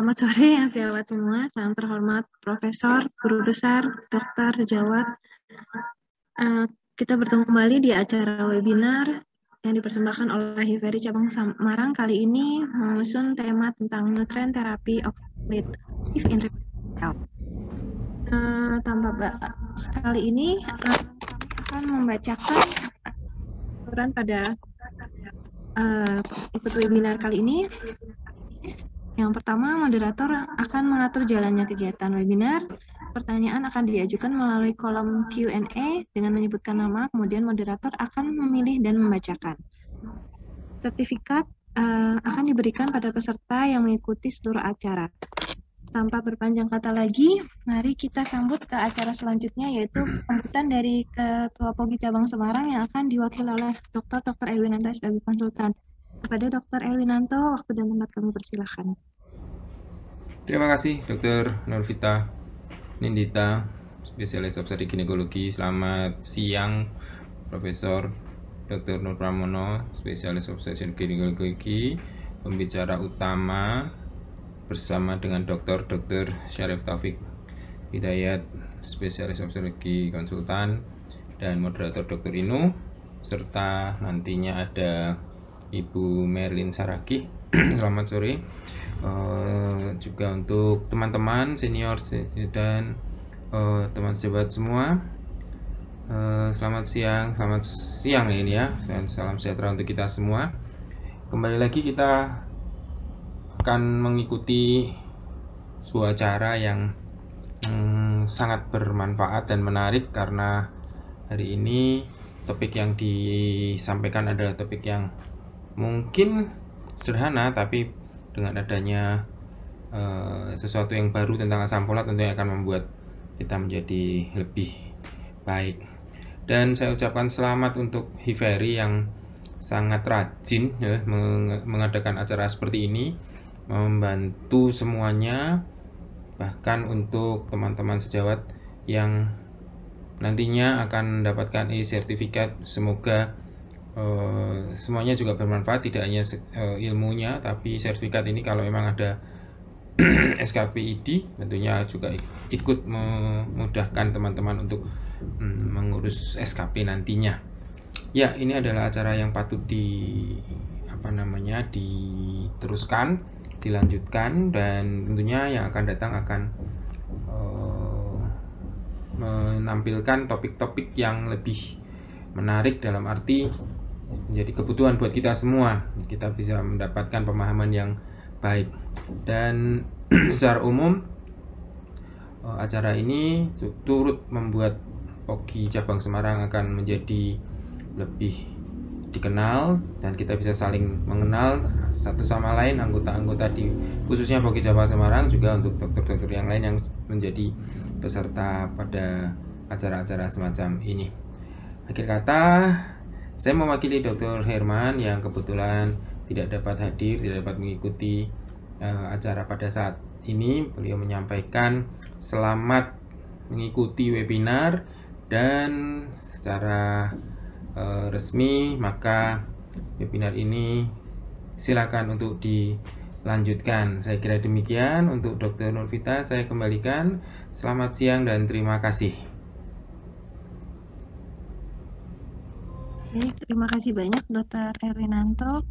Selamat sore yang selamat semua. Salam terhormat Profesor, Guru Besar, Dokter Sejawat. Uh, kita bertemu kembali di acara webinar yang dipersembahkan oleh Hiveri Cabang Semarang kali ini mengusung tema tentang nutrient therapy of late in health. Uh, tanpa kali ini uh, akan membacakan aturan pada uh, ikut webinar kali ini. Yang pertama, moderator akan mengatur jalannya kegiatan webinar. Pertanyaan akan diajukan melalui kolom Q&A dengan menyebutkan nama, kemudian moderator akan memilih dan membacakan. Sertifikat uh, akan diberikan pada peserta yang mengikuti seluruh acara. Tanpa berpanjang kata lagi, mari kita sambut ke acara selanjutnya yaitu sambutan dari Ketua Pogi Cabang Semarang yang akan diwakili oleh Dr. Dr. Erwinanto sebagai konsultan. Kepada Dr. Erwinanto, waktu dan tempat kami persilahkan. Terima kasih Dr. Nurvita Nindita, spesialis obstetri ginekologi. Selamat siang Profesor Dr. Nur Pramono, spesialis obstetri ginekologi, pembicara utama bersama dengan Dr. Dr. Syarif Taufik Hidayat, spesialis obstetri konsultan, dan moderator Dr. Inu, serta nantinya ada Ibu Merlin Saraki. Selamat sore. Uh, juga untuk teman-teman senior dan uh, teman sejabat semua. Uh, selamat siang, selamat siang ini ya. Salam sejahtera untuk kita semua. Kembali lagi kita akan mengikuti sebuah acara yang hmm, sangat bermanfaat dan menarik karena hari ini topik yang disampaikan adalah topik yang mungkin sederhana tapi dengan adanya uh, sesuatu yang baru tentang asam folat tentunya akan membuat kita menjadi lebih baik. Dan saya ucapkan selamat untuk Hiveri yang sangat rajin ya, mengadakan acara seperti ini membantu semuanya bahkan untuk teman-teman sejawat yang nantinya akan mendapatkan e-sertifikat. Semoga uh, semuanya juga bermanfaat tidak hanya uh, ilmunya tapi sertifikat ini kalau memang ada SKPID tentunya juga ikut memudahkan teman-teman untuk um, mengurus SKP nantinya. Ya ini adalah acara yang patut di apa namanya diteruskan dilanjutkan dan tentunya yang akan datang akan uh, menampilkan topik-topik yang lebih menarik dalam arti menjadi kebutuhan buat kita semua kita bisa mendapatkan pemahaman yang baik dan secara umum uh, acara ini turut membuat Pogi Cabang Semarang akan menjadi lebih dikenal dan kita bisa saling mengenal satu sama lain anggota-anggota di khususnya Pogi Jawa Semarang juga untuk dokter-dokter yang lain yang menjadi peserta pada acara-acara semacam ini. Akhir kata, saya mewakili Dr. Herman yang kebetulan tidak dapat hadir, tidak dapat mengikuti uh, acara pada saat ini. Beliau menyampaikan selamat mengikuti webinar dan secara uh, resmi maka webinar ini silakan untuk dilanjutkan. Saya kira demikian untuk Dr. Nurvita saya kembalikan. Selamat siang dan terima kasih. Baik, terima kasih banyak Dr. Erwinanto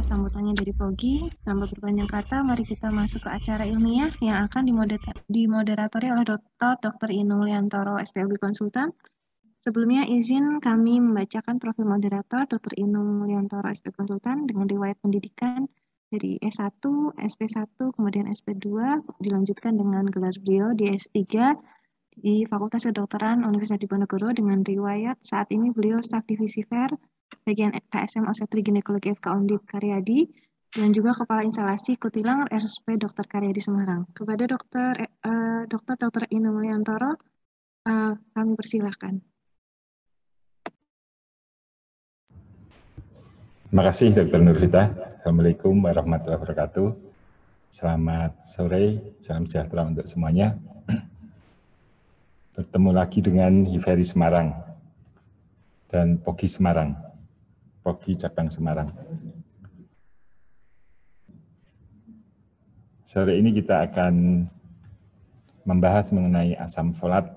sambutannya dari Pogi. Tanpa berpanjang kata, mari kita masuk ke acara ilmiah yang akan dimoderatori oleh Dr. Dr. Inul Yantoro, SPLG Konsultan, Sebelumnya izin kami membacakan profil moderator Dr. Inung Mulyantoro SP Konsultan dengan riwayat pendidikan dari S1, SP1, kemudian SP2, dilanjutkan dengan gelar beliau di S3 di Fakultas Kedokteran Universitas Diponegoro dengan riwayat saat ini beliau staf divisi FER bagian KSM Osetri Ginekologi FK Undip Karyadi dan juga Kepala Instalasi Kutilang RSP Dr. Karyadi Semarang. Kepada Dr. Eh, Dr. Dr. Inung Mulyantoro, eh, kami persilahkan. Terima kasih Dr. Nurvita. Assalamualaikum warahmatullahi wabarakatuh. Selamat sore, salam sejahtera untuk semuanya. Bertemu lagi dengan Hiveri Semarang dan Pogi Semarang, Pogi Cabang Semarang. Sore ini kita akan membahas mengenai asam folat.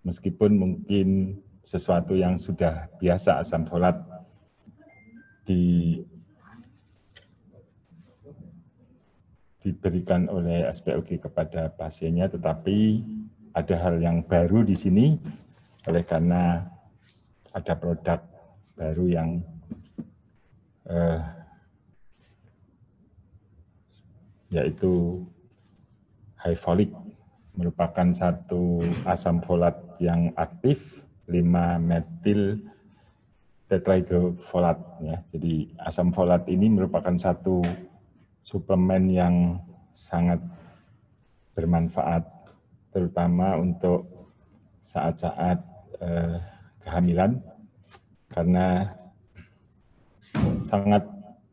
Meskipun mungkin sesuatu yang sudah biasa asam folat di diberikan oleh SPOG kepada pasiennya, tetapi ada hal yang baru di sini oleh karena ada produk baru yang eh, yaitu high folic merupakan satu asam folat yang aktif 5 metil tetrahydrofolat ya. Jadi asam folat ini merupakan satu suplemen yang sangat bermanfaat terutama untuk saat-saat eh, kehamilan karena sangat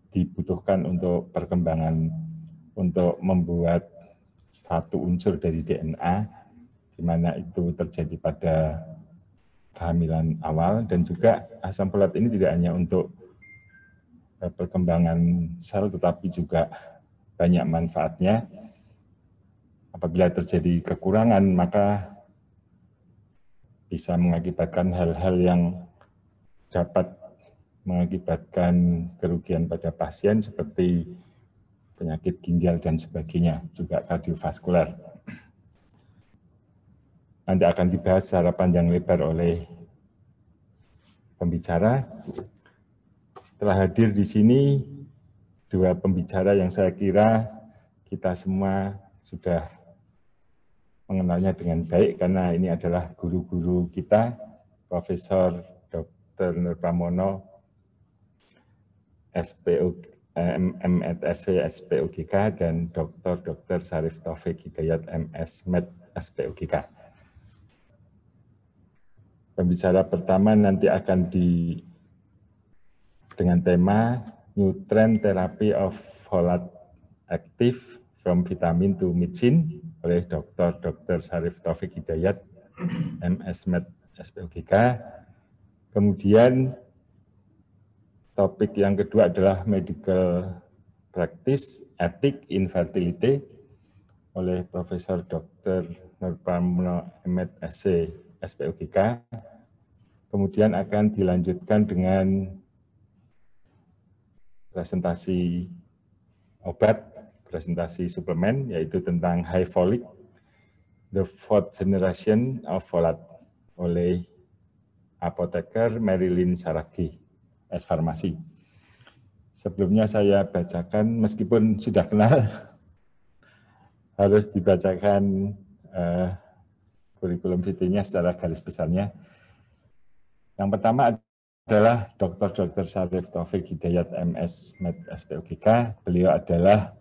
dibutuhkan untuk perkembangan untuk membuat satu unsur dari DNA di mana itu terjadi pada kehamilan awal dan juga asam folat ini tidak hanya untuk eh, perkembangan sel tetapi juga banyak manfaatnya. Apabila terjadi kekurangan maka bisa mengakibatkan hal-hal yang dapat mengakibatkan kerugian pada pasien seperti penyakit ginjal dan sebagainya, juga kardiovaskuler. Nanti akan dibahas secara panjang lebar oleh pembicara. Telah hadir di sini dua pembicara yang saya kira kita semua sudah mengenalnya dengan baik karena ini adalah guru-guru kita, Profesor Dr. Nur Pramono, SPO MMSC SPUGK dan Dr. Dr. Sarif Taufik Hidayat MS Med SPUGK. Pembicara pertama nanti akan di dengan tema Nutrient Therapy of Folate Active from Vitamin to Medicine oleh Dr. Dr. Sarif Taufik Hidayat MS Med SPUGK. Kemudian Topik yang kedua adalah medical practice etik infertility oleh Profesor Dr. Nurpamno Emet SC SPUGK. Kemudian akan dilanjutkan dengan presentasi obat, presentasi suplemen, yaitu tentang high folic, the fourth generation of folate oleh apoteker Marilyn Saragi. S Farmasi. Sebelumnya saya bacakan, meskipun sudah kenal, harus dibacakan uh, kurikulum vitae-nya secara garis besarnya. Yang pertama adalah Dr. Dr. Sarif Taufik Hidayat MS Med SPOGK. Beliau adalah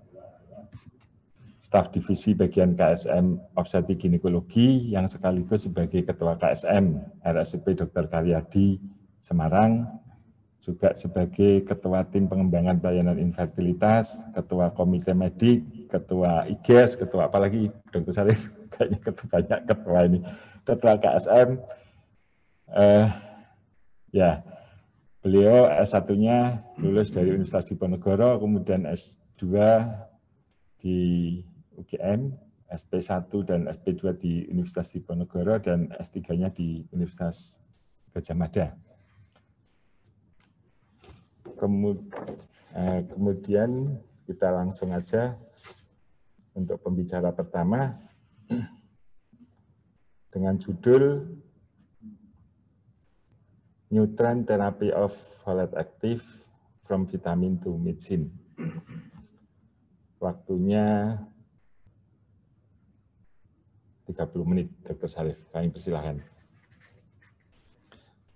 staf divisi bagian KSM Obstetrik Ginekologi yang sekaligus sebagai Ketua KSM RSUP Dr. Karyadi Semarang juga sebagai Ketua Tim Pengembangan Pelayanan Infertilitas, Ketua Komite Medik, Ketua IGES, Ketua apalagi Dr. Sarif, kayaknya ketua banyak ketua ini, Ketua KSM. Eh, ya, beliau S1-nya lulus dari Universitas Diponegoro, kemudian S2 di UGM, SP1 dan SP2 di Universitas Diponegoro, dan S3-nya di Universitas Gajah Mada. Eh, kemudian kita langsung aja untuk pembicara pertama dengan judul Nutrient Therapy of Folate Active from Vitamin to Medicine. Waktunya 30 menit, Dr. Sarif. Kami persilahkan.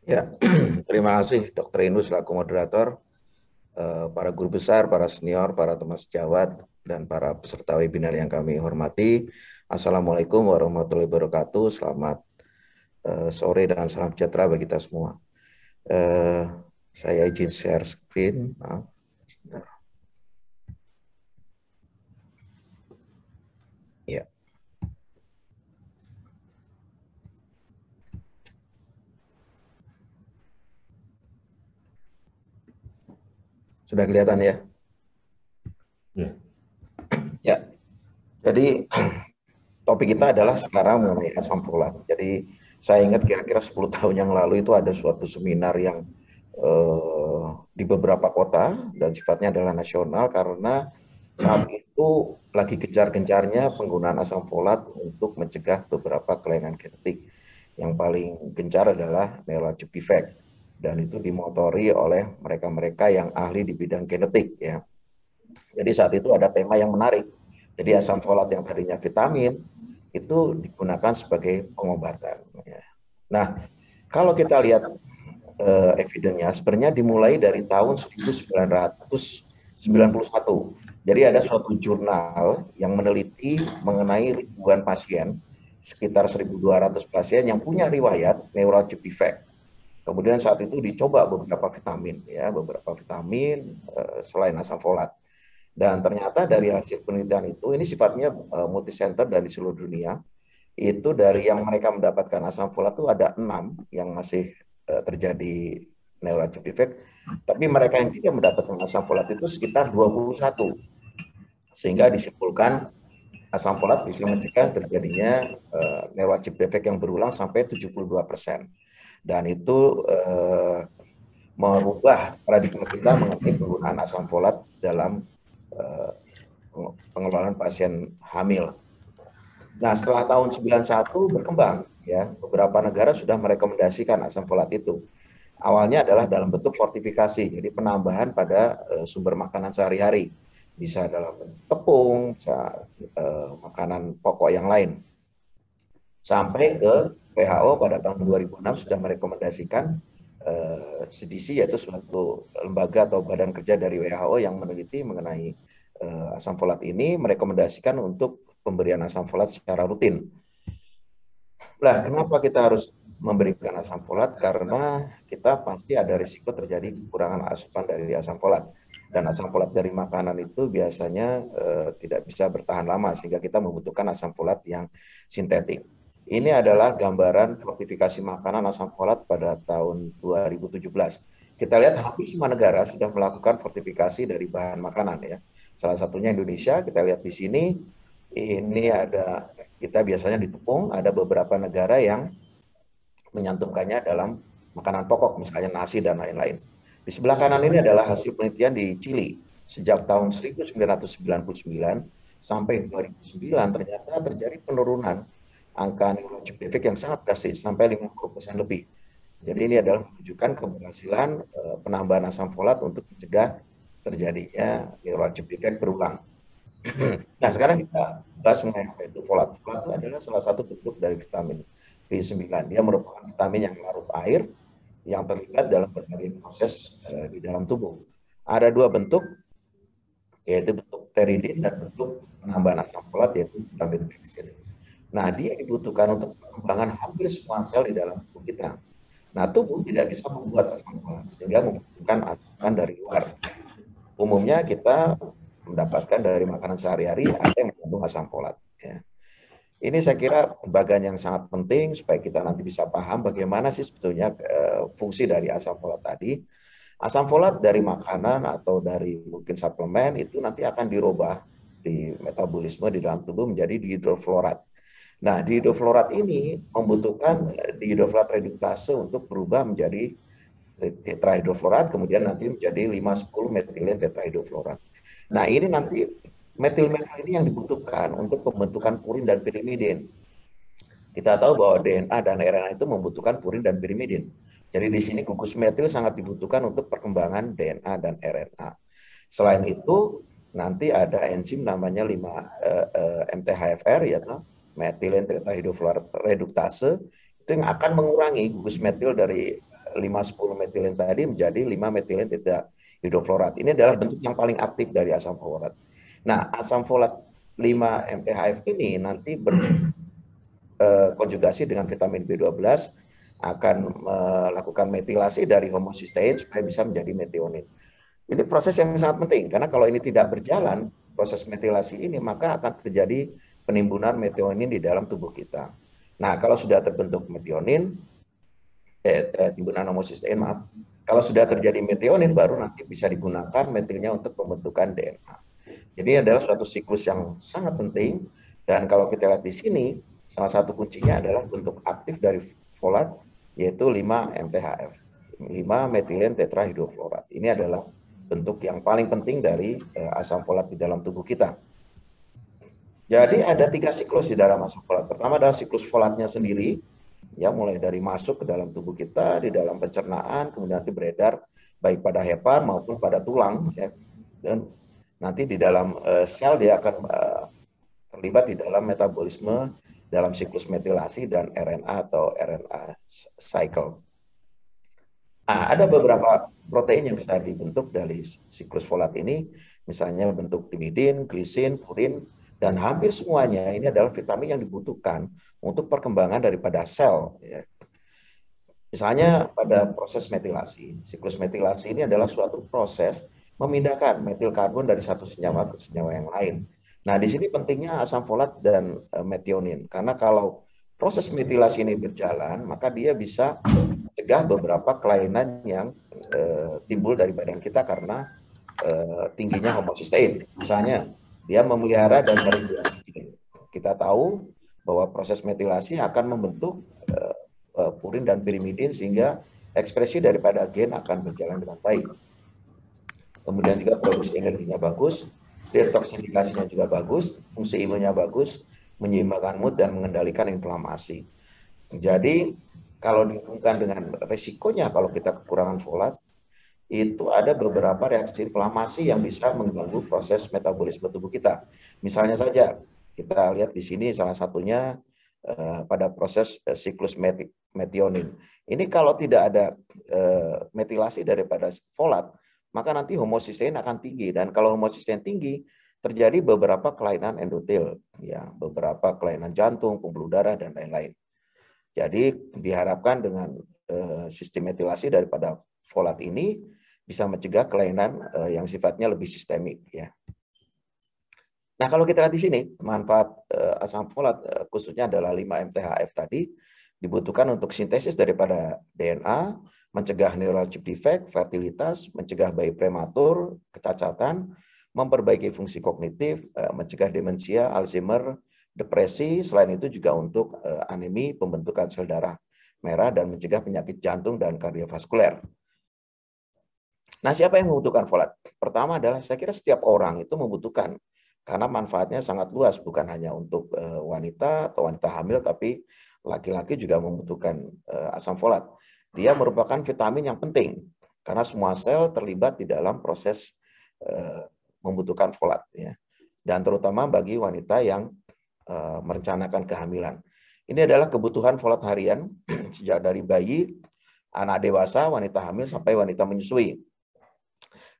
Ya, terima kasih Dr. Inu selaku moderator. Eh, para guru besar, para senior, para teman sejawat, dan para peserta webinar yang kami hormati. Assalamualaikum warahmatullahi wabarakatuh. Selamat uh, sore dan salam sejahtera bagi kita semua. Uh, saya izin share screen. Maaf. Ya. Sudah kelihatan ya? Ya. Jadi topik kita adalah sekarang mengenai asam folat. Jadi saya ingat kira-kira 10 tahun yang lalu itu ada suatu seminar yang eh, di beberapa kota dan sifatnya adalah nasional karena saat itu lagi gencar-gencarnya penggunaan asam folat untuk mencegah beberapa kelainan genetik. Yang paling gencar adalah neurologic defect dan itu dimotori oleh mereka-mereka yang ahli di bidang genetik ya. Jadi saat itu ada tema yang menarik. Jadi asam folat yang tadinya vitamin itu digunakan sebagai pengobatan. Ya. Nah, kalau kita lihat uh, evidennya, sebenarnya dimulai dari tahun 1991 jadi ada suatu jurnal yang meneliti mengenai ribuan pasien, sekitar 1.200 pasien yang punya riwayat neurologic defect. Kemudian saat itu dicoba beberapa vitamin, ya beberapa vitamin uh, selain asam folat. Dan ternyata dari hasil penelitian itu, ini sifatnya uh, multicenter dari seluruh dunia, itu dari yang mereka mendapatkan asam folat itu ada enam yang masih uh, terjadi neurologic defect, tapi mereka yang tidak mendapatkan asam folat itu sekitar 21 sehingga disimpulkan asam folat bisa mencegah terjadinya uh, neurologic defect yang berulang sampai 72 persen. Dan itu uh, merubah paradigma kita mengenai penggunaan asam folat dalam uh, pengelolaan pasien hamil. Nah, setelah tahun 91 berkembang ya, beberapa negara sudah merekomendasikan asam folat itu. Awalnya adalah dalam bentuk fortifikasi, jadi penambahan pada uh, sumber makanan sehari-hari bisa dalam tepung, bisa, uh, makanan pokok yang lain. Sampai ke WHO pada tahun 2006 sudah merekomendasikan uh, eh, CDC yaitu suatu lembaga atau badan kerja dari WHO yang meneliti mengenai uh, asam folat ini merekomendasikan untuk pemberian asam folat secara rutin. Nah, kenapa kita harus memberikan asam folat? Karena kita pasti ada risiko terjadi kekurangan asupan dari asam folat dan asam folat dari makanan itu biasanya uh, tidak bisa bertahan lama sehingga kita membutuhkan asam folat yang sintetik. Ini adalah gambaran fortifikasi makanan asam folat pada tahun 2017. Kita lihat hampir semua negara sudah melakukan fortifikasi dari bahan makanan ya. Salah satunya Indonesia, kita lihat di sini ini ada kita biasanya di tepung, ada beberapa negara yang menyantumkannya dalam makanan pokok misalnya nasi dan lain-lain. Di sebelah kanan ini adalah hasil penelitian di Chili. Sejak tahun 1999 sampai 2009 ternyata terjadi penurunan angka neurologic yang sangat drastis sampai 50% lebih. Jadi ini adalah menunjukkan keberhasilan uh, penambahan asam folat untuk mencegah terjadinya neurologic defect berulang. nah sekarang kita bahas mengenai apa itu folat. Folat itu adalah salah satu bentuk dari vitamin B9. Dia merupakan vitamin yang larut air yang terlibat dalam berbagai proses uh, di dalam tubuh. Ada dua bentuk, yaitu bentuk teridin dan bentuk penambahan asam folat, yaitu vitamin B6. Nah, dia dibutuhkan untuk perkembangan hampir semua sel di dalam tubuh kita. Nah, tubuh tidak bisa membuat asam folat, sehingga membutuhkan asupan dari luar. Umumnya kita mendapatkan dari makanan sehari-hari ada yang mengandung asam folat. Ya. Ini saya kira bagian yang sangat penting supaya kita nanti bisa paham bagaimana sih sebetulnya uh, fungsi dari asam folat tadi. Asam folat dari makanan atau dari mungkin suplemen itu nanti akan dirubah di metabolisme di dalam tubuh menjadi dihidroflorat. Nah, dihidroflorat ini membutuhkan dihidroflorat reduktase untuk berubah menjadi tetrahidroflorat, kemudian nanti menjadi 5-10 metilen tetrahidroflorat. Nah, ini nanti metil-metil ini yang dibutuhkan untuk pembentukan purin dan pirimidin. Kita tahu bahwa DNA dan RNA itu membutuhkan purin dan pirimidin. Jadi di sini gugus metil sangat dibutuhkan untuk perkembangan DNA dan RNA. Selain itu, nanti ada enzim namanya 5 uh, uh, MTHFR yaitu metilen tetrahidrofluorat reduktase itu yang akan mengurangi gugus metil dari 5-10 metilen tadi menjadi 5 metilen tetrahidrofluorat. Ini adalah bentuk yang paling aktif dari asam folat. Nah, asam folat 5 MPHF ini nanti berkonjugasi eh, dengan vitamin B12 akan melakukan metilasi dari homocysteine supaya bisa menjadi metionin. Ini proses yang sangat penting karena kalau ini tidak berjalan proses metilasi ini maka akan terjadi penimbunan metionin di dalam tubuh kita. Nah, kalau sudah terbentuk metionin eh, eh timbunan homocysteine maaf, kalau sudah terjadi metionin baru nanti bisa digunakan metilnya untuk pembentukan DNA. Jadi adalah suatu siklus yang sangat penting dan kalau kita lihat di sini salah satu kuncinya adalah bentuk aktif dari folat yaitu 5 MTHF, 5 metilen tetrahidrofluorat. Ini adalah bentuk yang paling penting dari eh, asam folat di dalam tubuh kita. Jadi ada tiga siklus di dalam asam folat. Pertama adalah siklus folatnya sendiri, ya mulai dari masuk ke dalam tubuh kita, di dalam pencernaan, kemudian nanti beredar baik pada hepa maupun pada tulang, ya. dan nanti di dalam uh, sel dia akan uh, terlibat di dalam metabolisme dalam siklus metilasi dan RNA atau RNA cycle. Nah, ada beberapa protein yang bisa dibentuk dari siklus folat ini, misalnya bentuk timidin, glisin, purin, dan hampir semuanya ini adalah vitamin yang dibutuhkan untuk perkembangan daripada sel. Ya. Misalnya pada proses metilasi, siklus metilasi ini adalah suatu proses memindahkan metil karbon dari satu senyawa ke senyawa yang lain. Nah, di sini pentingnya asam folat dan e, metionin, karena kalau proses metilasi ini berjalan, maka dia bisa mencegah beberapa kelainan yang e, timbul dari badan kita karena e, tingginya homosistein. Misalnya, dia memelihara dan meregulasi. Kita tahu bahwa proses metilasi akan membentuk uh, purin dan pirimidin sehingga ekspresi daripada gen akan berjalan dengan baik. Kemudian juga produksi energinya bagus, detoksifikasinya juga bagus, fungsi imunnya bagus, menyeimbangkan mood dan mengendalikan inflamasi. Jadi kalau dihubungkan dengan resikonya kalau kita kekurangan folat, itu ada beberapa reaksi inflamasi yang bisa mengganggu proses metabolisme tubuh kita. Misalnya saja, kita lihat di sini salah satunya uh, pada proses uh, siklus met metionin. Ini kalau tidak ada uh, metilasi daripada folat, maka nanti homosistein akan tinggi dan kalau homosistein tinggi terjadi beberapa kelainan endotel, ya, beberapa kelainan jantung, pembuluh darah dan lain-lain. Jadi diharapkan dengan uh, sistem metilasi daripada folat ini bisa mencegah kelainan uh, yang sifatnya lebih sistemik ya. Nah, kalau kita lihat di sini, manfaat uh, asam folat uh, khususnya adalah 5 MTHF tadi dibutuhkan untuk sintesis daripada DNA, mencegah neural chip defect, fertilitas, mencegah bayi prematur, kecacatan, memperbaiki fungsi kognitif, mencegah demensia, Alzheimer, depresi, selain itu juga untuk anemi, pembentukan sel darah merah, dan mencegah penyakit jantung dan kardiovaskuler. Nah, siapa yang membutuhkan folat? Pertama adalah saya kira setiap orang itu membutuhkan karena manfaatnya sangat luas bukan hanya untuk uh, wanita atau wanita hamil tapi laki-laki juga membutuhkan uh, asam folat. Dia merupakan vitamin yang penting karena semua sel terlibat di dalam proses uh, membutuhkan folat ya. Dan terutama bagi wanita yang merencanakan kehamilan. Ini adalah kebutuhan folat harian sejak dari bayi, anak dewasa, wanita hamil sampai wanita menyusui.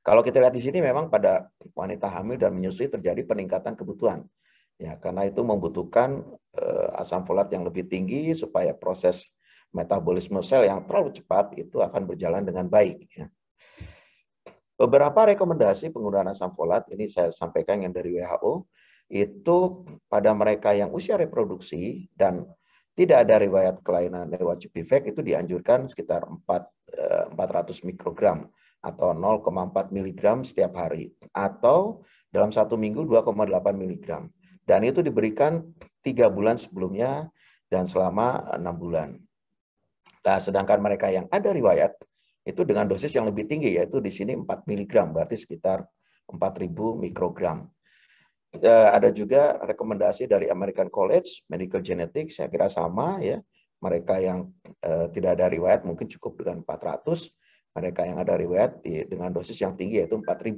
Kalau kita lihat di sini memang pada wanita hamil dan menyusui terjadi peningkatan kebutuhan. Ya, karena itu membutuhkan uh, asam folat yang lebih tinggi supaya proses metabolisme sel yang terlalu cepat itu akan berjalan dengan baik. Ya. Beberapa rekomendasi penggunaan asam folat ini saya sampaikan yang dari WHO itu pada mereka yang usia reproduksi dan tidak ada riwayat kelainan lewat defect itu dianjurkan sekitar 4, 400 eh, mikrogram atau 0,4 mg setiap hari atau dalam satu minggu 2,8 mg dan itu diberikan tiga bulan sebelumnya dan selama enam bulan. Nah, sedangkan mereka yang ada riwayat itu dengan dosis yang lebih tinggi yaitu di sini 4 mg berarti sekitar 4000 mikrogram. Eh, ada juga rekomendasi dari American College Medical Genetics saya kira sama ya. Mereka yang uh, tidak ada riwayat mungkin cukup dengan 400 mereka yang ada riwayat dengan dosis yang tinggi yaitu 4.000.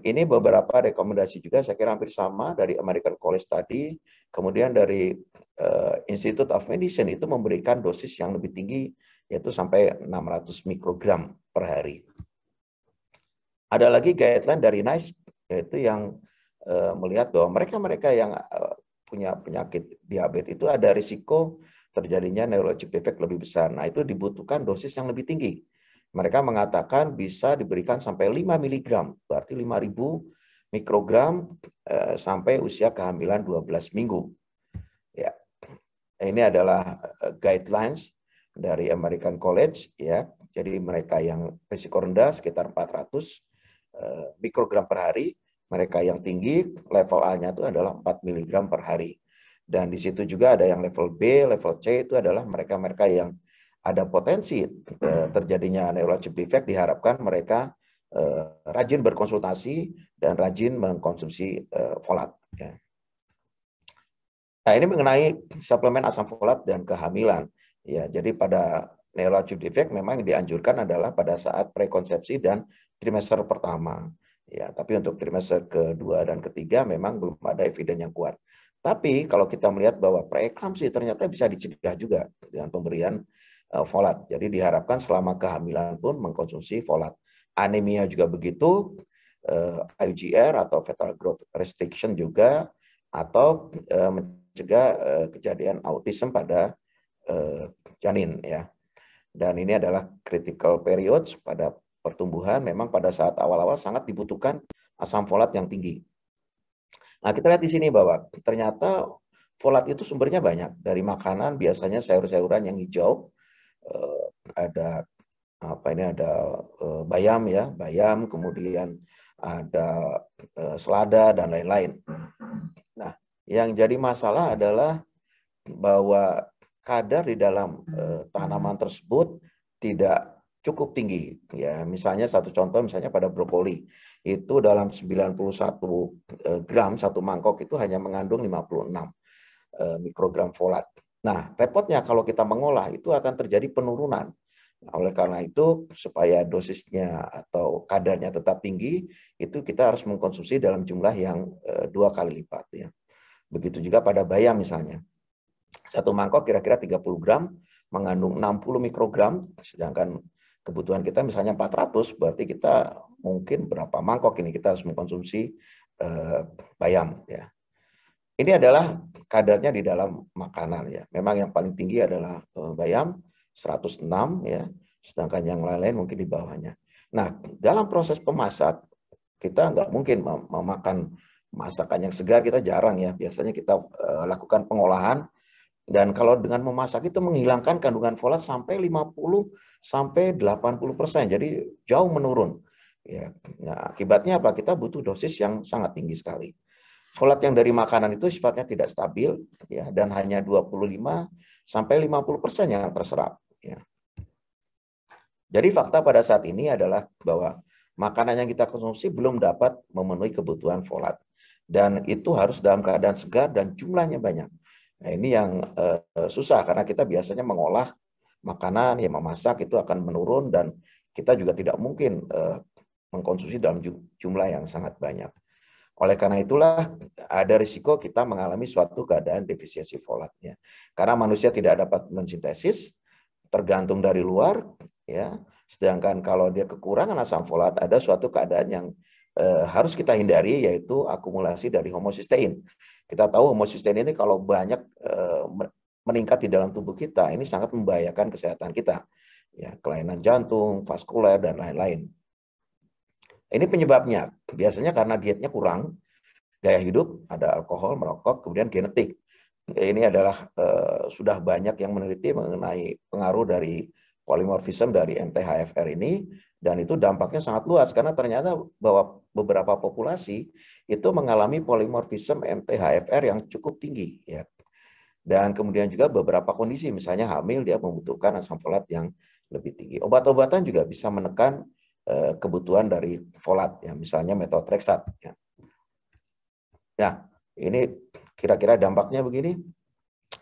Ini beberapa rekomendasi juga saya kira hampir sama dari American College tadi. Kemudian dari uh, Institute of Medicine itu memberikan dosis yang lebih tinggi yaitu sampai 600 mikrogram per hari. Ada lagi guideline dari NICE yaitu yang uh, melihat bahwa mereka-mereka yang uh, punya penyakit diabetes itu ada risiko terjadinya neurologic defect lebih besar. Nah, itu dibutuhkan dosis yang lebih tinggi mereka mengatakan bisa diberikan sampai 5 mg, berarti 5000 mikrogram eh, sampai usia kehamilan 12 minggu. Ya. Ini adalah eh, guidelines dari American College ya. Jadi mereka yang risiko rendah sekitar 400 eh, mikrogram per hari mereka yang tinggi level A-nya itu adalah 4 mg per hari. Dan di situ juga ada yang level B, level C itu adalah mereka-mereka yang ada potensi eh, terjadinya neurologic defect diharapkan mereka eh, rajin berkonsultasi dan rajin mengkonsumsi eh, folat. Ya. Nah ini mengenai suplemen asam folat dan kehamilan. Ya, jadi pada neurologic defect memang yang dianjurkan adalah pada saat prekonsepsi dan trimester pertama. Ya, tapi untuk trimester kedua dan ketiga memang belum ada eviden yang kuat. Tapi kalau kita melihat bahwa preeklamsi ternyata bisa dicegah juga dengan pemberian folat. Jadi diharapkan selama kehamilan pun mengkonsumsi folat. Anemia juga begitu, eh, IGR atau fetal growth restriction juga, atau uh, mencegah kejadian autism pada janin ya. Dan ini adalah critical period pada pertumbuhan. Memang pada saat awal-awal sangat dibutuhkan asam folat yang tinggi. Nah, kita lihat di sini bahwa ternyata folat itu sumbernya banyak. Dari makanan biasanya sayur-sayuran yang hijau, uh, ada apa ini ada uh, bayam ya, bayam, kemudian ada uh, selada dan lain-lain. Nah, yang jadi masalah adalah bahwa kadar di dalam uh, tanaman tersebut tidak cukup tinggi. Ya, misalnya satu contoh misalnya pada brokoli itu dalam 91 eh, gram satu mangkok itu hanya mengandung 56 eh, mikrogram folat. Nah, repotnya kalau kita mengolah itu akan terjadi penurunan. Nah, oleh karena itu, supaya dosisnya atau kadarnya tetap tinggi, itu kita harus mengkonsumsi dalam jumlah yang eh, dua kali lipat. Ya. Begitu juga pada bayam misalnya. Satu mangkok kira-kira 30 gram, mengandung 60 mikrogram, sedangkan kebutuhan kita misalnya 400, berarti kita mungkin berapa mangkok ini kita harus mengkonsumsi eh, bayam ya. Ini adalah kadarnya di dalam makanan ya. Memang yang paling tinggi adalah eh, bayam 106 ya, sedangkan yang lain-lain mungkin di bawahnya. Nah, dalam proses pemasak kita nggak mungkin memakan masakan yang segar kita jarang ya. Biasanya kita uh, lakukan pengolahan dan kalau dengan memasak itu menghilangkan kandungan folat sampai 50 sampai 80 persen, jadi jauh menurun. Ya, nah, akibatnya apa? Kita butuh dosis yang sangat tinggi sekali. Folat yang dari makanan itu sifatnya tidak stabil, ya, dan hanya 25 sampai 50 persen yang terserap. Ya. Jadi fakta pada saat ini adalah bahwa makanan yang kita konsumsi belum dapat memenuhi kebutuhan folat. Dan itu harus dalam keadaan segar dan jumlahnya banyak. Nah, ini yang uh, susah karena kita biasanya mengolah makanan, ya memasak itu akan menurun dan kita juga tidak mungkin uh, mengkonsumsi dalam jumlah yang sangat banyak. Oleh karena itulah ada risiko kita mengalami suatu keadaan defisiensi folatnya. Karena manusia tidak dapat mensintesis, tergantung dari luar, ya. Sedangkan kalau dia kekurangan asam folat, ada suatu keadaan yang eh, harus kita hindari yaitu akumulasi dari homocysteine. Kita tahu homocysteine ini kalau banyak eh, meningkat di dalam tubuh kita, ini sangat membahayakan kesehatan kita. Ya, kelainan jantung, vaskuler dan lain-lain. Ini penyebabnya biasanya karena dietnya kurang, gaya hidup, ada alkohol, merokok, kemudian genetik. Ini adalah eh, sudah banyak yang meneliti mengenai pengaruh dari polimorfisme dari MTHFR ini dan itu dampaknya sangat luas karena ternyata bahwa beberapa populasi itu mengalami polimorfisme MTHFR yang cukup tinggi ya. Dan kemudian juga beberapa kondisi misalnya hamil dia membutuhkan asam folat yang lebih tinggi. Obat-obatan juga bisa menekan kebutuhan dari folat ya misalnya metotrexat ya. Ya, ini kira-kira dampaknya begini.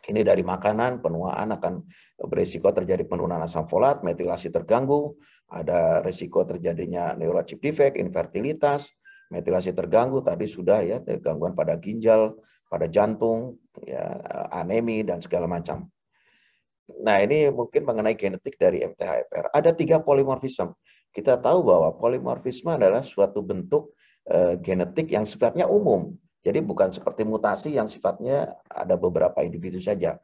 Ini dari makanan, penuaan akan berisiko terjadi penurunan asam folat, metilasi terganggu, ada risiko terjadinya neurologic defect, infertilitas, metilasi terganggu tadi sudah ya, gangguan pada ginjal, pada jantung, ya, anemi dan segala macam. Nah, ini mungkin mengenai genetik dari MTHFR. Ada tiga polimorfisme. Kita tahu bahwa polimorfisme adalah suatu bentuk uh, genetik yang sifatnya umum. Jadi bukan seperti mutasi yang sifatnya ada beberapa individu saja.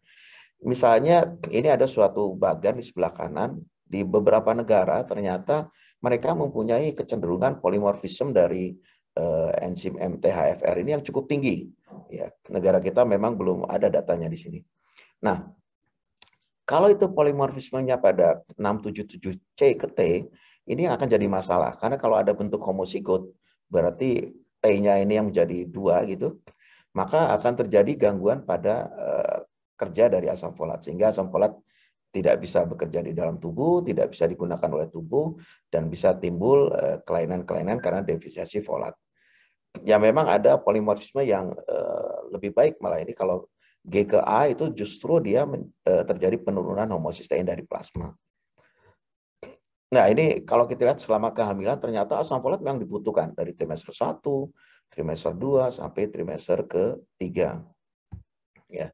Misalnya ini ada suatu bagan di sebelah kanan di beberapa negara ternyata mereka mempunyai kecenderungan polimorfisme dari uh, enzim MTHFR ini yang cukup tinggi. Ya, negara kita memang belum ada datanya di sini. Nah, kalau itu polimorfismenya pada 677C ke T, ini akan jadi masalah karena kalau ada bentuk homozigot berarti T-nya ini yang menjadi dua gitu, maka akan terjadi gangguan pada uh, kerja dari asam folat sehingga asam folat tidak bisa bekerja di dalam tubuh, tidak bisa digunakan oleh tubuh dan bisa timbul uh, kelainan-kelainan karena defisiensi folat. Ya memang ada polimorfisme yang uh, lebih baik malah ini kalau G ke A itu justru dia terjadi penurunan homosistein dari plasma. Nah, ini kalau kita lihat selama kehamilan ternyata asam folat memang dibutuhkan dari trimester 1, trimester 2 sampai trimester ke-3. Ya.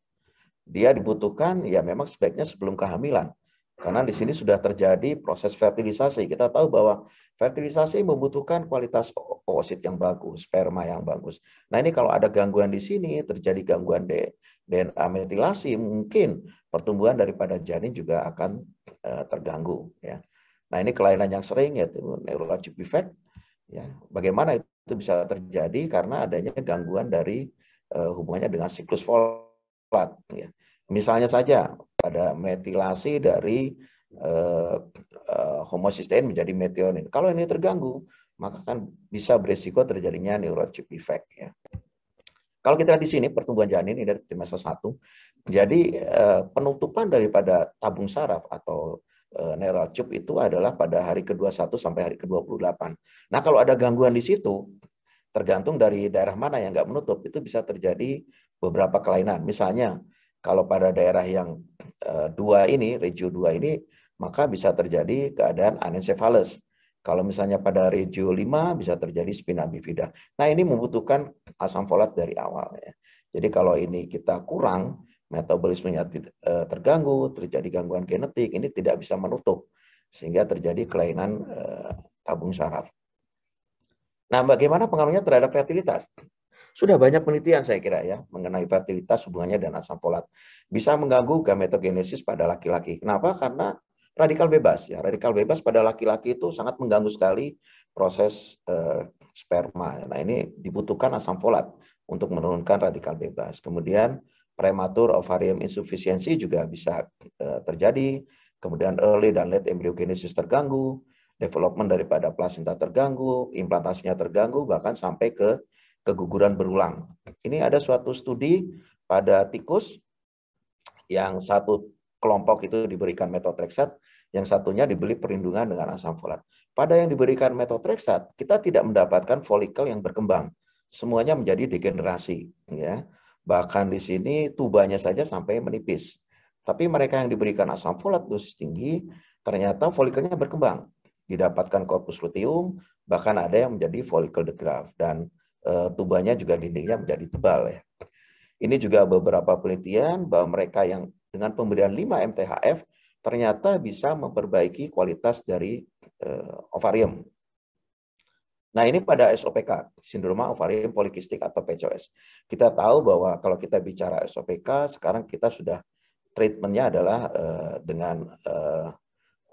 Dia dibutuhkan ya memang sebaiknya sebelum kehamilan. Karena di sini sudah terjadi proses fertilisasi. Kita tahu bahwa fertilisasi membutuhkan kualitas oosit yang bagus, sperma yang bagus. Nah, ini kalau ada gangguan di sini, terjadi gangguan DNA metilasi, mungkin pertumbuhan daripada janin juga akan uh, terganggu ya. Nah ini kelainan yang sering yaitu neurologic defect. Ya, bagaimana itu bisa terjadi karena adanya gangguan dari uh, hubungannya dengan siklus folat. Ya. Misalnya saja pada metilasi dari uh, uh, homocysteine menjadi metionin. Kalau ini terganggu, maka kan bisa beresiko terjadinya neurologic defect. Ya. Kalau kita lihat di sini pertumbuhan janin ini dari trimester 1, jadi penutupan daripada tabung saraf atau Eh, neural tube itu adalah pada hari ke-21 sampai hari ke-28. Nah, kalau ada gangguan di situ, tergantung dari daerah mana yang nggak menutup, itu bisa terjadi beberapa kelainan. Misalnya, kalau pada daerah yang uh, dua ini, regio dua ini, maka bisa terjadi keadaan anencefalus. Kalau misalnya pada regio 5 bisa terjadi spina bifida. Nah, ini membutuhkan asam folat dari awal ya. Jadi kalau ini kita kurang, metabolismenya eh, terganggu, terjadi gangguan genetik, ini tidak bisa menutup sehingga terjadi kelainan eh, tabung saraf. Nah, bagaimana pengaruhnya terhadap fertilitas? Sudah banyak penelitian saya kira ya mengenai fertilitas hubungannya dengan asam folat. Bisa mengganggu gametogenesis pada laki-laki. Kenapa? Karena radikal bebas ya. Radikal bebas pada laki-laki itu sangat mengganggu sekali proses eh, sperma. Nah, ini dibutuhkan asam folat untuk menurunkan radikal bebas. Kemudian prematur ovarium insufficiency juga bisa uh, terjadi, kemudian early dan late embryogenesis terganggu, development daripada plasenta terganggu, implantasinya terganggu, bahkan sampai ke keguguran berulang. Ini ada suatu studi pada tikus yang satu kelompok itu diberikan metotreksat, yang satunya diberi perlindungan dengan asam folat. Pada yang diberikan metotreksat, kita tidak mendapatkan folikel yang berkembang. Semuanya menjadi degenerasi. Ya. Bahkan di sini tubanya saja sampai menipis. Tapi mereka yang diberikan asam folat dosis tinggi, ternyata folikelnya berkembang. Didapatkan korpus luteum, bahkan ada yang menjadi folikel de Graaf. Dan e, tubanya juga dindingnya menjadi tebal. ya. Ini juga beberapa penelitian bahwa mereka yang dengan pemberian 5 MTHF ternyata bisa memperbaiki kualitas dari e, ovarium. Nah ini pada SOPK, sindroma ovarium polikistik atau PCOS. Kita tahu bahwa kalau kita bicara SOPK, sekarang kita sudah treatmentnya adalah uh, dengan uh,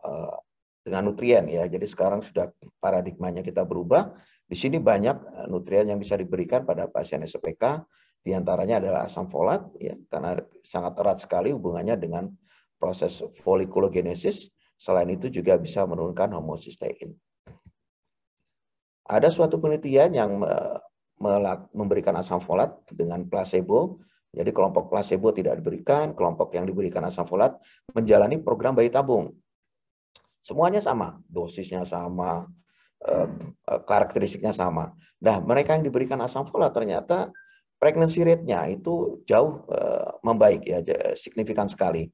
uh, dengan nutrien ya. Jadi sekarang sudah paradigmanya kita berubah. Di sini banyak nutrien yang bisa diberikan pada pasien SOPK. Di antaranya adalah asam folat ya, karena sangat erat sekali hubungannya dengan proses folikulogenesis. Selain itu juga bisa menurunkan homocysteine. Ada suatu penelitian yang memberikan asam folat dengan placebo. Jadi kelompok placebo tidak diberikan, kelompok yang diberikan asam folat menjalani program bayi tabung. Semuanya sama, dosisnya sama, eh, eh, karakteristiknya sama. Nah, mereka yang diberikan asam folat ternyata pregnancy rate-nya itu jauh eh, membaik ya, signifikan sekali.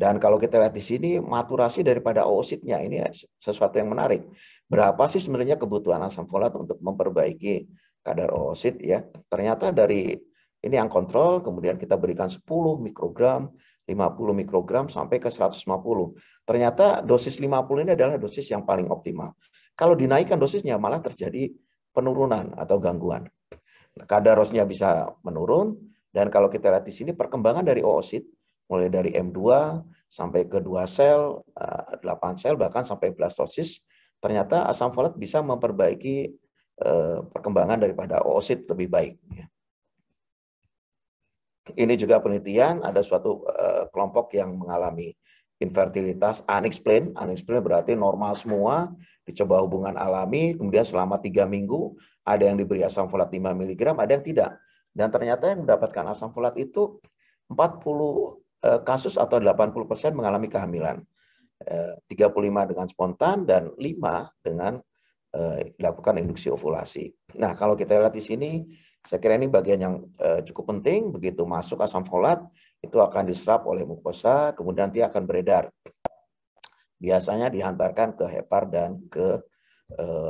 Dan kalau kita lihat di sini, maturasi daripada oositnya ini sesuatu yang menarik. Berapa sih sebenarnya kebutuhan asam folat untuk memperbaiki kadar oosit ya? Ternyata dari ini yang kontrol, kemudian kita berikan 10 mikrogram, 50 mikrogram sampai ke 150. Ternyata dosis 50 ini adalah dosis yang paling optimal. Kalau dinaikkan dosisnya malah terjadi penurunan atau gangguan. Kadarosnya bisa menurun dan kalau kita lihat di sini perkembangan dari oosit mulai dari M2 sampai ke 2 sel, 8 eh, sel, bahkan sampai blastosis, ternyata asam folat bisa memperbaiki eh, perkembangan daripada oosit lebih baik. Ya. Ini juga penelitian, ada suatu eh, kelompok yang mengalami infertilitas unexplained. Unexplained berarti normal semua, dicoba hubungan alami, kemudian selama tiga minggu ada yang diberi asam folat 5 mg, ada yang tidak. Dan ternyata yang mendapatkan asam folat itu 40 eh, kasus atau 80% mengalami kehamilan. 35 eh, dengan spontan dan 5 dengan eh, dilakukan induksi ovulasi. Nah, kalau kita lihat di sini, saya kira ini bagian yang cukup penting. Begitu masuk asam folat, itu akan diserap oleh mukosa, kemudian dia akan beredar. Biasanya dihantarkan ke hepar dan ke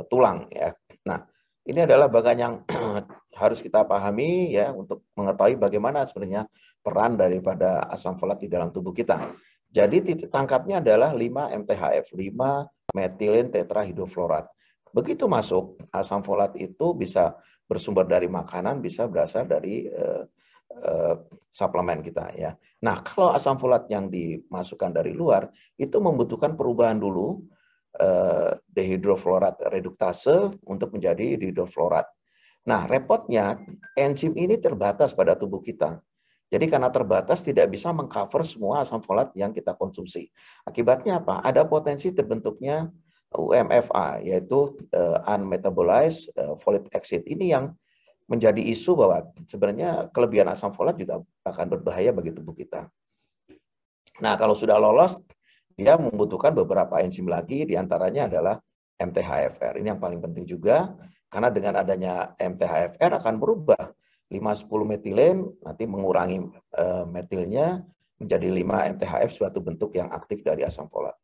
tulang ya. Nah, ini adalah bagian yang harus kita pahami ya untuk mengetahui bagaimana sebenarnya peran daripada asam folat di dalam tubuh kita. Jadi titik tangkapnya adalah 5 MTHF, 5 metilin tetrahidrofluorat. Begitu masuk, asam folat itu bisa bersumber dari makanan, bisa berasal dari uh, uh, suplemen kita ya. Nah, kalau asam folat yang dimasukkan dari luar itu membutuhkan perubahan dulu uh, dehidrofluorat reduktase untuk menjadi dihidrofluorat. Nah, repotnya enzim ini terbatas pada tubuh kita. Jadi karena terbatas tidak bisa mengcover semua asam folat yang kita konsumsi. Akibatnya apa? Ada potensi terbentuknya UMFA yaitu uh, unmetabolized uh, folic acid. Ini yang menjadi isu bahwa sebenarnya kelebihan asam folat juga akan berbahaya bagi tubuh kita. Nah, kalau sudah lolos, dia membutuhkan beberapa enzim lagi, di antaranya adalah MTHFR. Ini yang paling penting juga, karena dengan adanya MTHFR akan berubah 5-10 metilen, nanti mengurangi uh, metilnya menjadi 5 MTHF, suatu bentuk yang aktif dari asam folat.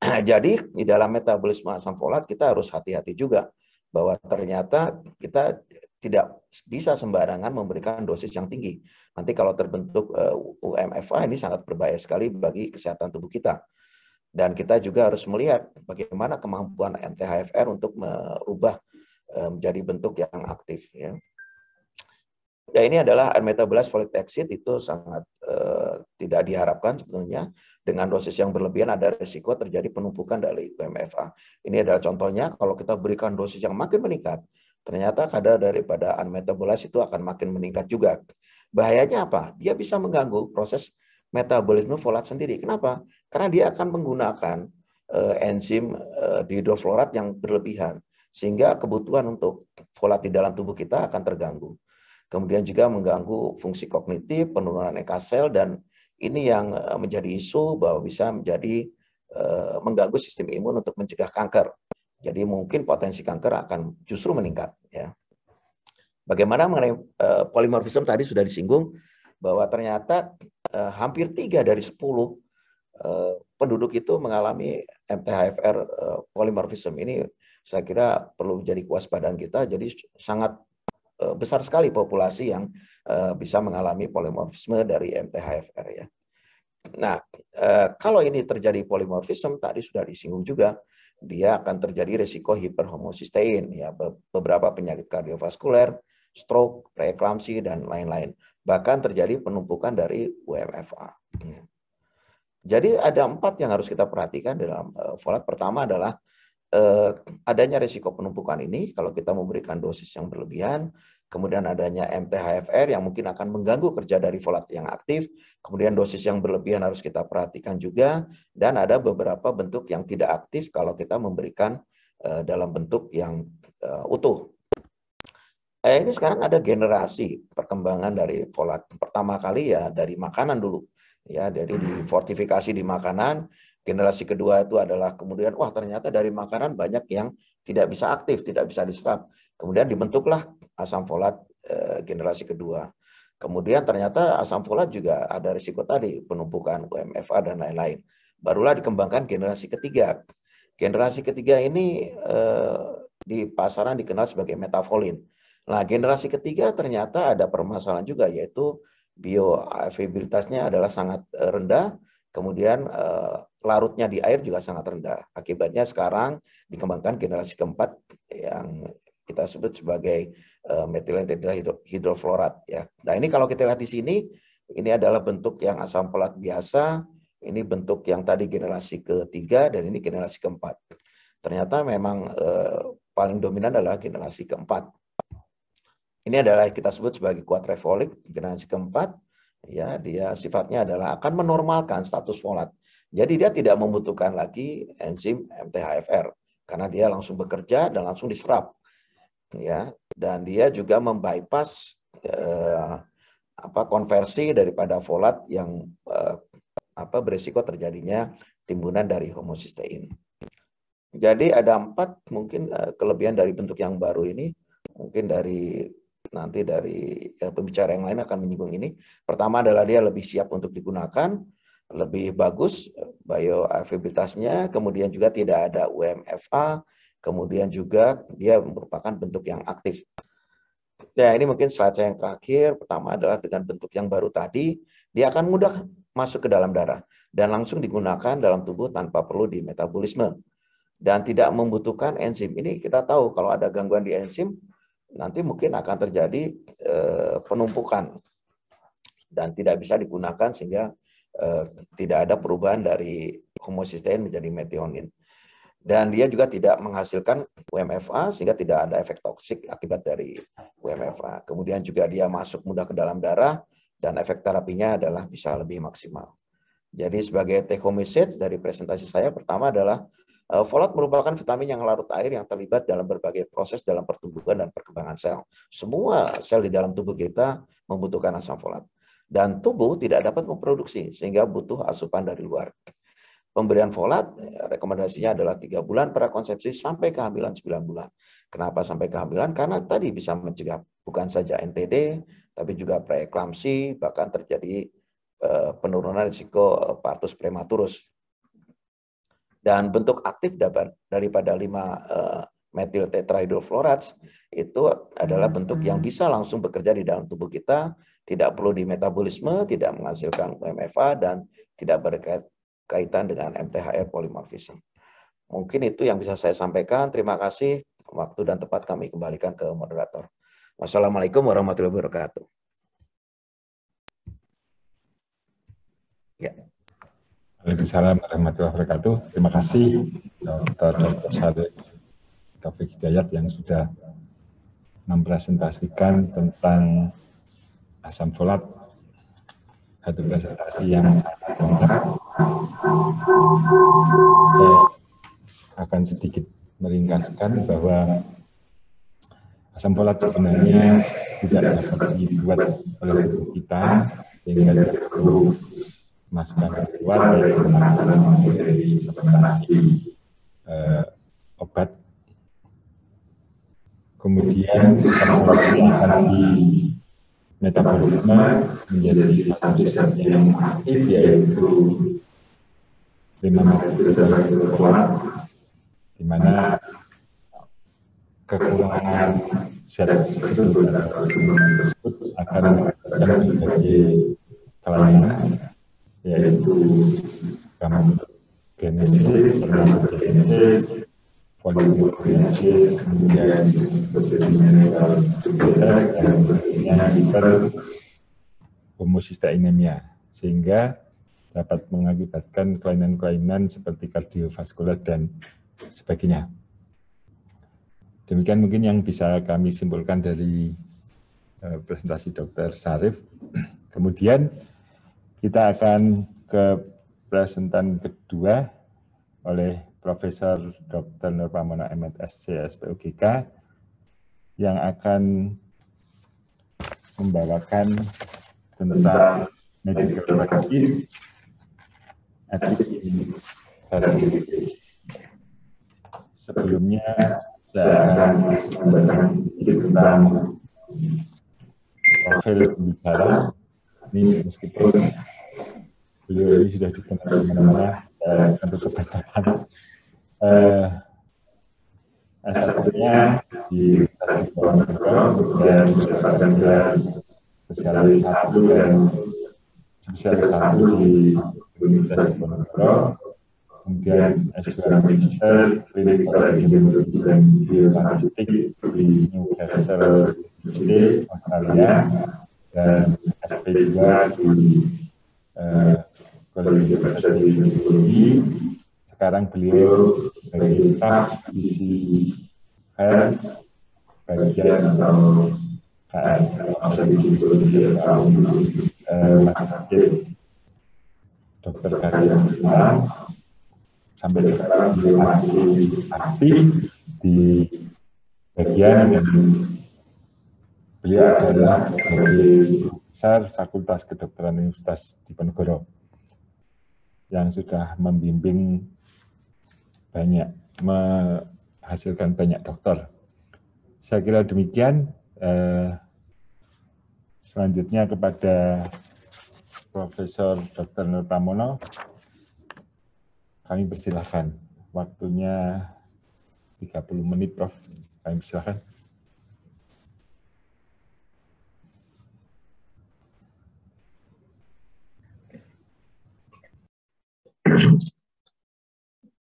Jadi, di dalam metabolisme asam folat, kita harus hati-hati juga bahwa ternyata kita tidak bisa sembarangan memberikan dosis yang tinggi. Nanti kalau terbentuk eh, UMFA ini sangat berbahaya sekali bagi kesehatan tubuh kita. Dan kita juga harus melihat bagaimana kemampuan MTHFR untuk merubah eh, menjadi bentuk yang aktif. Ya. Ya ini adalah metabolized folate acid itu sangat uh, tidak diharapkan sebetulnya dengan dosis yang berlebihan ada risiko terjadi penumpukan dari UMFA. Ini adalah contohnya kalau kita berikan dosis yang makin meningkat, ternyata kadar daripada unmetabolized itu akan makin meningkat juga. Bahayanya apa? Dia bisa mengganggu proses metabolisme folat sendiri. Kenapa? Karena dia akan menggunakan uh, enzim uh, dihidrofluorat yang berlebihan sehingga kebutuhan untuk folat di dalam tubuh kita akan terganggu. Kemudian juga mengganggu fungsi kognitif, penurunan EK sel dan ini yang uh, menjadi isu bahwa bisa menjadi uh, mengganggu sistem imun untuk mencegah kanker. Jadi mungkin potensi kanker akan justru meningkat. Ya. Bagaimana mengenai uh, polimorfisme tadi sudah disinggung bahwa ternyata uh, hampir tiga dari sepuluh uh, penduduk itu mengalami MTHFR polimorfisme. Ini saya kira perlu menjadi kewaspadaan kita. Jadi sangat besar sekali populasi yang uh, bisa mengalami polimorfisme dari MTHFR ya. Nah, kalau ini terjadi polimorfisme tadi sudah disinggung juga dia akan terjadi resiko hiperhomocysteine ya beberapa penyakit kardiovaskuler, stroke, preeklamsi dan lain-lain. Bahkan terjadi penumpukan dari UMFA. Jadi ada empat yang harus kita perhatikan dalam folat. Pertama adalah uh, adanya resiko penumpukan ini kalau kita memberikan dosis yang berlebihan kemudian adanya MTHFR yang mungkin akan mengganggu kerja dari folat yang aktif, kemudian dosis yang berlebihan harus kita perhatikan juga, dan ada beberapa bentuk yang tidak aktif kalau kita memberikan uh, dalam bentuk yang uh, utuh. Eh, ini sekarang ada generasi perkembangan dari folat. Pertama kali ya dari makanan dulu, ya dari di fortifikasi di makanan. Generasi kedua itu adalah kemudian wah ternyata dari makanan banyak yang tidak bisa aktif, tidak bisa diserap. Kemudian dibentuklah asam folat eh, generasi kedua. Kemudian ternyata asam folat juga ada risiko tadi, penumpukan UMFA dan lain-lain. Barulah dikembangkan generasi ketiga. Generasi ketiga ini eh, di pasaran dikenal sebagai metafolin. Nah, generasi ketiga ternyata ada permasalahan juga yaitu bioavailabilitasnya adalah sangat eh, rendah, kemudian eh, larutnya di air juga sangat rendah. Akibatnya sekarang dikembangkan generasi keempat yang kita sebut sebagai uh, metilen tetrahidrofluorat ya. Nah, ini kalau kita lihat di sini ini adalah bentuk yang asam folat biasa, ini bentuk yang tadi generasi ketiga dan ini generasi keempat. Ternyata memang uh, paling dominan adalah generasi keempat. Ini adalah kita sebut sebagai quadrifolik generasi keempat ya dia sifatnya adalah akan menormalkan status folat. Jadi dia tidak membutuhkan lagi enzim MTHFR karena dia langsung bekerja dan langsung diserap. Ya, dan dia juga membypass eh, apa konversi daripada folat yang eh, apa berisiko terjadinya timbunan dari homosistein. Jadi ada empat mungkin eh, kelebihan dari bentuk yang baru ini mungkin dari nanti dari ya, pembicara yang lain akan menyinggung ini. Pertama adalah dia lebih siap untuk digunakan, lebih bagus eh, bioavailabilitasnya, kemudian juga tidak ada UMFA, kemudian juga dia merupakan bentuk yang aktif. nah ini mungkin slide yang terakhir. Pertama adalah dengan bentuk yang baru tadi, dia akan mudah masuk ke dalam darah dan langsung digunakan dalam tubuh tanpa perlu di metabolisme dan tidak membutuhkan enzim. Ini kita tahu kalau ada gangguan di enzim, nanti mungkin akan terjadi eh, penumpukan dan tidak bisa digunakan sehingga eh, tidak ada perubahan dari homocysteine menjadi metionin. Dan dia juga tidak menghasilkan UMFA sehingga tidak ada efek toksik akibat dari UMFA. Kemudian juga dia masuk mudah ke dalam darah dan efek terapinya adalah bisa lebih maksimal. Jadi sebagai take home message dari presentasi saya pertama adalah Eh, folat merupakan vitamin yang larut air yang terlibat dalam berbagai proses dalam pertumbuhan dan perkembangan sel. Semua sel di dalam tubuh kita membutuhkan asam folat. Dan tubuh tidak dapat memproduksi, sehingga butuh asupan dari luar. Pemberian folat, eh, rekomendasinya adalah tiga bulan prakonsepsi sampai kehamilan 9 bulan. Kenapa sampai kehamilan? Karena tadi bisa mencegah bukan saja NTD, tapi juga preeklamsi, bahkan terjadi eh, penurunan risiko partus prematurus dan bentuk aktif daripada 5 eh, metil tetrahidroflorats itu adalah hmm. bentuk yang hmm. bisa langsung bekerja di dalam tubuh kita, tidak perlu di metabolisme, tidak menghasilkan UMFA, dan tidak berkaitan dengan MTHR polymorphism. Mungkin itu yang bisa saya sampaikan. Terima kasih. Waktu dan tempat kami kembalikan ke moderator. Wassalamualaikum warahmatullahi wabarakatuh. Ya. Waalaikumsalam warahmatullahi wabarakatuh. Terima kasih Dr. Dr. Sari Taufik Hidayat yang sudah mempresentasikan tentang asam folat. Satu presentasi yang sangat lengkap. Saya akan sedikit meringkaskan bahwa asam folat sebenarnya tidak dapat dibuat oleh tubuh kita sehingga tidak perlu Mas Bambang keluar dari implementasi eh, obat. Kemudian terapi metabolisme menjadi satu yang aktif yaitu lima metode kuat di mana kekurangan zat tersebut akan terjadi kelainan yaitu kamu genesis, bernama genesis, kemudian sehingga dapat mengakibatkan kelainan-kelainan seperti kardiovaskular dan sebagainya. Demikian mungkin yang bisa kami simpulkan dari eh, presentasi Dr. Sarif. Kemudian kita akan ke presentan kedua oleh Profesor Dr. Nur Pramono MSc SPUGK yang akan membawakan tentang medical education Sebelumnya saya akan membacakan sedikit tentang profil bicara ini meskipun beliau ini sudah dikenal ke mana-mana uh, eh, untuk kebangsaan. Uh, eh, asalnya eh, di Kabupaten dan mendapatkan gelar spesialis satu dan spesialis satu di Universitas Diponegoro, kemudian S2 Magister Clinical Epidemiology dan Biostatistik di Newcastle University, Australia, dan SP2 di uh, beliau dibaca di metodologi, sekarang beliau sebagai staf isi KR bagian atau KS maksud di metodologi atau rumah sakit Dr. Karya sampai sekarang beliau masih aktif di bagian yang beliau adalah sebagai besar Fakultas Kedokteran Universitas Diponegoro yang sudah membimbing banyak, menghasilkan banyak dokter. Saya kira demikian. Eh, selanjutnya kepada Profesor Dr. Nur Pramono. Kami persilahkan. Waktunya 30 menit, Prof. Kami persilahkan.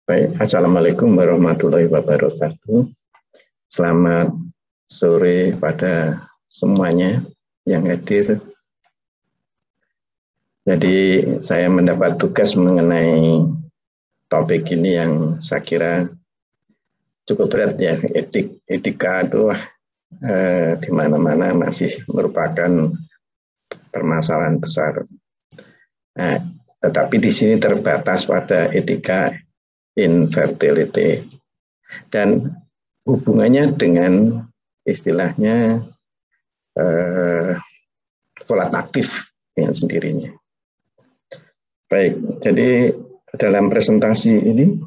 Baik, Assalamualaikum warahmatullahi wabarakatuh. Selamat sore pada semuanya yang hadir jadi saya mendapat tugas mengenai topik ini yang saya kira cukup berat ya etik etika itu eh, di mana-mana masih merupakan permasalahan besar. Nah, tetapi di sini terbatas pada etika infertility dan hubungannya dengan istilahnya eh, aktif dengan sendirinya. Baik, jadi dalam presentasi ini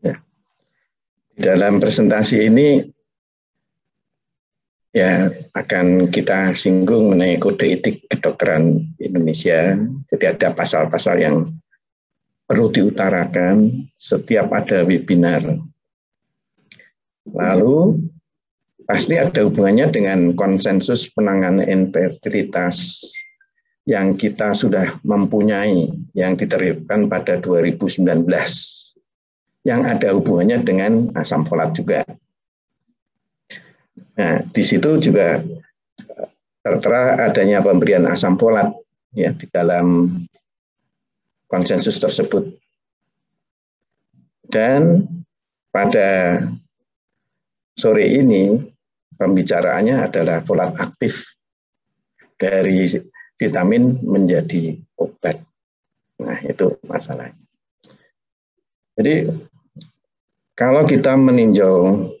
ya, dalam presentasi ini ya akan kita singgung mengenai kode etik kedokteran Indonesia. Jadi ada pasal-pasal yang perlu diutarakan setiap ada webinar. Lalu pasti ada hubungannya dengan konsensus penanganan infertilitas yang kita sudah mempunyai yang diterapkan pada 2019 yang ada hubungannya dengan asam folat juga. Nah, di situ juga tertera adanya pemberian asam folat ya di dalam konsensus tersebut. Dan pada sore ini pembicaraannya adalah folat aktif dari vitamin menjadi obat. Nah, itu masalahnya. Jadi kalau kita meninjau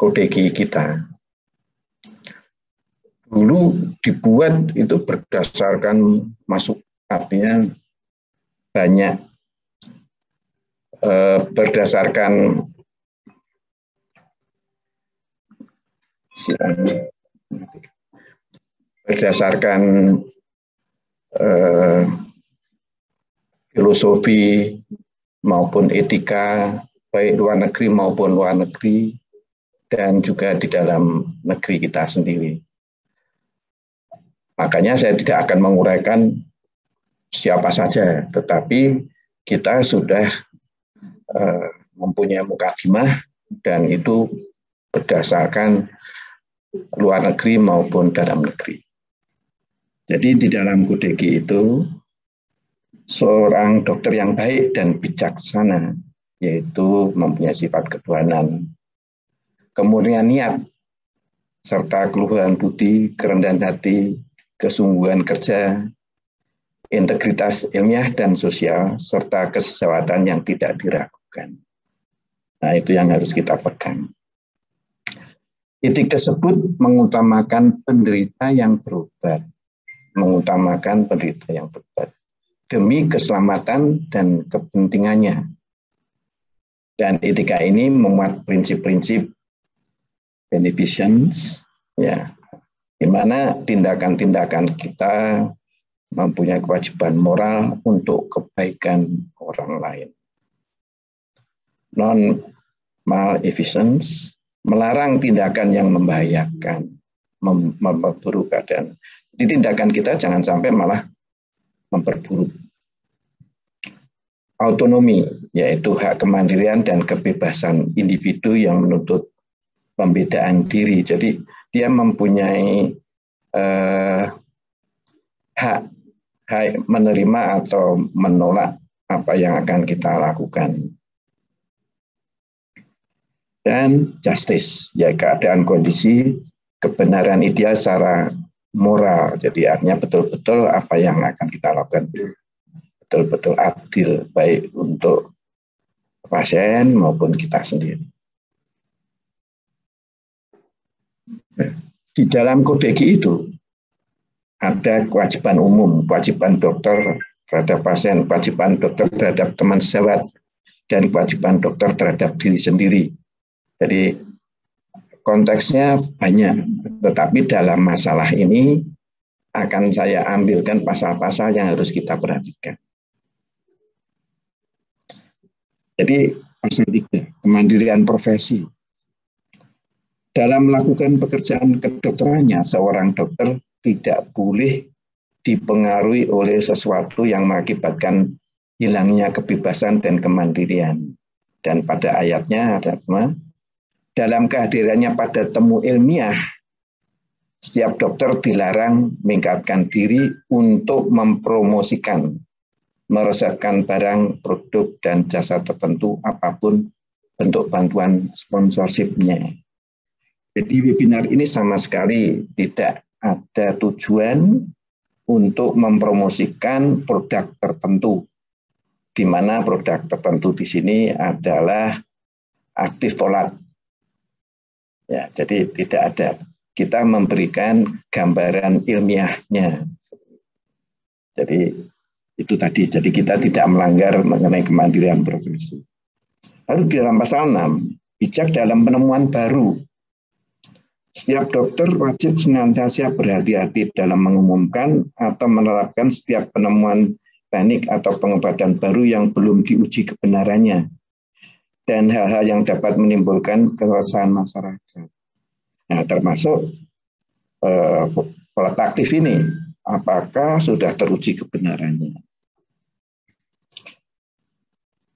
kode kita, dulu dibuat itu berdasarkan masuk artinya banyak eh, berdasarkan berdasarkan eh, filosofi maupun etika baik luar negeri maupun luar negeri dan juga di dalam negeri kita sendiri. Makanya saya tidak akan menguraikan siapa saja, tetapi kita sudah uh, mempunyai mukadimah dan itu berdasarkan luar negeri maupun dalam negeri. Jadi di dalam kudeki itu seorang dokter yang baik dan bijaksana yaitu mempunyai sifat ketuhanan, kemudian niat serta keluhuran budi, kerendahan hati, kesungguhan kerja, integritas ilmiah dan sosial, serta kesehatan yang tidak diragukan. Nah, itu yang harus kita pegang. Etik tersebut mengutamakan penderita yang berobat, mengutamakan penderita yang berobat demi keselamatan dan kepentingannya. Dan etika ini memuat prinsip-prinsip beneficence, ya, di mana tindakan-tindakan kita mempunyai kewajiban moral untuk kebaikan orang lain. Non maleficence melarang tindakan yang membahayakan, mem memperburuk keadaan. Di tindakan kita jangan sampai malah memperburuk. Autonomi, yaitu hak kemandirian dan kebebasan individu yang menuntut pembedaan diri. Jadi dia mempunyai eh, hak menerima atau menolak apa yang akan kita lakukan. Dan justice, ya keadaan kondisi kebenaran ideal secara moral. Jadi artinya betul-betul apa yang akan kita lakukan betul-betul adil baik untuk pasien maupun kita sendiri. Di dalam kodeki itu ada kewajiban umum, kewajiban dokter terhadap pasien, kewajiban dokter terhadap teman sejawat, dan kewajiban dokter terhadap diri sendiri. Jadi konteksnya banyak, tetapi dalam masalah ini akan saya ambilkan pasal-pasal yang harus kita perhatikan. Jadi pasal 3, kemandirian profesi. Dalam melakukan pekerjaan kedokterannya, seorang dokter tidak boleh dipengaruhi oleh sesuatu yang mengakibatkan hilangnya kebebasan dan kemandirian. Dan pada ayatnya ada dalam kehadirannya pada temu ilmiah, setiap dokter dilarang meningkatkan diri untuk mempromosikan, meresepkan barang, produk, dan jasa tertentu apa pun bentuk bantuan sponsorshipnya. Jadi webinar ini sama sekali tidak ada tujuan untuk mempromosikan produk tertentu, di mana produk tertentu di sini adalah aktif folat. Ya, jadi tidak ada. Kita memberikan gambaran ilmiahnya. Jadi itu tadi. Jadi kita tidak melanggar mengenai kemandirian profesi. Lalu di dalam pasal 6, bijak dalam penemuan baru setiap dokter wajib senantiasa berhati-hati dalam mengumumkan atau menerapkan setiap penemuan teknik atau pengobatan baru yang belum diuji kebenarannya dan hal-hal yang dapat menimbulkan keresahan masyarakat. Nah, termasuk eh, pola aktif ini, apakah sudah teruji kebenarannya?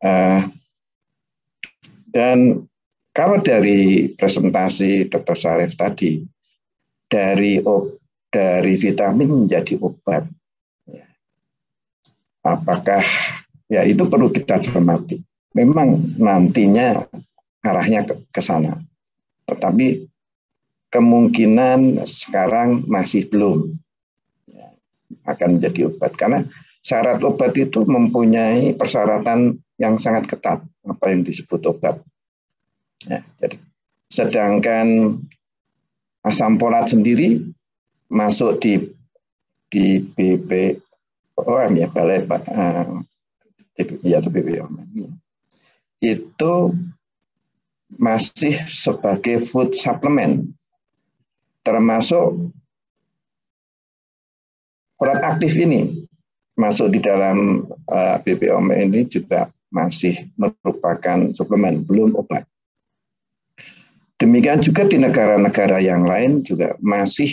Eh, dan kalau dari presentasi Dr. Sarif tadi, dari dari vitamin menjadi obat, ya. apakah ya itu perlu kita cermati. Memang nantinya arahnya ke, ke sana, tetapi kemungkinan sekarang masih belum ya, akan menjadi obat karena syarat obat itu mempunyai persyaratan yang sangat ketat apa yang disebut obat. Ya, jadi sedangkan asam folat sendiri masuk di di BPOM ya balai uh, ya BPOM itu masih sebagai food supplement termasuk folat aktif ini masuk di dalam uh, BPOM ini juga masih merupakan suplemen belum obat Demikian juga di negara-negara yang lain juga masih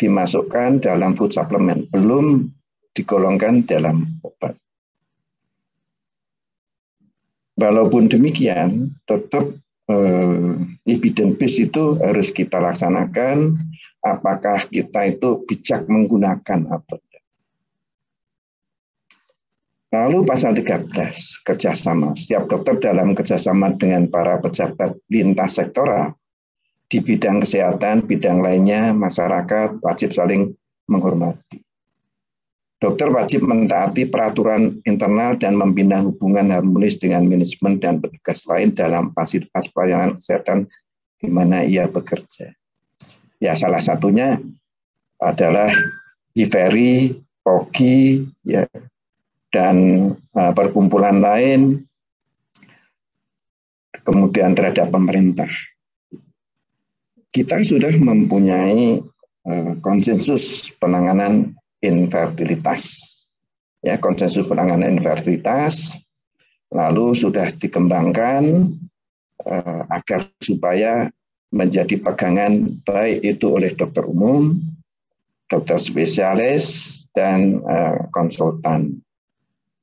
dimasukkan dalam food supplement, belum digolongkan dalam obat. Walaupun demikian, tetap eh, evidence base itu harus kita laksanakan. Apakah kita itu bijak menggunakan atau Lalu pasal 13, kerjasama. Setiap dokter dalam kerjasama dengan para pejabat lintas sektoral di bidang kesehatan, bidang lainnya, masyarakat wajib saling menghormati. Dokter wajib mentaati peraturan internal dan membina hubungan harmonis dengan manajemen dan petugas lain dalam fasilitas pelayanan kesehatan di mana ia bekerja. Ya, salah satunya adalah IVERI, POGI, ya, dan uh, perkumpulan lain, kemudian terhadap pemerintah. Kita sudah mempunyai uh, konsensus penanganan infertilitas. Ya, konsensus penanganan infertilitas lalu sudah dikembangkan uh, agar supaya menjadi pegangan baik itu oleh dokter umum, dokter spesialis, dan konsultan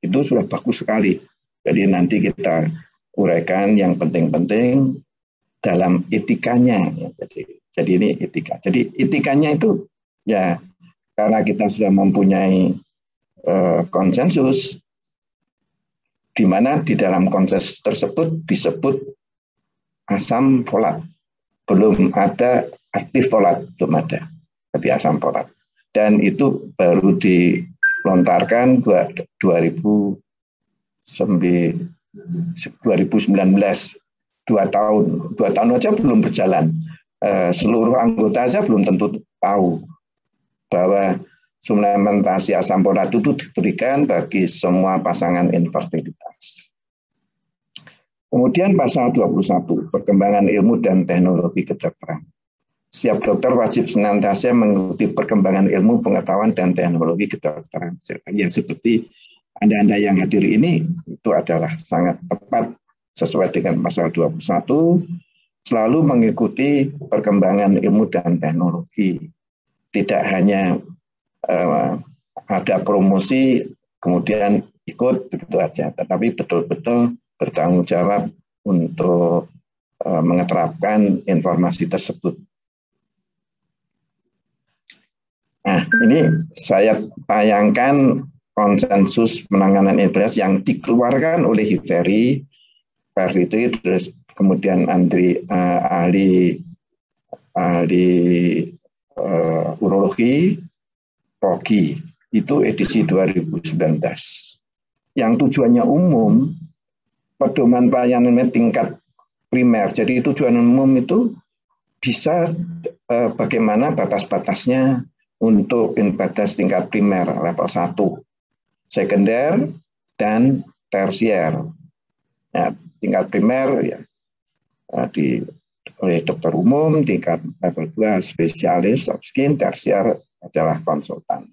itu sudah bagus sekali. Jadi nanti kita uraikan yang penting-penting dalam etikanya. Ya. Jadi, jadi ini etika. Jadi etikanya itu ya karena kita sudah mempunyai uh, konsensus, di mana di dalam konsensus tersebut disebut asam folat. Belum ada aktif folat, belum ada. Tapi asam folat. Dan itu baru dilontarkan 2019 dua tahun dua tahun aja belum berjalan eh, seluruh anggota aja belum tentu tahu bahwa suplementasi asam folat itu diberikan bagi semua pasangan infertilitas. Kemudian pasal 21, perkembangan ilmu dan teknologi kedokteran. Setiap dokter wajib senantiasa mengikuti perkembangan ilmu, pengetahuan, dan teknologi kedokteran. Ya seperti Anda-Anda yang hadir ini, itu adalah sangat tepat sesuai dengan pasal 21, selalu mengikuti perkembangan ilmu dan teknologi. Tidak hanya uh, ada promosi kemudian ikut begitu aja, tetapi betul-betul bertanggung jawab untuk uh, mengeterapkan informasi tersebut. Nah, ini saya tayangkan konsensus penanganan inflasi yang dikeluarkan oleh Hiveri, Perfitri, terus kemudian Andri uh, ahli ahli uh, urologi, POGI itu edisi 2019. Yang tujuannya umum, pedoman pelayanan tingkat primer. Jadi tujuan umum itu bisa eh, bagaimana batas-batasnya untuk investasi tingkat primer level 1, sekunder, dan tersier. Ya, tingkat primer ya eh, di oleh dokter umum, tingkat level 2 spesialis skin, tersier adalah konsultan.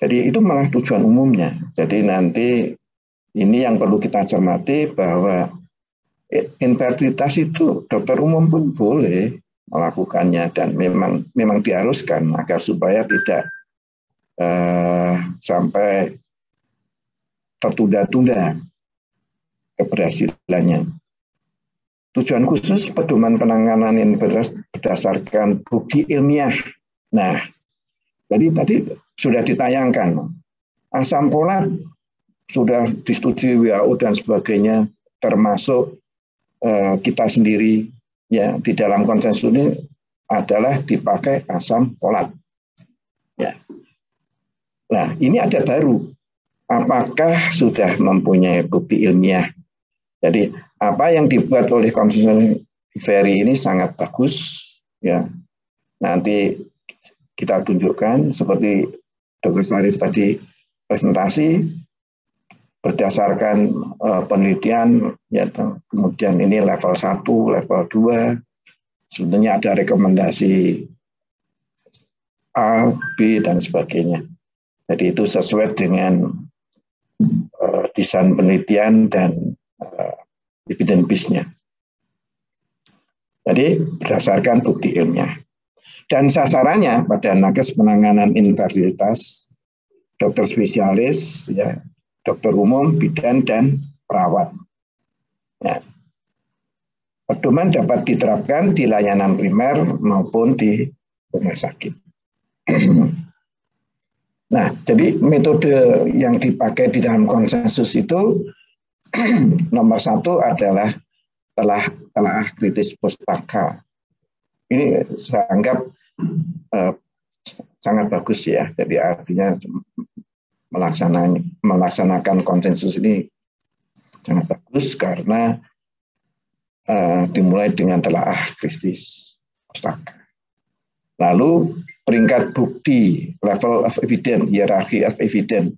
Jadi itu malah tujuan umumnya. Jadi nanti ini yang perlu kita cermati bahwa infertilitas itu dokter umum pun boleh melakukannya dan memang memang diharuskan agar supaya tidak uh, sampai tertunda-tunda keberhasilannya. Tujuan khusus pedoman penanganan ini berdasarkan bukti ilmiah. Nah, jadi tadi sudah ditayangkan asam folat sudah disetujui WHO dan sebagainya, termasuk eh, kita sendiri ya di dalam konsensus ini adalah dipakai asam folat. Ya. Nah, ini ada baru. Apakah sudah mempunyai bukti ilmiah? Jadi apa yang dibuat oleh konstitusi Ferry ini sangat bagus ya nanti kita tunjukkan seperti Dr. Sarif tadi presentasi berdasarkan uh, penelitian ya kemudian ini level 1, level 2 sebenarnya ada rekomendasi A, B dan sebagainya. Jadi itu sesuai dengan uh, desain penelitian dan uh, dividen bisnya. Jadi berdasarkan bukti ilmiah. Dan sasarannya pada nakes penanganan infertilitas, dokter spesialis, ya, dokter umum, bidan, dan perawat. Ya. Pedoman dapat diterapkan di layanan primer maupun di rumah sakit. Nah, jadi metode yang dipakai di dalam konsensus itu nomor satu adalah telah telah kritis pustaka. Ini saya anggap uh, sangat bagus ya. Jadi artinya melaksanakan melaksanakan konsensus ini sangat bagus karena uh, dimulai dengan telah kritis pustaka. Lalu peringkat bukti, level of evidence, hierarchy of evidence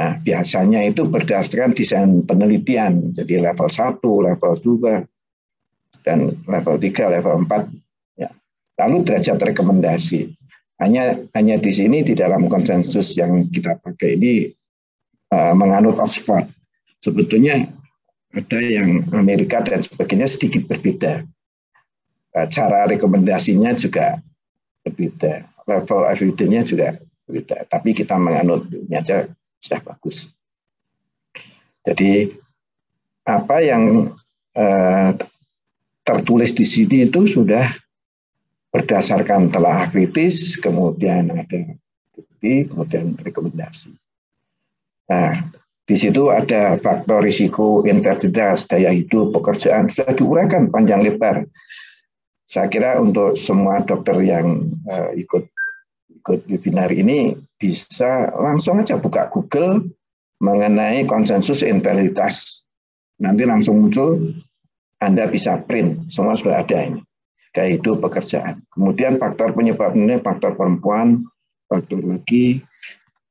Nah, biasanya itu berdasarkan desain penelitian, jadi level 1, level 2, dan level 3, level 4. Ya. Lalu derajat rekomendasi. Hanya hanya di sini di dalam konsensus yang kita pakai ini uh, menganut Oxford. Sebetulnya ada yang Amerika dan sebagainya sedikit berbeda. Uh, cara rekomendasinya juga berbeda. Level evidence-nya juga berbeda. Tapi kita menganut ini aja sudah bagus. Jadi apa yang eh, tertulis di sini itu sudah berdasarkan telah kritis, kemudian ada bukti, kemudian rekomendasi. Nah, Di situ ada faktor risiko infertilitas, daya hidup, pekerjaan, sudah diuraikan panjang lebar. Saya kira untuk semua dokter yang uh, ikut ikut webinar ini bisa langsung aja buka Google mengenai konsensus infertilitas. Nanti langsung muncul, Anda bisa print, semua sudah ada ini. Daya hidup, pekerjaan. Kemudian faktor penyebab ini faktor perempuan, faktor laki,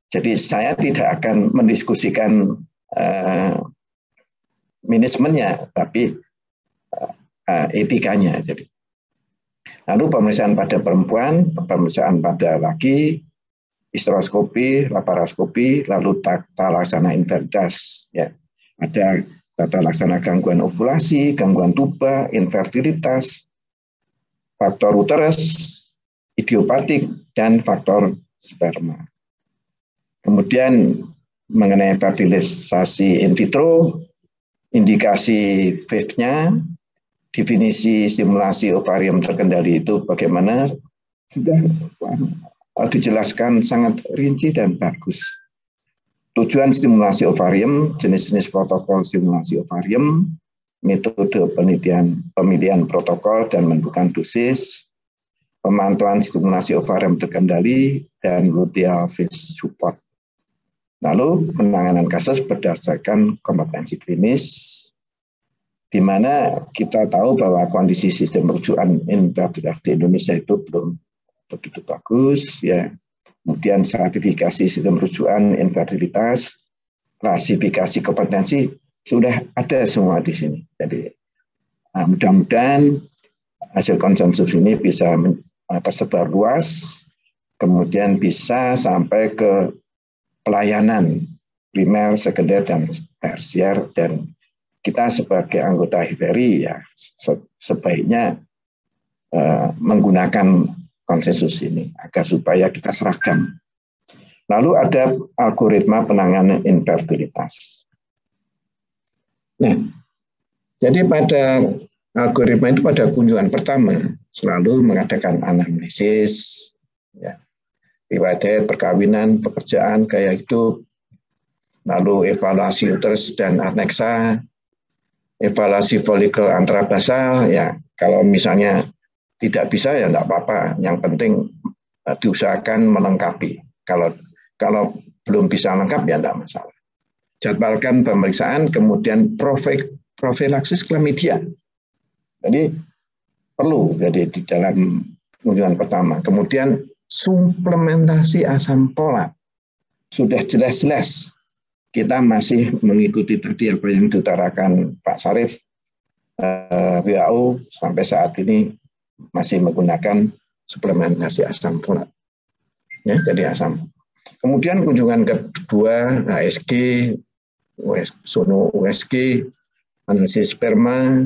jadi saya tidak akan mendiskusikan uh, manajemennya, tapi uh, etikanya. Jadi, lalu pemeriksaan pada perempuan, pemeriksaan pada laki, histeroskopi, laparoskopi, lalu tata laksana infertilitas. Ya, ada tata laksana gangguan ovulasi, gangguan tuba, infertilitas, faktor uterus, idiopatik, dan faktor sperma. Kemudian mengenai fertilisasi in vitro, indikasi FIV-nya, definisi stimulasi ovarium terkendali itu bagaimana, sudah dijelaskan sangat rinci dan bagus. Tujuan stimulasi ovarium, jenis-jenis protokol stimulasi ovarium, metode penelitian pemilihan protokol dan menentukan dosis, pemantauan stimulasi ovarium terkendali, dan luteal phase support. Lalu penanganan kasus berdasarkan kompetensi klinis, di mana kita tahu bahwa kondisi sistem rujukan infertilitas di Indonesia itu belum begitu bagus. Ya, kemudian sertifikasi sistem rujukan infertilitas, klasifikasi kompetensi sudah ada semua di sini. Jadi nah, mudah-mudahan hasil konsensus ini bisa tersebar luas, kemudian bisa sampai ke pelayanan primer, sekunder, dan tersier dan kita sebagai anggota HIVERI ya sebaiknya uh, menggunakan konsensus ini agar supaya kita seragam. Lalu ada algoritma penanganan infertilitas. Nah, jadi pada algoritma itu pada kunjungan pertama selalu mengadakan anamnesis, ya, riwayat perkawinan, pekerjaan, gaya hidup, lalu evaluasi uterus dan aneksa, evaluasi folikel antrabasal, ya kalau misalnya tidak bisa ya enggak apa-apa, yang penting uh, diusahakan melengkapi. Kalau kalau belum bisa lengkap ya enggak masalah. Jadwalkan pemeriksaan, kemudian profil, profilaksis klamidia. Jadi perlu jadi di dalam kunjungan pertama. Kemudian suplementasi asam folat. Sudah jelas-jelas kita masih mengikuti tadi apa yang diutarakan Pak Sarif, eh, sampai saat ini masih menggunakan suplementasi asam folat. Ya, jadi asam. Kemudian kunjungan kedua ASG, sono USG, analisis sperma,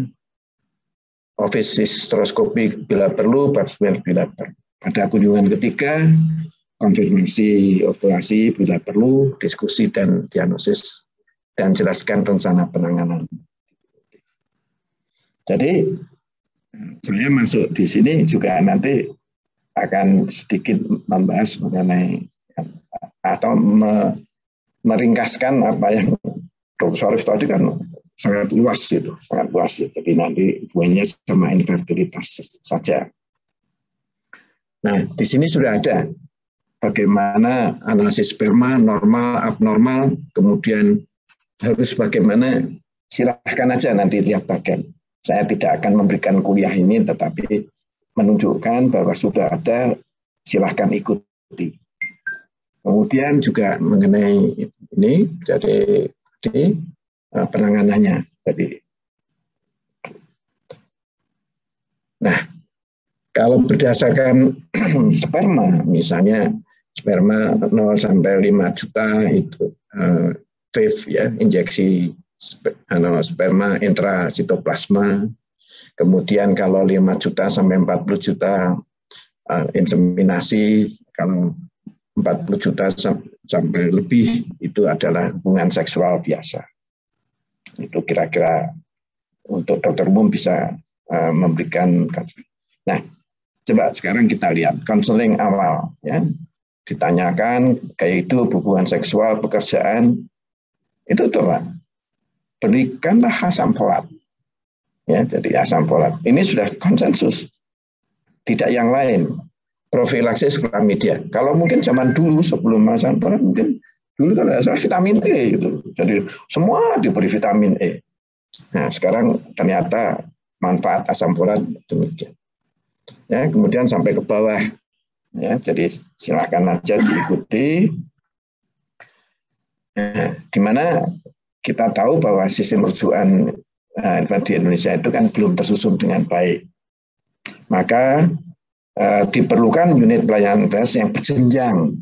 office hysteroscopy bila perlu, pap bila perlu. Pada kunjungan ketiga, konfirmasi ovulasi bila perlu, diskusi dan diagnosis, dan jelaskan rencana penanganan. Jadi, saya masuk di sini juga nanti akan sedikit membahas mengenai atau me, meringkaskan apa yang Dr. Sorif tadi kan sangat luas itu, sangat luas. Jadi nanti hubungannya sama infertilitas saja. Nah, di sini sudah ada bagaimana analisis sperma normal, abnormal, kemudian harus bagaimana silahkan aja nanti lihat bagian. Saya tidak akan memberikan kuliah ini, tetapi menunjukkan bahwa sudah ada, silahkan ikuti. Kemudian juga mengenai ini, jadi di eh, penanganannya. Jadi, nah kalau berdasarkan sperma, misalnya sperma 0 sampai 5 juta itu uh, VIV ya, injeksi sperma intrasitoplasma. Kemudian kalau 5 juta sampai 40 juta uh, inseminasi, kalau 40 juta sampai lebih itu adalah hubungan seksual biasa. Itu kira-kira untuk dokter umum bisa uh, memberikan. Nah, Coba sekarang kita lihat konseling awal ya. Ditanyakan kayak itu hubungan seksual, pekerjaan, Itu Pak. Berikanlah asam folat. Ya, jadi asam folat. Ini sudah konsensus. Tidak yang lain. Profilaksis media. Kalau mungkin zaman dulu sebelum asam folat mungkin dulu kan ada vitamin E gitu. Jadi semua diberi vitamin E. Nah, sekarang ternyata manfaat asam folat demikian. Ya, kemudian sampai ke bawah. Ya, jadi silakan aja diikuti. Nah, di mana kita tahu bahwa sistem rujukan uh, di Indonesia itu kan belum tersusun dengan baik. Maka uh, diperlukan unit pelayanan tes yang berjenjang.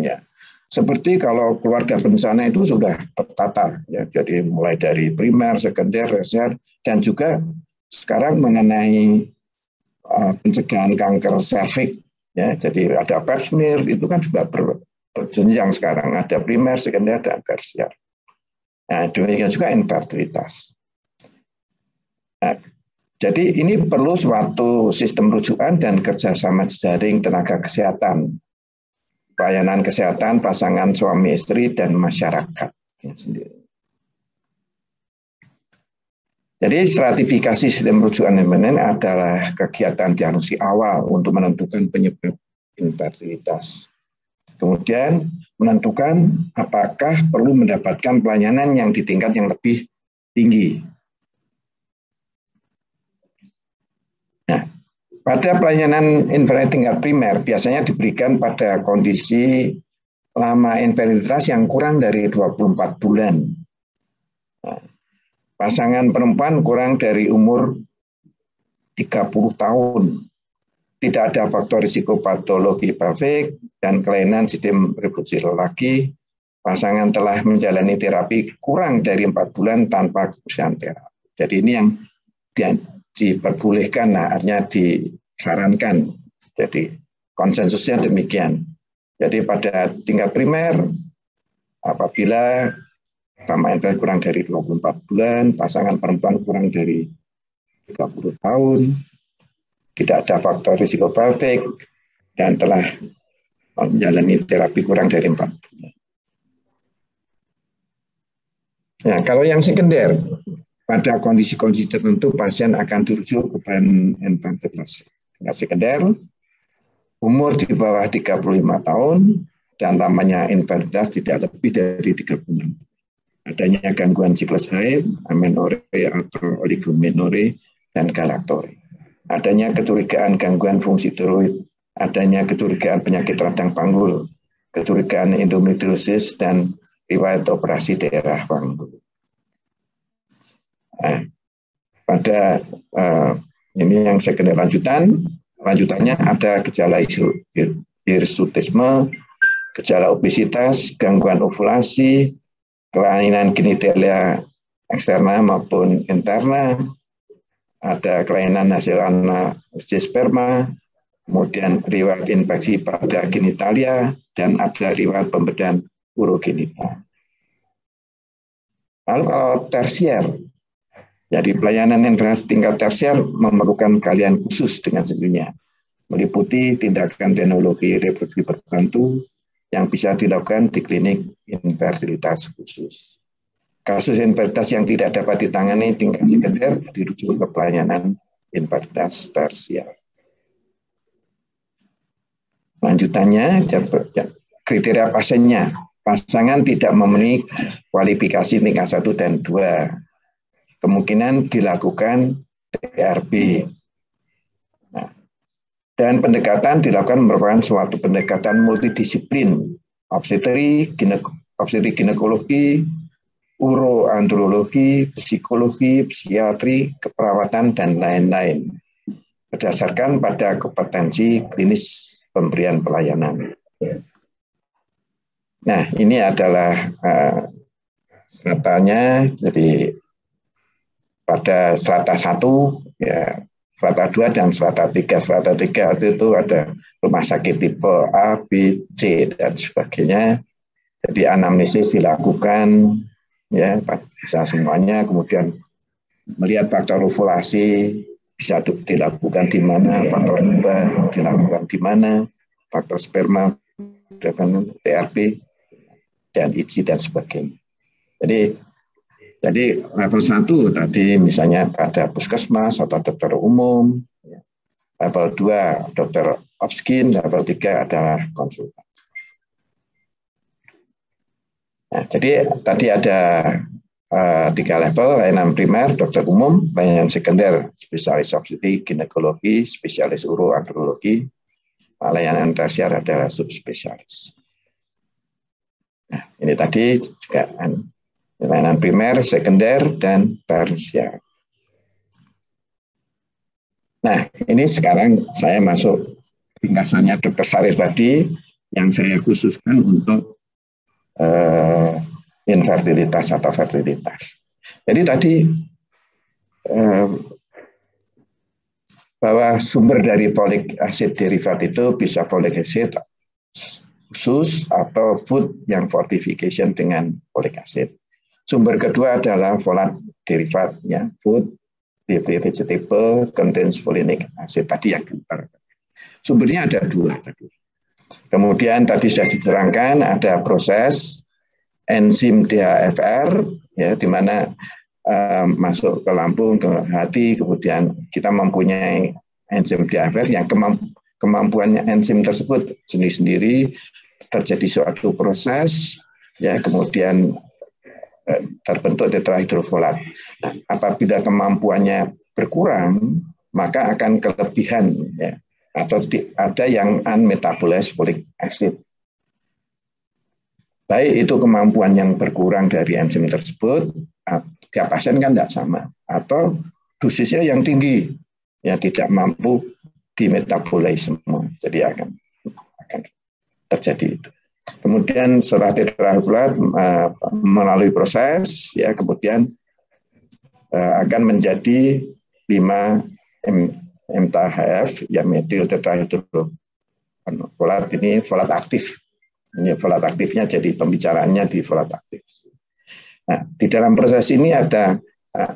Ya. Seperti kalau keluarga bencana itu sudah tertata, ya, jadi mulai dari primer, sekunder, tersier, dan juga sekarang mengenai pencegahan kanker serviks, ya, jadi ada persmir itu kan juga ber, berjenjang sekarang, ada primer, sekunder, dan tersier. Nah, demikian juga infertilitas. Nah, jadi ini perlu suatu sistem rujukan dan kerjasama jaring tenaga kesehatan, pelayanan kesehatan pasangan suami istri dan masyarakat sendiri. Jadi stratifikasi sistem rujukan independen adalah kegiatan diagnosis awal untuk menentukan penyebab infertilitas. Kemudian menentukan apakah perlu mendapatkan pelayanan yang di tingkat yang lebih tinggi. Nah, pada pelayanan inferior tingkat primer biasanya diberikan pada kondisi lama infertilitas yang kurang dari 24 bulan. Pasangan perempuan kurang dari umur 30 tahun tidak ada faktor risiko patologi pelvik dan kelainan sistem reproduksi lelaki. Pasangan telah menjalani terapi kurang dari empat bulan tanpa keputusan terapi. Jadi ini yang di, diperbolehkan, nah, artinya disarankan. Jadi konsensusnya demikian. Jadi pada tingkat primer, apabila sama kurang dari 24 bulan, pasangan perempuan kurang dari 30 tahun, tidak ada faktor risiko pelvik, dan telah menjalani terapi kurang dari empat bulan. Nah, kalau yang sekunder, pada kondisi-kondisi tertentu pasien akan dirujuk ke bahan infantilitas. Tingkat sekunder, umur di bawah 35 tahun, dan namanya infantilitas tidak lebih dari 36 adanya gangguan siklus haid, amenore atau oligomenore, dan galaktore adanya kecurigaan gangguan fungsi tiroid, adanya kecurigaan penyakit radang panggul, kecurigaan endometriosis, dan riwayat operasi daerah panggul. Nah, pada uh, ini yang kenal lanjutan, lanjutannya ada gejala hirsutisme, gejala obesitas, gangguan ovulasi, kelainan genitalia eksterna maupun interna, ada kelainan hasil analisis sperma, kemudian riwayat infeksi pada genitalia, dan ada riwayat pembedahan urogenital. Lalu kalau tersier, jadi pelayanan investasi tingkat tersier memerlukan kalian khusus dengan sendirinya, meliputi tindakan teknologi reproduksi berbantu yang bisa dilakukan di klinik infertilitas khusus. Kasus infertilitas yang tidak dapat ditangani tingkat sekunder dirujuk ke pelayanan infertilitas tersier. Lanjutannya, ya, kriteria pasiennya. Pasangan tidak memenuhi kualifikasi tingkat 1 dan 2. Kemungkinan dilakukan TRB. Dan pendekatan dilakukan merupakan suatu pendekatan multidisiplin, obstetri, obstetri ginekologi, uroandrologi, psikologi, psikiatri, keperawatan, dan lain-lain berdasarkan pada kompetensi klinis pemberian pelayanan. Nah, ini adalah uh. Jadi pada strata satu, ya strata dua dan strata tiga. Strata tiga itu ada rumah sakit tipe A, B, C dan sebagainya. Jadi anamnesis dilakukan, ya bisa semuanya kemudian melihat faktor ovulasi bisa dilakukan di mana faktor lumba dilakukan di mana faktor sperma TRP dan ICI dan sebagainya Jadi jadi level 1 tadi misalnya pada puskesmas atau dokter umum, ya. level 2 dokter skin, level 3 adalah konsultan. Nah, jadi tadi ada uh, tiga level, layanan primer, dokter umum, layanan sekunder, spesialis obstetrik, ginekologi, spesialis uroandrologi, layanan tersier adalah subspesialis. Nah, ini tadi juga layanan primer, sekunder, dan tersier. Nah, ini sekarang saya masuk ringkasannya Dr. Sarif tadi yang saya khususkan untuk uh, infertilitas atau fertilitas. Jadi tadi uh, bahwa sumber dari folic acid derivat itu bisa folic acid khusus atau food yang fortification dengan folic acid. Sumber kedua adalah folat derivat, ya, food, vegetable, contains folinic acid tadi yang gentar. Sumbernya ada dua. Kemudian tadi sudah diterangkan ada proses enzim DHFR, ya, di mana uh, masuk ke lambung, ke hati, kemudian kita mempunyai enzim DHFR yang kemamp kemampuannya enzim tersebut sendiri-sendiri terjadi suatu proses, ya, kemudian terbentuk tetrahidrofolat. Nah, apabila kemampuannya berkurang, maka akan kelebihan ya, atau ada yang unmetabolized folic acid. Baik itu kemampuan yang berkurang dari enzim tersebut, tiap pasien kan tidak sama, atau dosisnya yang tinggi, yang tidak mampu dimetabolise semua. Jadi akan akan terjadi itu. Kemudian setelah tetrahydrofolat uh, melalui proses, ya kemudian uh, akan menjadi 5 M, MTHF, ya metil tetrahydrofolat ini folat aktif. Ini folat aktifnya jadi pembicaraannya di folat aktif. Nah, di dalam proses ini ada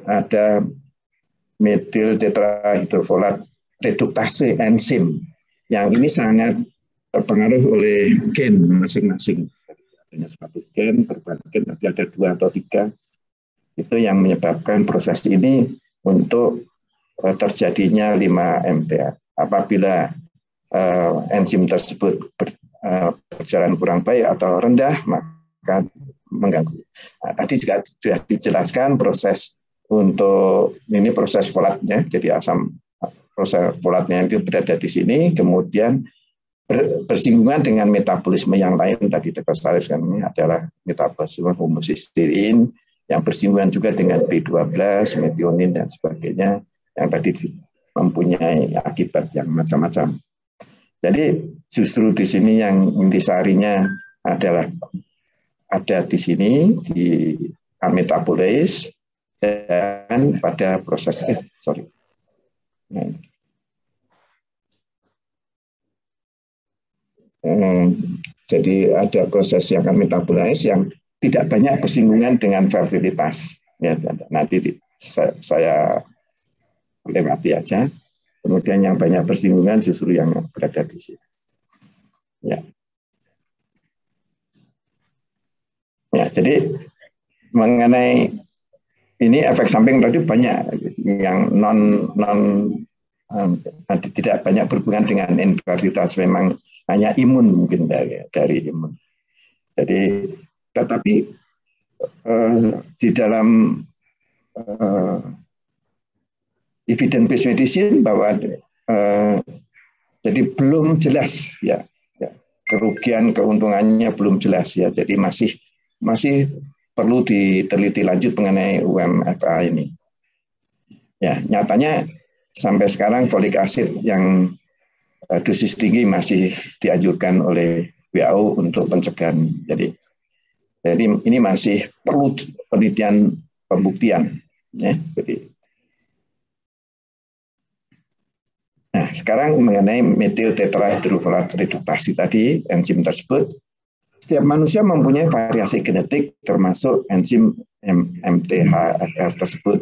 ada metil tetrahydrofolat reduktase enzim yang ini sangat terpengaruh oleh gen masing-masing. Adanya satu gen, perubahan gen, nanti ada dua atau tiga. Itu yang menyebabkan proses ini untuk uh, terjadinya 5 MTA. Apabila uh, enzim tersebut ber, uh, berjalan kurang baik atau rendah, maka mengganggu. Nah, tadi juga sudah dijelaskan proses untuk ini proses folatnya, jadi asam proses folatnya itu berada di sini, kemudian bersinggungan dengan metabolisme yang lain tadi Dr. Sarif kan ini adalah metabolisme homosistirin yang bersinggungan juga dengan B12, metionin dan sebagainya yang tadi mempunyai akibat yang macam-macam. Jadi justru di sini yang intisarinya adalah ada di sini di metabolis dan pada proses eh, sorry. Nah, Hmm, jadi ada proses yang akan metabolise yang tidak banyak bersinggungan dengan fertilitas. Ya, nanti saya, saya lewati aja. Kemudian yang banyak bersinggungan justru yang berada di sini. Ya. Ya, jadi mengenai ini efek samping tadi banyak yang non non um, tidak banyak berhubungan dengan infertilitas memang hanya imun mungkin dari dari imun. Jadi tetapi uh, di dalam uh, evidence based medicine bahwa uh, jadi belum jelas ya, ya kerugian keuntungannya belum jelas ya. Jadi masih masih perlu diteliti lanjut mengenai UMFA ini. Ya, nyatanya sampai sekarang folik asid yang dosis tinggi masih dianjurkan oleh WHO untuk pencegahan. Jadi, jadi ini masih perlu penelitian pembuktian. Ya, jadi, nah, sekarang mengenai metil tetrahydrofolat reduktasi tadi, enzim tersebut, setiap manusia mempunyai variasi genetik termasuk enzim MTHFR tersebut.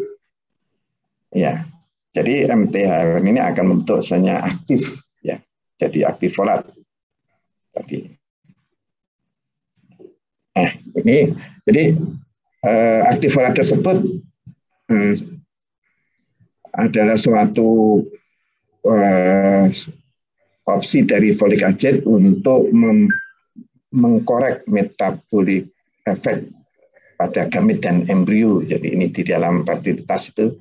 Ya, jadi MTHFR ini akan membentuk senyawa aktif jadi aktif folat. Tadi. Nah, ini jadi eh, aktifolat tersebut eh, adalah suatu eh, opsi dari folik acid untuk mengkorek metabolik efek pada gamit dan embrio. Jadi ini di dalam fertilitas itu.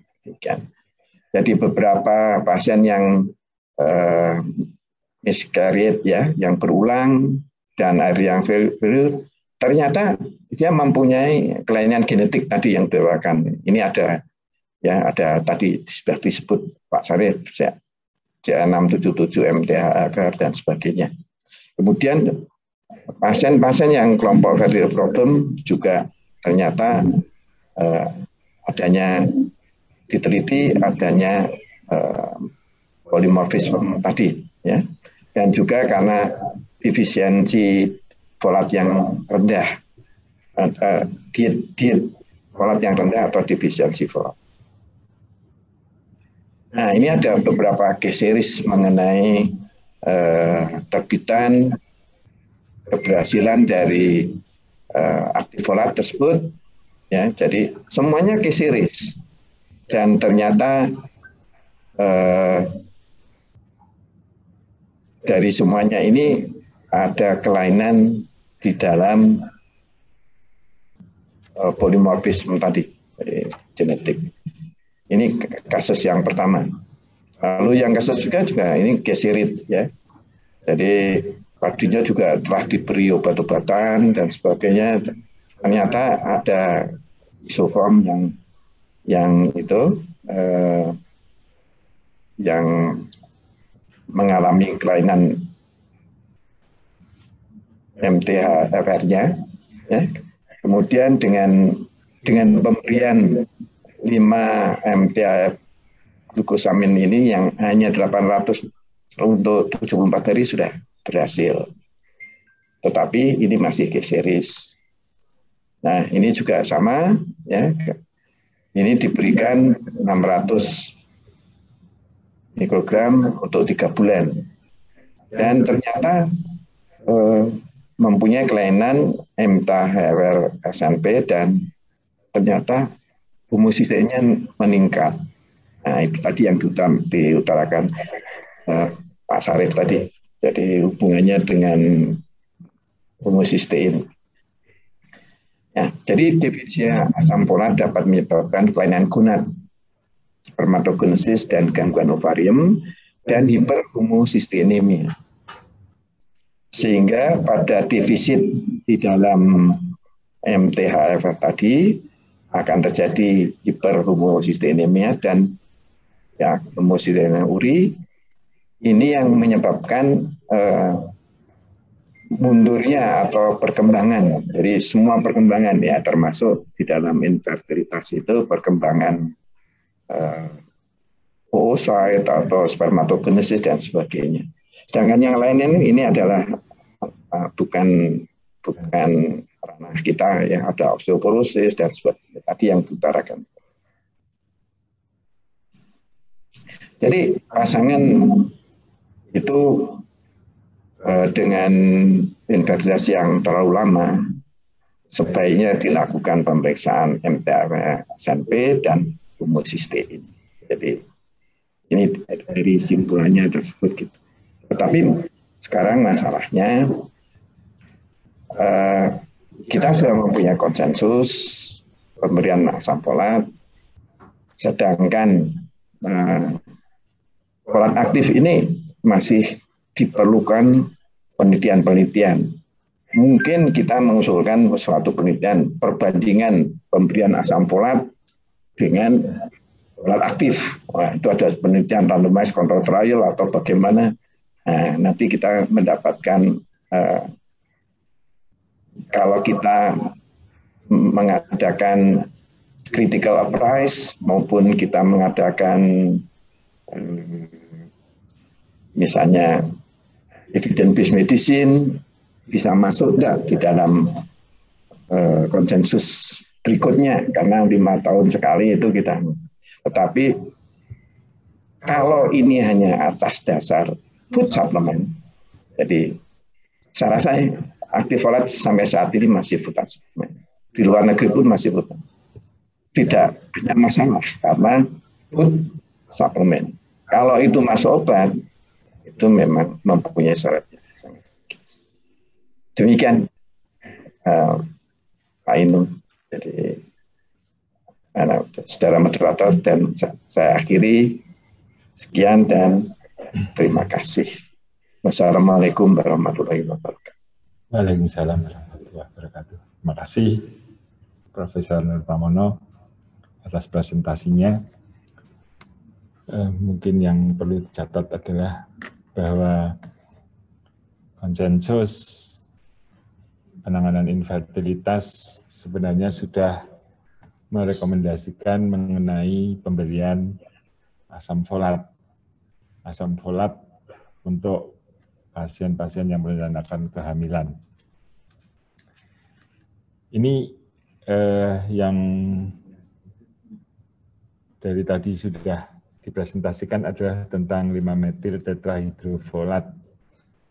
Jadi beberapa pasien yang uh, miscarriage ya, yang berulang dan air yang failure, ternyata dia mempunyai kelainan genetik tadi yang diriwayatkan. Ini ada ya ada tadi sudah disebut Pak Sarif C677 MTHR dan sebagainya. Kemudian pasien-pasien yang kelompok fertile problem juga ternyata eh, adanya diteliti adanya uh, polimorfisme tadi ya dan juga karena efisiensi folat yang rendah. Uh, diet diet folat yang rendah atau defisiensi folat. Nah ini ada beberapa case series mengenai uh, terbitan keberhasilan dari uh, aktif folat tersebut ya. Jadi semuanya case series. Dan ternyata eh, dari semuanya ini ada kelainan di dalam eh, polimorfisme tadi genetik. Ini kasus yang pertama. Lalu yang kasus juga juga ini gesirit ya. Jadi padinya juga telah diberi obat-obatan dan sebagainya. Ternyata ada isoform yang yang itu eh, yang mengalami kelainan MTHFR-nya, ya. kemudian dengan dengan pemberian 5 MTHF glukosamin ini yang hanya 800 untuk 74 hari sudah berhasil. Tetapi ini masih G series. Nah, ini juga sama ya ini diberikan 600 mikrogram untuk tiga bulan dan ternyata eh, mempunyai kelainan MTHFR SNP dan ternyata homosisenya meningkat. Nah itu tadi yang diutarakan eh, Pak Sarif tadi. Jadi hubungannya dengan homosistein. Ya, jadi definisi asam folat dapat menyebabkan kelainan gonad, spermatogenesis dan gangguan ovarium dan hiperhomosistenemia. Sehingga pada defisit di dalam MTHFR tadi akan terjadi hiperhomosistenemia dan ya uri ini yang menyebabkan eh, mundurnya atau perkembangan dari semua perkembangan ya termasuk di dalam infertilitas itu perkembangan uh, oocyte atau spermatogenesis dan sebagainya. Sedangkan yang lain ini, ini adalah uh, bukan bukan ranah kita ya ada osteoporosis dan sebagainya tadi yang diutarakan. Jadi pasangan itu Eh, dengan investasi yang terlalu lama, sebaiknya dilakukan pemeriksaan MTR SNP dan homocysteine. Jadi ini dari simpulannya tersebut gitu. Tetapi sekarang masalahnya uh, kita sudah mempunyai konsensus pemberian asam folat, sedangkan uh, folat aktif ini masih diperlukan penelitian-penelitian. Mungkin kita mengusulkan suatu penelitian perbandingan pemberian asam folat dengan folat aktif. Wah, itu ada penelitian randomized control trial atau bagaimana. Nah, nanti kita mendapatkan uh, kalau kita mengadakan critical appraise maupun kita mengadakan um, misalnya evidence based medicine bisa masuk enggak di dalam uh, konsensus berikutnya karena lima tahun sekali itu kita tetapi kalau ini hanya atas dasar food supplement jadi saya rasa aktif folat sampai saat ini masih food supplement di luar negeri pun masih food tidak banyak masalah karena food suplemen. Kalau itu masuk obat, itu memang mempunyai syaratnya. Demikian uh, Pak Inu. Jadi saudara moderator dan saya, saya akhiri sekian dan terima kasih. Wassalamualaikum warahmatullahi wabarakatuh. Waalaikumsalam warahmatullahi wabarakatuh. Terima kasih Profesor Nur Pramono atas presentasinya eh, mungkin yang perlu dicatat adalah bahwa konsensus penanganan infertilitas sebenarnya sudah merekomendasikan mengenai pemberian asam folat. Asam folat untuk pasien-pasien yang merencanakan kehamilan. Ini eh, yang dari tadi sudah dipresentasikan adalah tentang 5-metil tetrahidrofolat.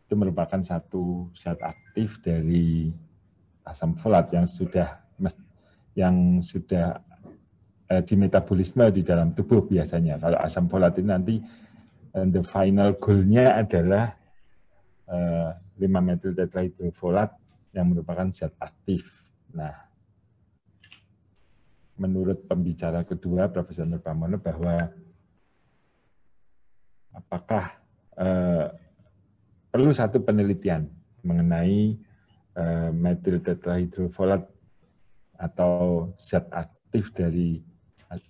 Itu merupakan satu zat aktif dari asam folat yang sudah yang sudah eh, di metabolisme di dalam tubuh biasanya. Kalau asam folat ini nanti eh, the final goal-nya adalah eh, 5-metil tetrahidrofolat yang merupakan zat aktif. Nah, menurut pembicara kedua Profesor Nurpamono bahwa apakah eh, perlu satu penelitian mengenai eh, metil tetrahidrofolat atau zat aktif dari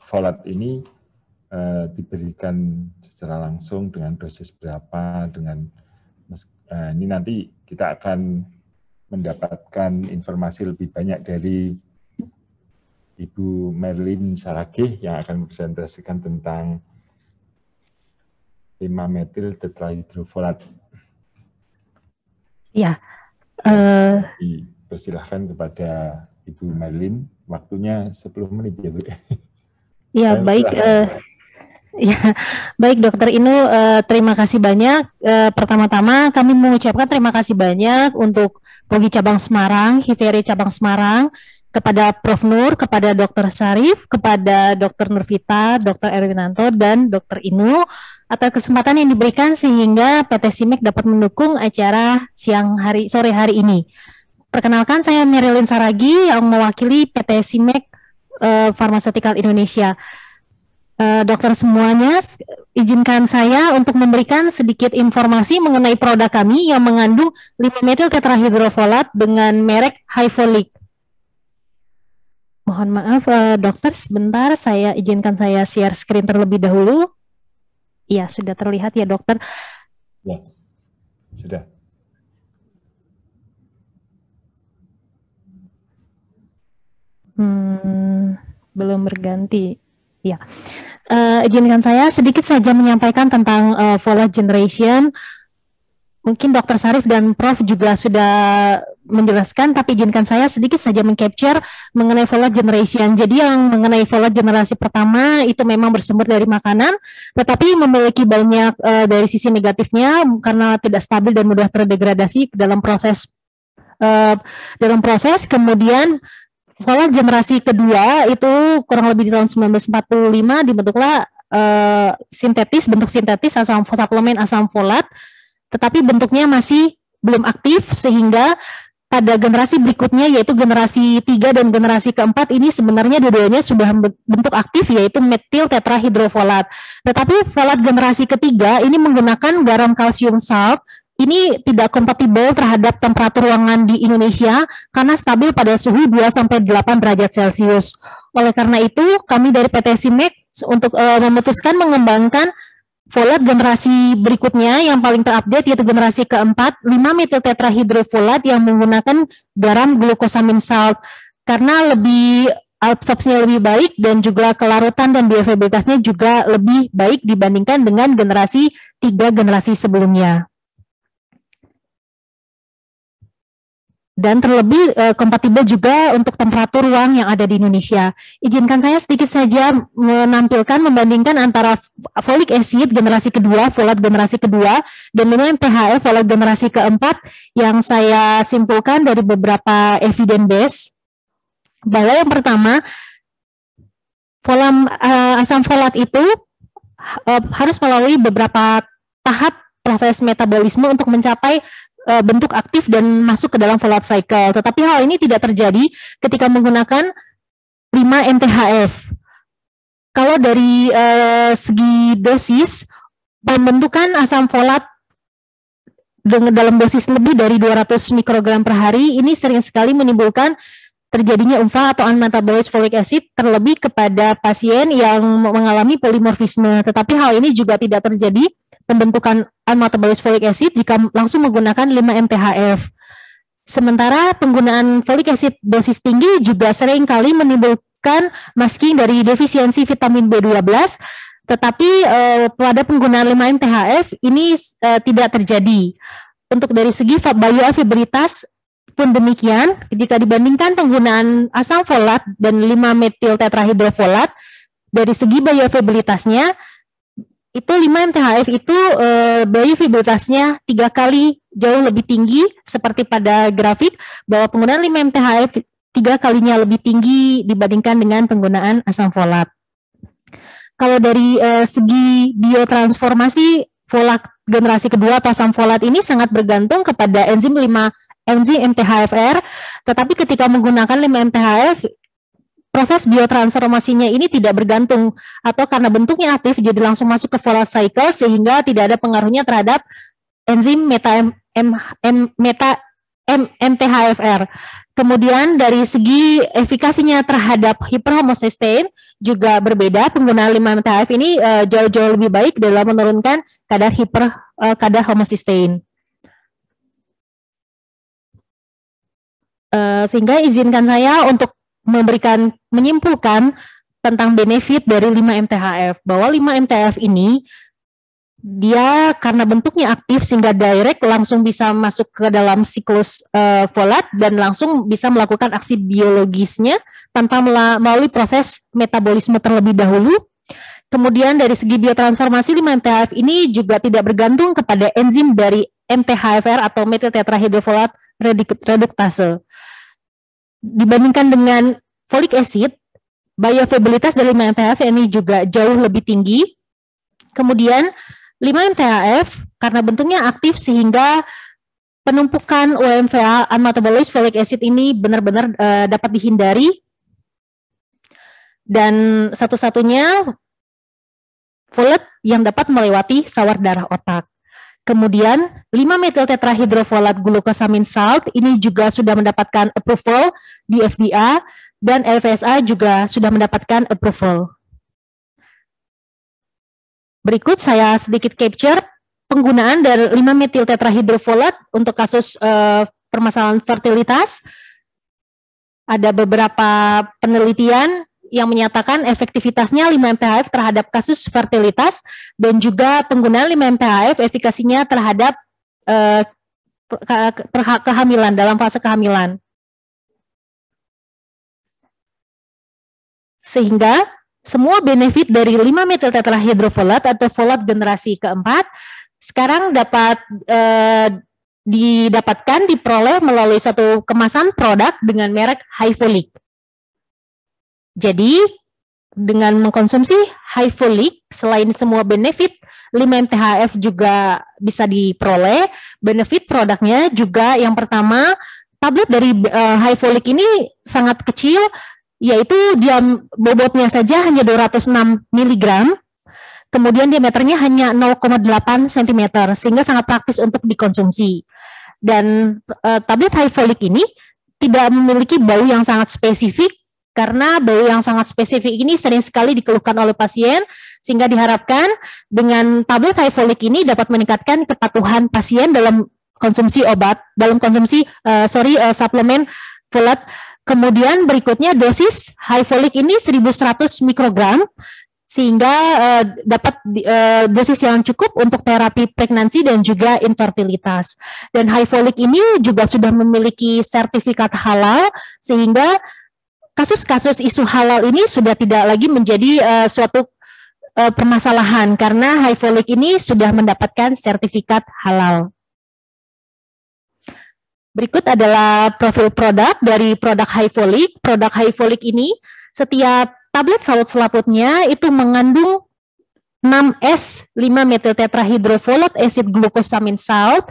folat ini eh, diberikan secara langsung dengan dosis berapa dengan eh, ini nanti kita akan mendapatkan informasi lebih banyak dari Ibu Merlin Saragih yang akan mempresentasikan tentang 5 metil tetrahidrofolat. Ya. Uh, Persilahkan kepada Ibu Merlin, waktunya 10 menit ya Bu. Ya, baik. Uh, ya, baik Dokter Inu, uh, terima kasih banyak. Uh, pertama-tama kami mengucapkan terima kasih banyak untuk Pogi Cabang Semarang, HITERI Cabang Semarang, kepada Prof. Nur, kepada Dr. Sarif, kepada Dr. Nurvita, Dr. Erwinanto, dan Dr. Inu atas kesempatan yang diberikan sehingga PT SIMEK dapat mendukung acara siang hari sore hari ini. Perkenalkan saya Merilin Saragi yang mewakili PT SIMEK uh, Pharmaceutical Indonesia. Uh, dokter semuanya, izinkan saya untuk memberikan sedikit informasi mengenai produk kami yang mengandung 5-metil tetrahidrofolat dengan merek Hyfolic. Mohon maaf, uh, dokter, sebentar saya izinkan saya share screen terlebih dahulu. Iya, sudah terlihat ya, dokter. Ya, sudah. Hmm, belum berganti. Ya, uh, izinkan saya sedikit saja menyampaikan tentang uh, follow generation. Mungkin Dokter Sarif dan Prof juga sudah menjelaskan, tapi izinkan saya sedikit saja mengcapture mengenai follow generation. Jadi yang mengenai follow generasi pertama itu memang bersumber dari makanan, tetapi memiliki banyak uh, dari sisi negatifnya karena tidak stabil dan mudah terdegradasi dalam proses uh, dalam proses. Kemudian Sekolah generasi kedua itu kurang lebih di tahun 1945 dibentuklah uh, sintetis bentuk sintetis asam suplemen asam folat, tetapi bentuknya masih belum aktif sehingga pada generasi berikutnya yaitu generasi tiga dan generasi keempat ini sebenarnya dua-duanya sudah bentuk aktif yaitu metil tetrahidrofolat. Tetapi folat generasi ketiga ini menggunakan garam kalsium salt ini tidak kompatibel terhadap temperatur ruangan di Indonesia karena stabil pada suhu 2 sampai 8 derajat Celcius. Oleh karena itu, kami dari PT SIMEK untuk uh, memutuskan mengembangkan folat generasi berikutnya yang paling terupdate yaitu generasi keempat 5 metil tetrahidrofolat yang menggunakan garam glukosamin salt karena lebih absorpsinya lebih baik dan juga kelarutan dan bioavailabilitasnya juga lebih baik dibandingkan dengan generasi tiga generasi sebelumnya. Dan terlebih uh, kompatibel juga untuk temperatur ruang yang ada di Indonesia. Izinkan saya sedikit saja menampilkan membandingkan antara folic acid generasi kedua, folat generasi kedua, dan dengan PHF folat generasi keempat yang saya simpulkan dari beberapa evidence base bahwa yang pertama Folam uh, asam folat itu uh, harus melalui beberapa tahap proses metabolisme untuk mencapai uh, bentuk aktif dan masuk ke dalam folat cycle. Tetapi hal ini tidak terjadi ketika menggunakan 5 MTHF. Kalau dari uh, segi dosis, pembentukan asam folat dengan dalam dosis lebih dari 200 mikrogram per hari ini sering sekali menimbulkan terjadinya UMFA atau unmetabolized folic acid terlebih kepada pasien yang mengalami polimorfisme. Tetapi hal ini juga tidak terjadi pembentukan unmetabolized folic acid jika langsung menggunakan 5 MTHF. Sementara penggunaan folic acid dosis tinggi juga sering kali menimbulkan masking dari defisiensi vitamin B12 tetapi uh, pada penggunaan 5 MTHF ini uh, tidak terjadi. Untuk dari segi bioavailabilitas pun demikian, jika dibandingkan penggunaan asam folat dan 5 metil tetrahidrofolat, dari segi bioavailabilitasnya, itu 5 MTHF itu uh, bioavailabilitasnya tiga kali jauh lebih tinggi, seperti pada grafik, bahwa penggunaan 5 MTHF tiga kalinya lebih tinggi dibandingkan dengan penggunaan asam folat. Kalau dari uh, segi biotransformasi folat generasi kedua atau asam folat ini sangat bergantung kepada enzim 5 enzim MTHFR, tetapi ketika menggunakan 5 MTHF proses biotransformasinya ini tidak bergantung atau karena bentuknya aktif jadi langsung masuk ke folat cycle sehingga tidak ada pengaruhnya terhadap enzim meta M, M, M meta M, MTHFR. Kemudian dari segi efikasinya terhadap hiperhomocysteine juga berbeda. Penggunaan 5 MTHF ini uh, jauh-jauh lebih baik dalam menurunkan kadar hiper uh, kadar homocysteine. Uh, sehingga izinkan saya untuk memberikan menyimpulkan tentang benefit dari 5 MTHF bahwa 5 MTHF ini dia karena bentuknya aktif sehingga direct langsung bisa masuk ke dalam siklus uh, folat dan langsung bisa melakukan aksi biologisnya tanpa melalui proses metabolisme terlebih dahulu. Kemudian dari segi biotransformasi 5-MTHF ini juga tidak bergantung kepada enzim dari MTHFR atau metil tetrahidrofolat reduktase. Dibandingkan dengan folic acid, bioavailabilitas dari 5-MTHF ini juga jauh lebih tinggi. Kemudian 5 MTHF karena bentuknya aktif sehingga penumpukan UMVA unmetabolized folic acid ini benar-benar uh, dapat dihindari dan satu-satunya folat yang dapat melewati sawar darah otak. Kemudian 5 metil tetrahidrofolat glukosamin salt ini juga sudah mendapatkan approval di FDA dan FSA juga sudah mendapatkan approval. Berikut saya sedikit capture penggunaan dari 5 metil tetrahidrofolat untuk kasus uh, permasalahan fertilitas. Ada beberapa penelitian yang menyatakan efektivitasnya 5 MTHF terhadap kasus fertilitas dan juga penggunaan 5 MTHF efikasinya terhadap uh, kehamilan dalam fase kehamilan. Sehingga semua benefit dari 5 metil tetrahidrofolat atau folat generasi keempat sekarang dapat eh, didapatkan diperoleh melalui satu kemasan produk dengan merek High. Jadi dengan mengkonsumsi High Folic selain semua benefit 5 MTHF juga bisa diperoleh. Benefit produknya juga yang pertama tablet dari uh, High Folic ini sangat kecil yaitu dia bobotnya saja hanya 206 mg, kemudian diameternya hanya 0,8 cm, sehingga sangat praktis untuk dikonsumsi. Dan e, tablet high folic ini tidak memiliki bau yang sangat spesifik, karena bau yang sangat spesifik ini sering sekali dikeluhkan oleh pasien, sehingga diharapkan dengan tablet high folic ini dapat meningkatkan kepatuhan pasien dalam konsumsi obat, dalam konsumsi, uh, sorry, uh, suplemen folat Kemudian berikutnya dosis high folic ini 1100 mikrogram sehingga uh, dapat uh, dosis yang cukup untuk terapi pregnancy dan juga infertilitas. Dan high folic ini juga sudah memiliki sertifikat halal sehingga kasus-kasus isu halal ini sudah tidak lagi menjadi uh, suatu uh, permasalahan karena high folic ini sudah mendapatkan sertifikat halal. Berikut adalah profil produk dari produk high folic. Produk high folic ini setiap tablet salut selaputnya itu mengandung 6S 5 metil tetrahydrofolate acid glucosamine salt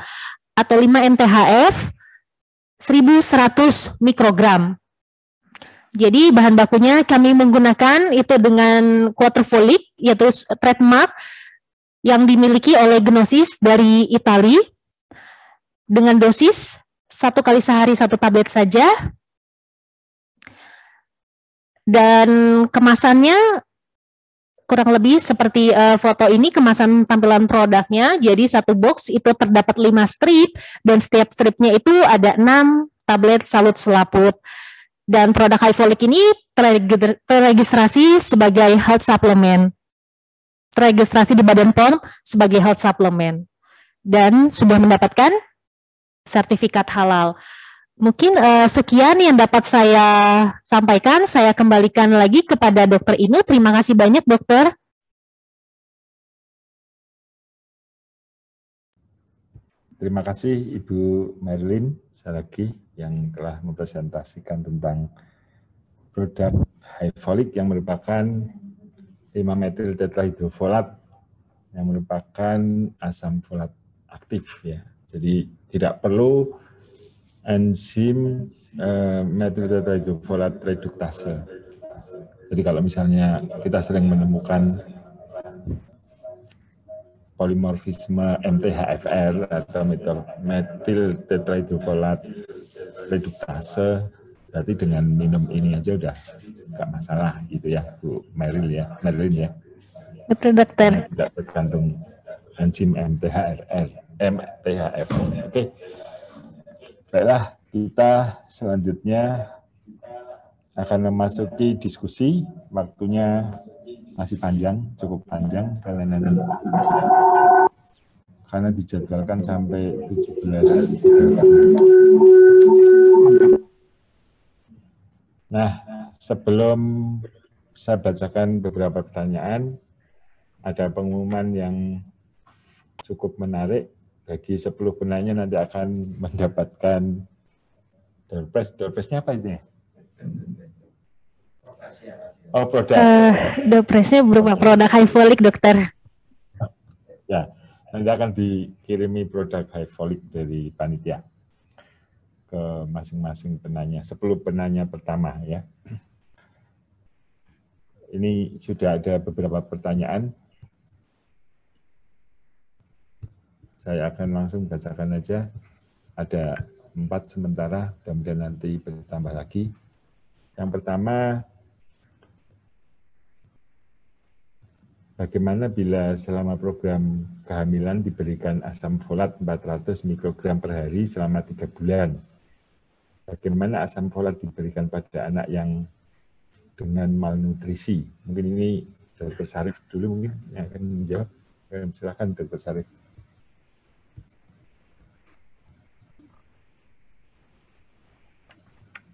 atau 5 MTHF 1100 mikrogram. Jadi bahan bakunya kami menggunakan itu dengan quaterfolic yaitu trademark yang dimiliki oleh Gnosis dari Italia dengan dosis satu kali sehari satu tablet saja dan kemasannya kurang lebih seperti uh, foto ini kemasan tampilan produknya. Jadi satu box itu terdapat lima strip dan setiap stripnya itu ada enam tablet salut selaput. Dan produk high folic ini terregistrasi sebagai health supplement. Terregistrasi di Badan POM sebagai health supplement. Dan sudah mendapatkan sertifikat halal. Mungkin uh, sekian yang dapat saya sampaikan. Saya kembalikan lagi kepada Dokter Inu. Terima kasih banyak, Dokter. Terima kasih Ibu Marilyn lagi yang telah mempresentasikan tentang produk high folic yang merupakan 5 metil tetrahidrofolat yang merupakan asam folat aktif ya. Jadi tidak perlu enzim uh, metyltetrahydrofolat reduktase. Jadi kalau misalnya kita sering menemukan polimorfisme MTHFR atau metil tetrahydrofolat reduktase, berarti dengan minum ini aja udah nggak masalah gitu ya, Bu Meryl ya, Marilyn ya. Betul dokter. Tidak tergantung enzim MTHFR, MTHFR. Oke. Okay. Baiklah, kita selanjutnya akan memasuki diskusi. Waktunya masih panjang, cukup panjang karena karena dijadwalkan sampai 17. Nah, sebelum saya bacakan beberapa pertanyaan, ada pengumuman yang cukup menarik bagi 10 penanya nanti akan mendapatkan doorpress. Doorpressnya apa ini? Oh, produk. Uh, doorpressnya berupa produk high folic, dokter. Ya, nanti akan dikirimi produk high folic dari panitia ke masing-masing penanya. 10 penanya pertama ya. Ini sudah ada beberapa pertanyaan Saya akan langsung bacakan aja. Ada empat sementara, kemudian nanti bertambah lagi. Yang pertama, bagaimana bila selama program kehamilan diberikan asam folat 400 mikrogram per hari selama tiga bulan? Bagaimana asam folat diberikan pada anak yang dengan malnutrisi? Mungkin ini Dr. Sarif dulu mungkin yang akan menjawab. Silakan Dr. Sarif.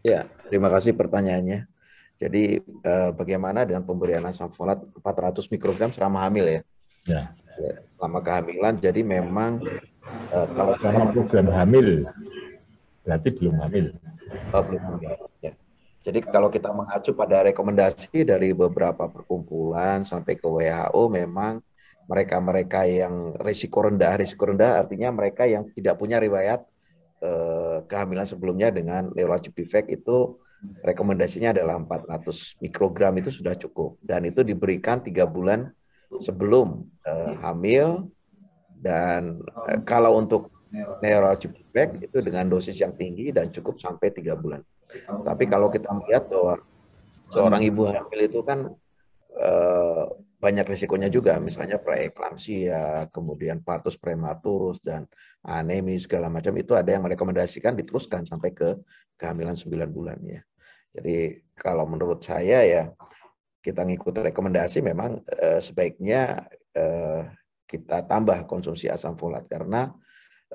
Ya, terima kasih pertanyaannya. Jadi eh, bagaimana dengan pemberian asam folat 400 mikrogram selama hamil ya? Ya. ya selama kehamilan, jadi memang eh, kalau selama program hamil, berarti belum hamil. Oh, belum hamil. Ya. Jadi kalau kita mengacu pada rekomendasi dari beberapa perkumpulan sampai ke WHO, memang mereka-mereka yang risiko rendah, risiko rendah artinya mereka yang tidak punya riwayat eh, kehamilan sebelumnya dengan defect itu rekomendasinya adalah 400 mikrogram itu sudah cukup dan itu diberikan tiga bulan sebelum eh, hamil dan eh, kalau untuk neurologic defect itu dengan dosis yang tinggi dan cukup sampai tiga bulan. Tapi kalau kita melihat bahwa seorang ibu hamil itu kan eh, banyak risikonya juga, misalnya preeklamsia, kemudian partus prematurus dan anemi segala macam itu ada yang merekomendasikan diteruskan sampai ke kehamilan 9 bulan ya. Jadi kalau menurut saya ya kita ngikut rekomendasi memang eh, sebaiknya eh, kita tambah konsumsi asam folat karena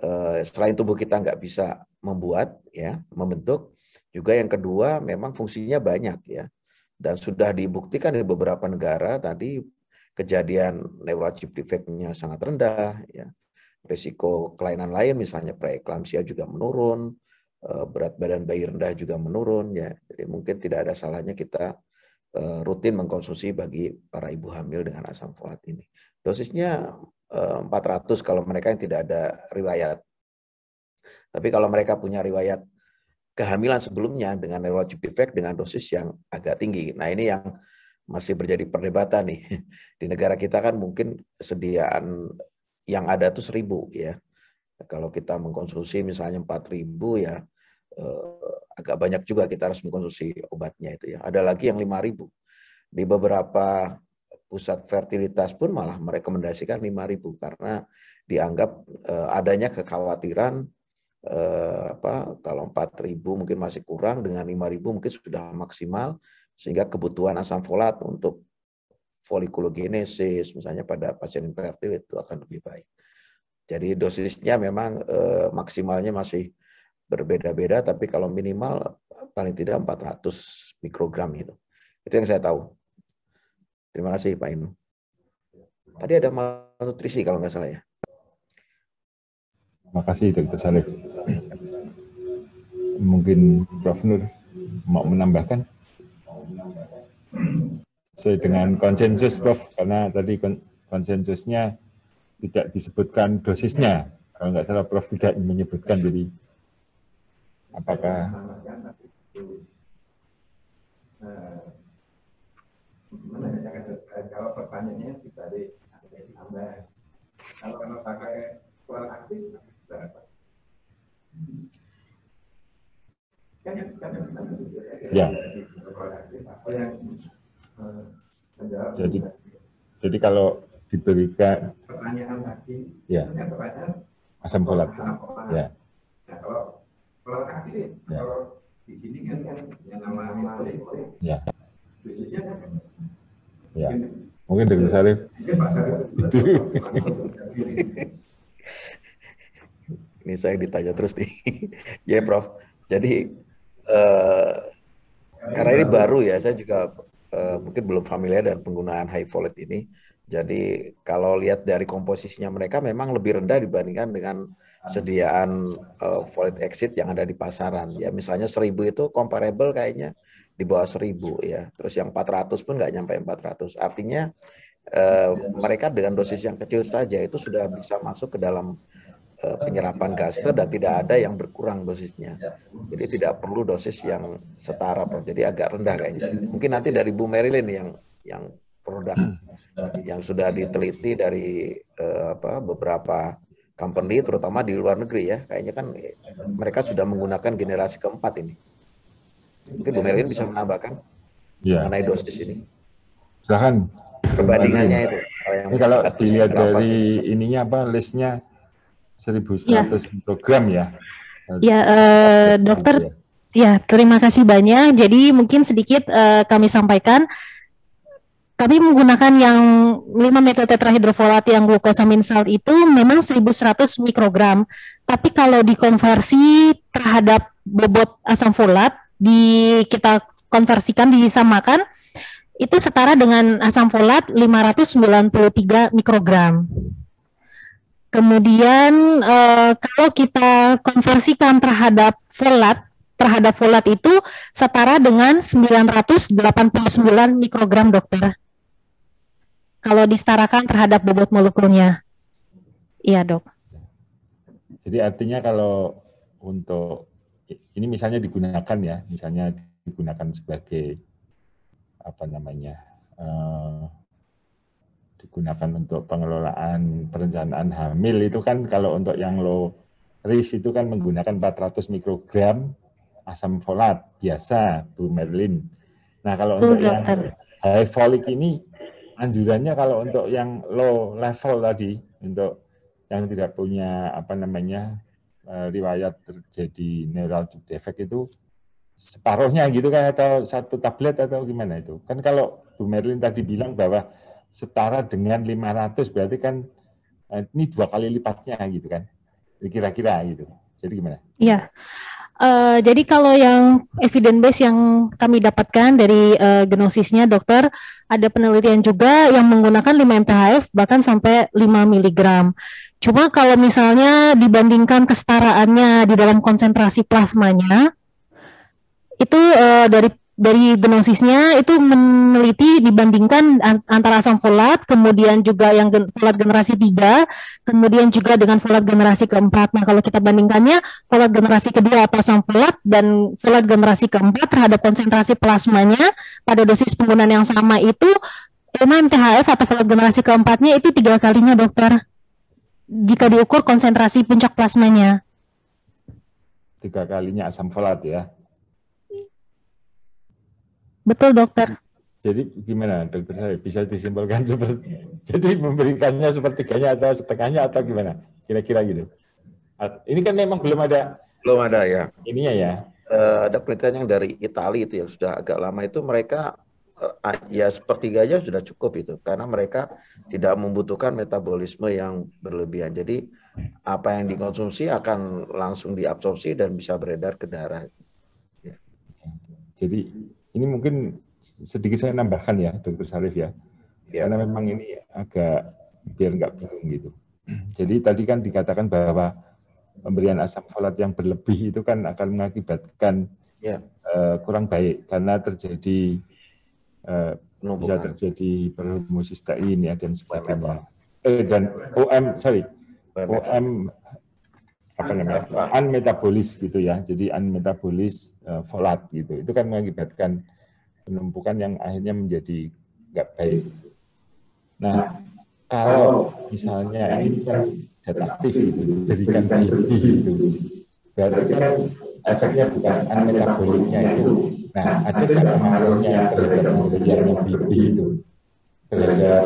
eh, selain tubuh kita nggak bisa membuat ya membentuk juga yang kedua memang fungsinya banyak ya dan sudah dibuktikan di beberapa negara tadi kejadian neurologic defect-nya sangat rendah, ya. risiko kelainan lain misalnya preeklamsia juga menurun, berat badan bayi rendah juga menurun, ya. Jadi mungkin tidak ada salahnya kita uh, rutin mengkonsumsi bagi para ibu hamil dengan asam folat ini. Dosisnya uh, 400 kalau mereka yang tidak ada riwayat. Tapi kalau mereka punya riwayat kehamilan sebelumnya dengan neurologic defect dengan dosis yang agak tinggi. Nah ini yang masih terjadi perdebatan nih. Di negara kita kan mungkin sediaan yang ada tuh seribu ya. Kalau kita mengkonsumsi misalnya empat ribu ya eh, agak banyak juga kita harus mengkonsumsi obatnya itu ya. Ada lagi yang lima ribu. Di beberapa pusat fertilitas pun malah merekomendasikan lima ribu karena dianggap eh, adanya kekhawatiran eh, apa kalau 4000 mungkin masih kurang dengan 5000 mungkin sudah maksimal sehingga kebutuhan asam folat untuk folikulogenesis misalnya pada pasien infertil itu akan lebih baik. Jadi dosisnya memang eh, maksimalnya masih berbeda-beda tapi kalau minimal paling tidak 400 mikrogram itu. Itu yang saya tahu. Terima kasih Pak Inu. Tadi ada malnutrisi kalau nggak salah ya. Terima kasih Dr. Salif. Mungkin Prof. Nur mau menambahkan? Sesuai dengan konsensus Prof, karena tadi konsensusnya tidak disebutkan dosisnya. Kalau nggak salah Prof tidak menyebutkan, jadi apakah kalau pertanyaannya ditarik kalau pakai kurang aktif Ya. Jadi, jadi kalau diberikan pertanyaan tadi, ya. asam folat. Ya. Kalau tadi, ya. kalau di sini kan kan yang nama ya. Bisnisnya kan. Ya. Mungkin dengan Sarif. Mungkin Pak Sarif. Ini saya ditanya terus nih. ya, Prof. Jadi uh, karena ini baru ya, saya juga uh, mungkin belum familiar dengan penggunaan high folate ini. Jadi kalau lihat dari komposisinya mereka memang lebih rendah dibandingkan dengan sediaan uh, folate exit yang ada di pasaran. Ya misalnya 1000 itu comparable kayaknya di bawah 1000 ya. Terus yang 400 pun nggak nyampe 400. Artinya uh, mereka dengan dosis yang kecil saja itu sudah bisa masuk ke dalam Eh, penyerapan gaster dan tidak ada yang berkurang dosisnya. Jadi tidak perlu dosis yang setara, Prof. Jadi agak rendah kayaknya. Mungkin nanti dari Bu Marilyn yang yang produk yang sudah diteliti dari uh, apa beberapa company terutama di luar negeri ya. Kayaknya kan mereka sudah menggunakan generasi keempat ini. Mungkin Bu Marilyn bisa menambahkan ya. mengenai dosis ini. Silahkan. Perbandingannya itu. Kalau, kalau dilihat dari ininya apa listnya 1100 ya. mikrogram ya. Ya, uh, dokter. Ya, terima kasih banyak. Jadi mungkin sedikit uh, kami sampaikan kami menggunakan yang 5 metode tetrahidrofolat yang glukosamin salt itu memang 1100 mikrogram. Tapi kalau dikonversi terhadap bobot asam folat di kita konversikan disamakan itu setara dengan asam folat 593 mikrogram. Kemudian uh, kalau kita konversikan terhadap folat, terhadap folat itu setara dengan 989 mikrogram dokter. Kalau disetarakan terhadap bobot molekulnya. Iya dok. Jadi artinya kalau untuk ini misalnya digunakan ya, misalnya digunakan sebagai apa namanya uh, digunakan untuk pengelolaan perencanaan hamil itu kan kalau untuk yang low risk itu kan menggunakan 400 mikrogram asam folat biasa Bu Merlin. Nah kalau untuk yang high folic ini anjurannya kalau untuk yang low level tadi untuk yang tidak punya apa namanya eh, riwayat terjadi neurologic defect itu separuhnya gitu kan atau satu tablet atau gimana itu. Kan kalau Bu Merlin tadi bilang bahwa setara dengan 500 berarti kan eh, ini dua kali lipatnya gitu kan kira-kira gitu. Jadi gimana? Iya uh, jadi kalau yang evidence base yang kami dapatkan dari uh, genosisnya dokter ada penelitian juga yang menggunakan 5 mthf bahkan sampai 5 mg cuma kalau misalnya dibandingkan kesetaraannya di dalam konsentrasi plasmanya itu uh, dari dari genosisnya itu meneliti dibandingkan antara asam folat, kemudian juga yang gen folat generasi 3, kemudian juga dengan folat generasi keempat. Nah, kalau kita bandingkannya, folat generasi kedua atau asam folat dan folat generasi keempat terhadap konsentrasi plasmanya pada dosis penggunaan yang sama itu 5 MTHF atau folat generasi keempatnya itu tiga kalinya dokter jika diukur konsentrasi puncak plasmanya. Tiga kalinya asam folat ya? Betul dokter. Jadi gimana dokter saya bisa disimpulkan seperti jadi memberikannya sepertiganya atau setengahnya atau gimana? Kira-kira gitu. Ini kan memang belum ada belum ada ya. Ininya ya. Uh, ada penelitian yang dari Italia itu yang sudah agak lama itu mereka uh, ya sepertiganya sudah cukup itu karena mereka tidak membutuhkan metabolisme yang berlebihan. Jadi apa yang dikonsumsi akan langsung diabsorpsi dan bisa beredar ke darah. Ya. Jadi ini mungkin sedikit saya nambahkan ya, Dokter Sarif ya. ya. Karena memang ini agak biar nggak bingung gitu. Jadi tadi kan dikatakan bahwa pemberian asam folat yang berlebih itu kan akan mengakibatkan ya. uh, kurang baik karena terjadi uh, bisa terjadi perhomosistein ya dan sebagainya. Eh, dan OM sorry OM apa namanya? Unmetabolis gitu ya. Jadi unmetabolis uh, folat gitu. Itu kan mengakibatkan penumpukan yang akhirnya menjadi nggak baik. Nah kalau misalnya ini kan zat aktif gitu berikan BB itu berarti kan efeknya bukan unmetaboliknya itu. Nah ada nggak pengaruhnya terhadap pemberiannya BB itu? Terhadap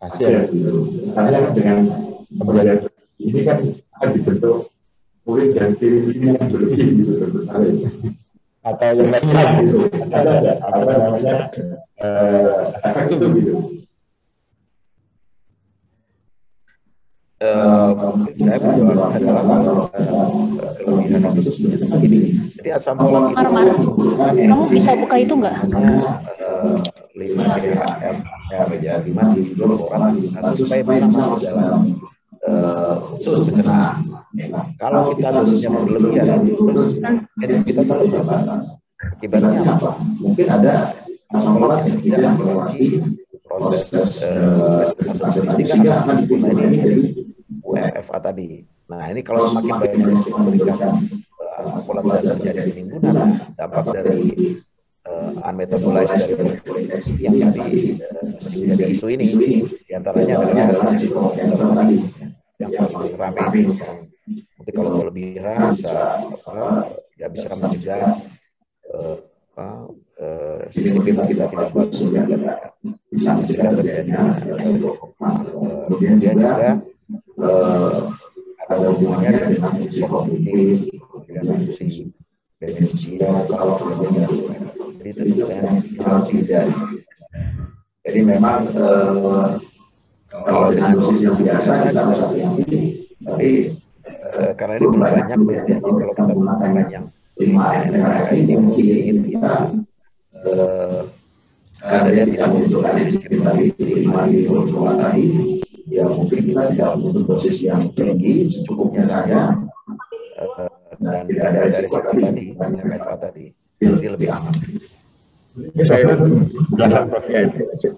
pasien? Misalnya dengan pemberian ini kan dibentuk kulit dan ini yang berlebih gitu tentu saja atau yang lainnya gitu. Ada ada apa namanya? Efek itu gitu? Saya berjualan adalah kelebihan itu ini. Jadi asam folat itu kamu bisa buka itu enggak? lima DHF ya lima di orang. Supaya bisa masuk khusus terkena. Kalau kita dosisnya berlebihan, jadi kita tetap terbatas. Akibatnya apa? Mungkin ada asam yang tidak melewati proses asam sehingga akan dimulai dari UFA tadi. Nah ini kalau semakin banyak yang memberikan asam folat dan terjadi penimbunan, dampak dari uh, unmetabolized dari yang tadi uh, menjadi isu ini di antaranya adalah hasil tadi yang paling ramai itu nanti kalau kelebihan bisa apa ya bisa mencegah uh, apa, uh, sistem itu kita tidak bagus. Ya, bisa mencegah terjadi uh, kemudian juga uh, ada hubungannya dengan fungsi kognitif dengan fungsi demensia kalau kemudian jadi tentu harus tidak. Jadi memang uh, kalau dengan dosis yang biasa kita bisa ini tapi uh, karena ini belum banyak ya kalau kita menggunakan yang lima ini mungkin ingin kita karena dia tidak membutuhkan sekitar lima miligram tadi. Ya mungkin kita tidak butuh dosis yang tinggi secukupnya saja. Uh, dan tidak ada dari sekitar tadi banyak tadi jadi lebih aman. Saya, ya, saya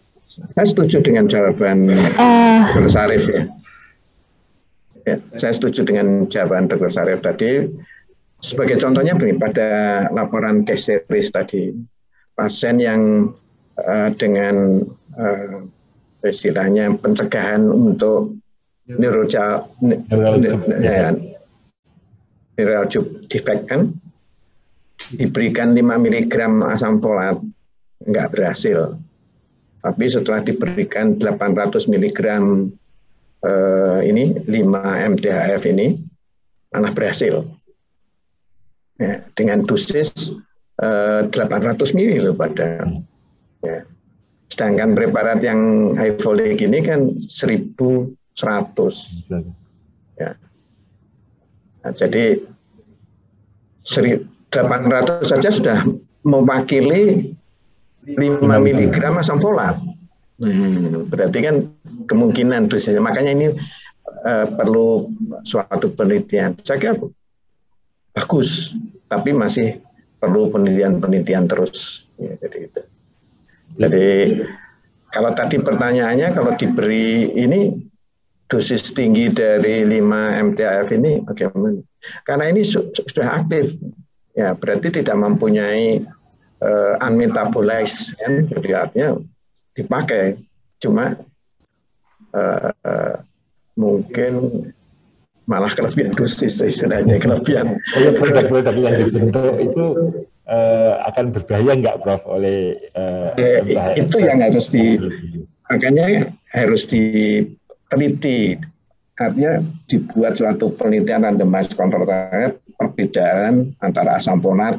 setuju dengan jawaban uh, Dr. Sarif ya. ya. Saya setuju dengan jawaban Dr. Sarif tadi. Sebagai contohnya begini, pada laporan case series tadi, pasien yang uh, dengan uh, istilahnya pencegahan untuk neurological ya, neural defect kan diberikan 5 mg asam folat nggak berhasil tapi setelah diberikan 800 mg eh, ini 5 MDHF ini malah berhasil. Ya, dengan dosis eh, 800 ml pada. Ya. Sedangkan preparat yang high folic ini kan 1100. Ya. Nah, jadi 800 saja sudah mewakili 5 mg asam folat. Hmm, berarti kan kemungkinan dosisnya. Makanya ini uh, perlu suatu penelitian. Saya kira bagus, tapi masih perlu penelitian-penelitian terus. Ya, jadi itu. Jadi kalau tadi pertanyaannya kalau diberi ini dosis tinggi dari 5 MTAF ini bagaimana? Karena ini sudah aktif, ya berarti tidak mempunyai uh, unmetabolize, kan? jadi artinya dipakai, cuma uh, uh, mungkin malah kelebihan dosis istilahnya kelebihan. Oh, ya, boleh, boleh, tapi yang dibentuk itu uh, akan berbahaya nggak, Prof? Oleh uh, ya, itu yang harus di makanya harus diteliti. Artinya dibuat suatu penelitian randomized control trial perbedaan antara asam folat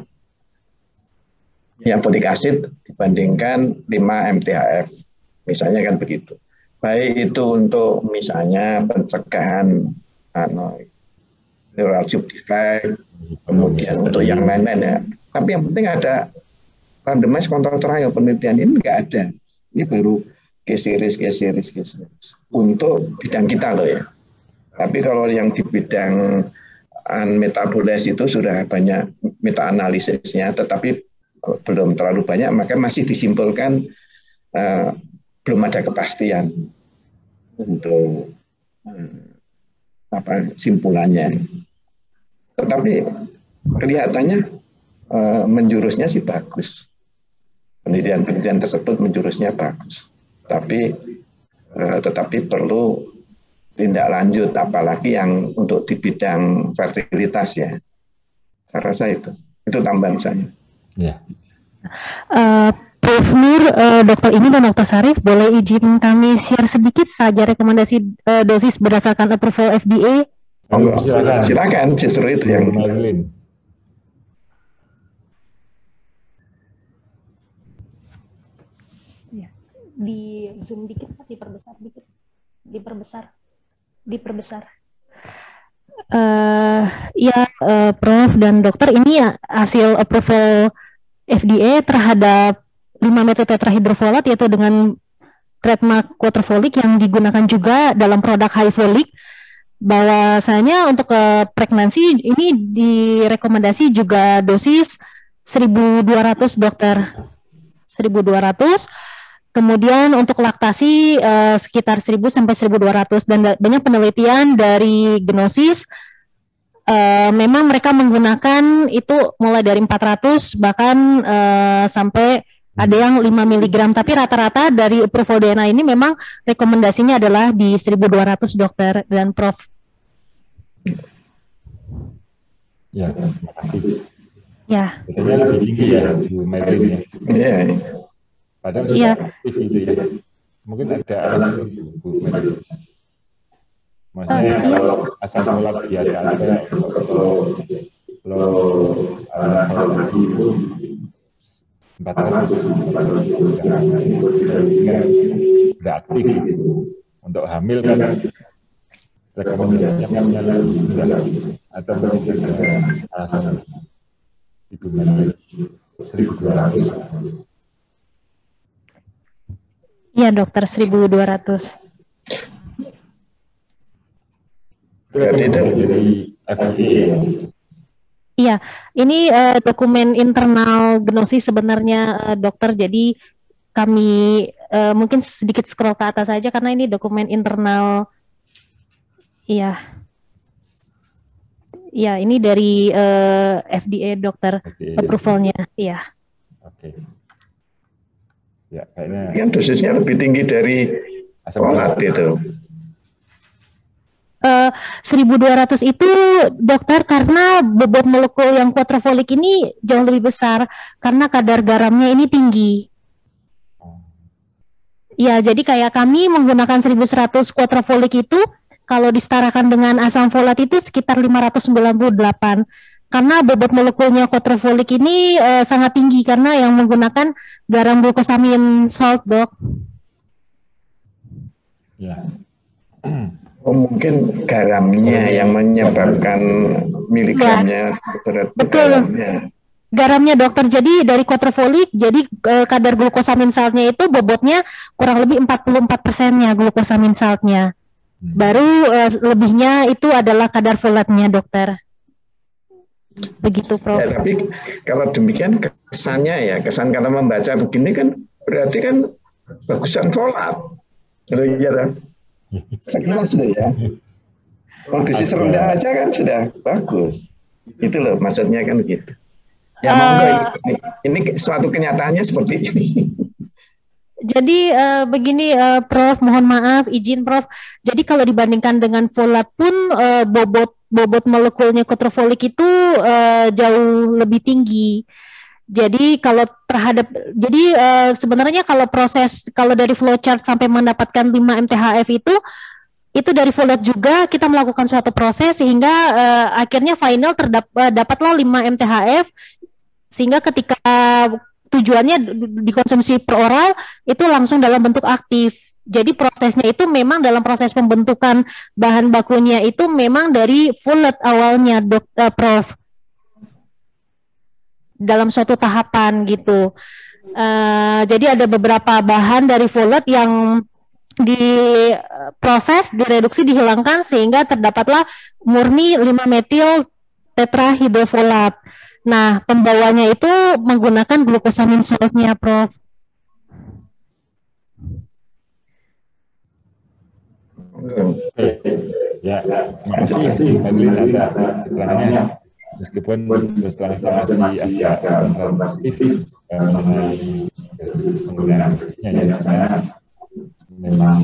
yang folik acid dibandingkan 5 MTHF. Misalnya kan begitu. Baik itu untuk misalnya pencegahan ano, neural tube defect, kemudian untuk yang lain-lain ya. Tapi yang penting ada randomized control trial penelitian ini enggak ada. Ini baru case series, case series, case series. Untuk bidang kita loh ya. Tapi kalau yang di bidang metabolis itu sudah banyak meta analisisnya, tetapi belum terlalu banyak, maka masih disimpulkan uh, belum ada kepastian untuk uh, apa simpulannya. Tetapi kelihatannya Eh, menjurusnya sih bagus. Penelitian-penelitian tersebut menjurusnya bagus. Tapi uh, tetapi perlu tindak lanjut apalagi yang untuk di bidang fertilitas ya. Saya rasa itu. Itu tambahan saya. Ya. Uh, Prof. Nur, uh, Dokter ini dan Dokter Sarif, boleh izin kami share sedikit saja rekomendasi uh, dosis berdasarkan approval FDA? Oh, silakan. silakan, justru itu yang di zoom dikit pak diperbesar dikit diperbesar diperbesar uh, ya uh, Prof dan dokter ini ya hasil approval FDA terhadap 5 metode tetrahidrofolat yaitu dengan trademark quadrifolik yang digunakan juga dalam produk high folic bahwasanya untuk uh, pregnancy ini direkomendasi juga dosis 1200 dokter. 1200 Kemudian untuk laktasi uh, sekitar 1000 sampai 1200 dan banyak penelitian dari Genosis uh, memang mereka menggunakan itu mulai dari 400 bahkan uh, sampai ada yang 5 mg tapi rata-rata dari approval DNA ini memang rekomendasinya adalah di 1200 dokter dan Prof. Ya, terima kasih. Ya. lebih tinggi ya, Bu Iya. Ya. Padahal sudah ya. aktif itu ya. Mungkin ada alasan Bu Maksudnya uh, kalau asal mula biasa ada, kalau kalau level lagi itu empat ratus. sudah aktif. Gitu. Untuk hamil kan rekomendasinya kan atau mungkin alasan ibu seribu dua ratus. Iya dokter 1200. Iya, ini uh, dokumen internal genosis sebenarnya uh, dokter. Jadi kami uh, mungkin sedikit scroll ke atas saja karena ini dokumen internal. Iya. Iya, ini dari uh, FDA dokter okay. approvalnya. Iya. Oke. Okay. Ya, kayaknya. Yang dosisnya lebih tinggi dari folat itu. Uh, 1200 itu dokter karena bobot molekul yang quadrifolik ini jauh lebih besar karena kadar garamnya ini tinggi. Ya, jadi kayak kami menggunakan 1100 quadrifolik itu kalau disetarakan dengan asam folat itu sekitar 598 karena bobot molekulnya quadrifolik ini uh, sangat tinggi karena yang menggunakan garam glukosamin salt, Dok. Ya. Oh, mungkin garamnya yang menyebabkan miligramnya ya. berat Betul. Garamnya. Garamnya dokter jadi dari quadrifolik jadi uh, kadar glukosamin saltnya itu bobotnya kurang lebih 44 persennya glukosamin saltnya. Hmm. Baru uh, lebihnya itu adalah kadar folatnya dokter. Begitu, Prof. Ya, tapi kalau demikian kesannya ya, kesan karena membaca begini kan berarti kan bagusan sholat. Gitu ya. Sekilas sudah ya. Kondisi serendah aja kan sudah bagus. Itu loh maksudnya kan gitu. Ya uh, ini, ini suatu kenyataannya seperti ini. Jadi uh, begini uh, Prof, mohon maaf izin Prof. Jadi kalau dibandingkan dengan folat pun uh, bobot bobot molekulnya kotrofolik itu uh, jauh lebih tinggi. Jadi kalau terhadap jadi uh, sebenarnya kalau proses kalau dari flowchart sampai mendapatkan 5 mthf itu itu dari folat juga kita melakukan suatu proses sehingga uh, akhirnya final terdapat dapatlah 5 mthf sehingga ketika tujuannya dikonsumsi per oral itu langsung dalam bentuk aktif. Jadi prosesnya itu memang dalam proses pembentukan bahan bakunya itu memang dari fullet awalnya, dok, uh, Prof. Dalam suatu tahapan gitu. Uh, jadi ada beberapa bahan dari fullet yang diproses, direduksi, dihilangkan sehingga terdapatlah murni 5 metil tetrahidrofolat. Nah, pembawanya itu menggunakan glukosamin saltnya, Prof. Ya, terima kasih Fadlin atas keterangannya. Meskipun terang masih agak kontradiktif mengenai penggunaan ya, karena memang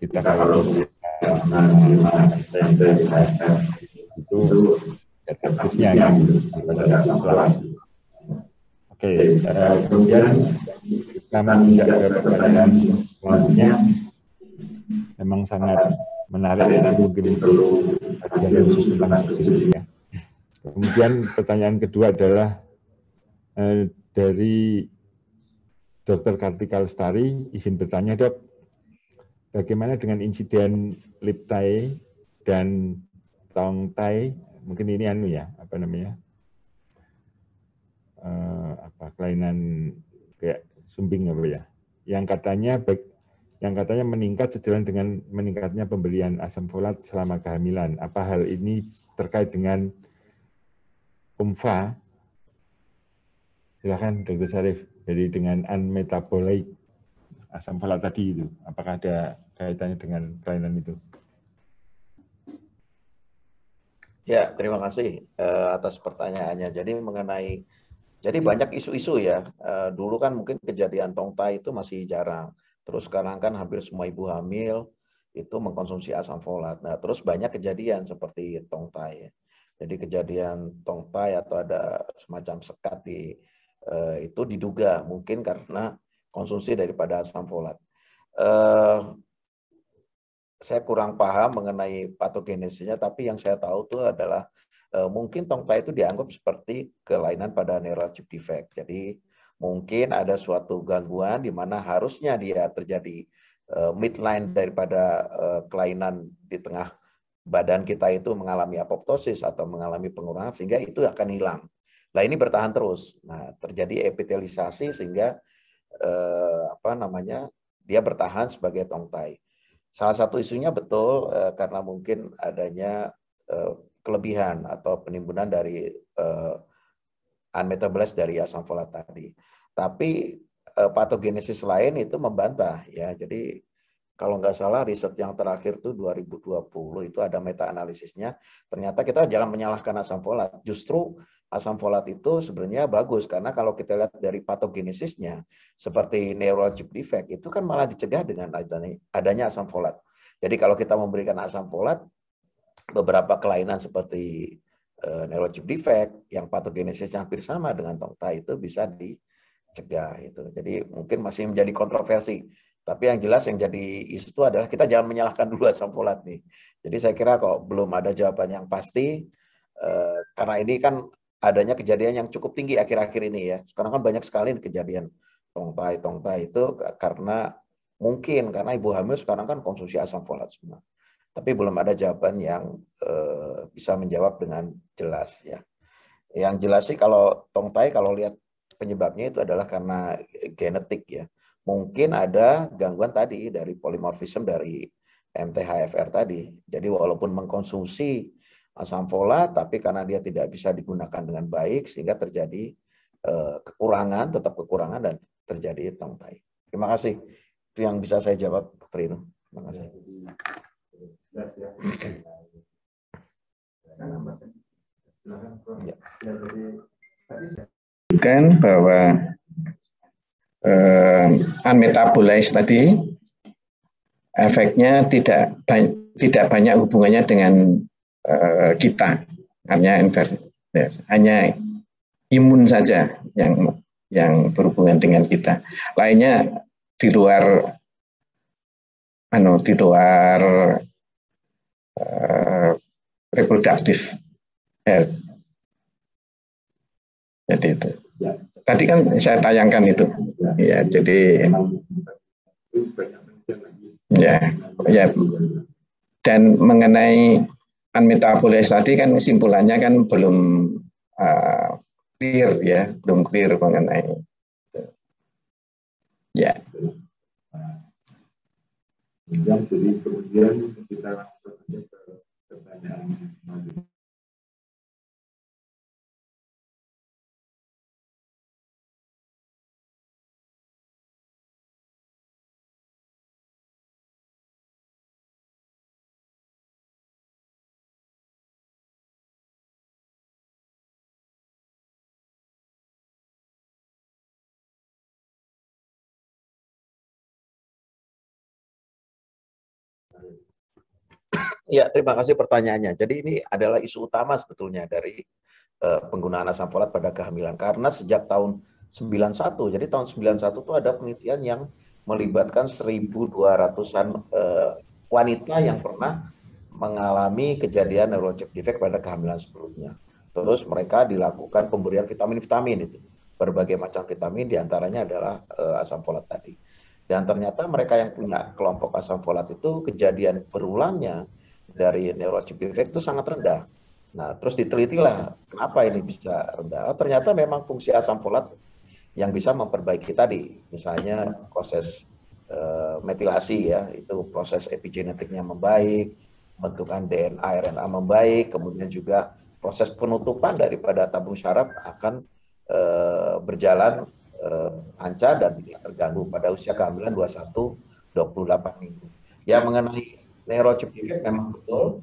kita kalau itu efektifnya gitu setelah. Oke, uh, kemudian kita menginjak ke pertanyaan selanjutnya. memang sangat menarik ya mungkin perlu kajian khusus tentang ya. Kemudian pertanyaan kedua adalah uh, dari Dr. Kartika Lestari, izin bertanya dok, bagaimana dengan insiden lip tie dan tong tie mungkin ini anu ya apa namanya uh, apa kelainan kayak sumbing apa ya yang katanya baik yang katanya meningkat sejalan dengan meningkatnya pembelian asam folat selama kehamilan. Apa hal ini terkait dengan UMFA? Silakan Dr. Sarif. Jadi dengan unmetabolic asam folat tadi itu, apakah ada kaitannya dengan kelainan itu? Ya, terima kasih uh, atas pertanyaannya. Jadi mengenai, jadi banyak isu-isu ya. Uh, dulu kan mungkin kejadian tongtai itu masih jarang. Terus sekarang kan hampir semua ibu hamil itu mengkonsumsi asam folat. Nah, terus banyak kejadian seperti tongtai. Jadi kejadian tongtai atau ada semacam sekat di uh, itu diduga mungkin karena konsumsi daripada asam folat. Uh, saya kurang paham mengenai patogenesisnya, tapi yang saya tahu itu adalah uh, mungkin tongtai itu dianggap seperti kelainan pada neural chip defect. Jadi mungkin ada suatu gangguan di mana harusnya dia terjadi uh, midline daripada uh, kelainan di tengah badan kita itu mengalami apoptosis atau mengalami pengurangan sehingga itu akan hilang. Nah ini bertahan terus. Nah terjadi epitelisasi sehingga eh, apa namanya dia bertahan sebagai tongtai. Salah satu isunya betul uh, karena mungkin adanya uh, kelebihan atau penimbunan dari uh, unmetabolized dari asam folat tadi. Tapi uh, patogenesis lain itu membantah ya. Jadi kalau nggak salah riset yang terakhir tuh 2020 itu ada meta analisisnya. Ternyata kita jangan menyalahkan asam folat. Justru asam folat itu sebenarnya bagus karena kalau kita lihat dari patogenesisnya seperti neural chip defect itu kan malah dicegah dengan adanya asam folat. Jadi kalau kita memberikan asam folat beberapa kelainan seperti uh, neural chip defect yang patogenesisnya hampir sama dengan tongta itu bisa dicegah itu. Jadi mungkin masih menjadi kontroversi. Tapi yang jelas yang jadi isu itu adalah kita jangan menyalahkan dulu asam folat nih. Jadi saya kira kok belum ada jawaban yang pasti, eh, karena ini kan adanya kejadian yang cukup tinggi akhir-akhir ini ya. Sekarang kan banyak sekali kejadian tongtai tongtai itu karena mungkin karena ibu hamil sekarang kan konsumsi asam folat semua. Tapi belum ada jawaban yang uh, bisa menjawab dengan jelas ya. Yang jelas sih kalau tongtai kalau lihat penyebabnya itu adalah karena genetik ya. Mungkin ada gangguan tadi dari polimorfisme dari MTHFR tadi. Jadi walaupun mengkonsumsi asam folat, tapi karena dia tidak bisa digunakan dengan baik sehingga terjadi uh, kekurangan, tetap kekurangan dan terjadi tong tai. Terima kasih. Itu yang bisa saya jawab, Dr. Inu. Terima kasih. Ya. Kan bahwa eh, unmetabolize tadi. Efeknya tidak tidak banyak hubungannya dengan uh, kita. Hanya inverted hanya imun saja yang yang berhubungan dengan kita. Lainnya di luar anu di luar uh, reproduktif health. Jadi itu tadi kan saya tayangkan itu. Ya jadi ya ya. Dan mengenai unmetabolis tadi kan kesimpulannya kan belum uh, clear ya belum clear mengenai ya. Jadi kemudian kita langsung ke pertanyaan Ya, terima kasih pertanyaannya. Jadi ini adalah isu utama sebetulnya dari uh, penggunaan asam folat pada kehamilan. Karena sejak tahun 91, jadi tahun 91 itu ada penelitian yang melibatkan 1.200-an uh, wanita yang pernah mengalami kejadian neurologic defect pada kehamilan sebelumnya. Terus mereka dilakukan pemberian vitamin-vitamin itu. Berbagai macam vitamin di antaranya adalah uh, asam folat tadi. Dan ternyata mereka yang punya kelompok asam folat itu kejadian berulangnya dari neurologic defect itu sangat rendah. Nah, terus ditelitilah kenapa ini bisa rendah. Oh, ternyata memang fungsi asam folat yang bisa memperbaiki tadi, misalnya proses uh, metilasi ya, itu proses epigenetiknya membaik, bentukan DNA RNA membaik, kemudian juga proses penutupan daripada tabung syaraf akan uh, berjalan uh, lancar dan tidak terganggu pada usia kehamilan 21 28 minggu. Ya mengenai defect memang betul.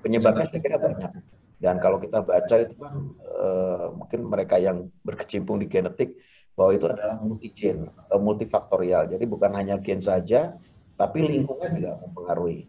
Penyebabnya saya kira banyak. Dan kalau kita baca itu kan uh, mungkin mereka yang berkecimpung di genetik bahwa itu adalah multigen atau multifaktorial. Jadi bukan hanya gen saja tapi lingkungan juga mempengaruhi.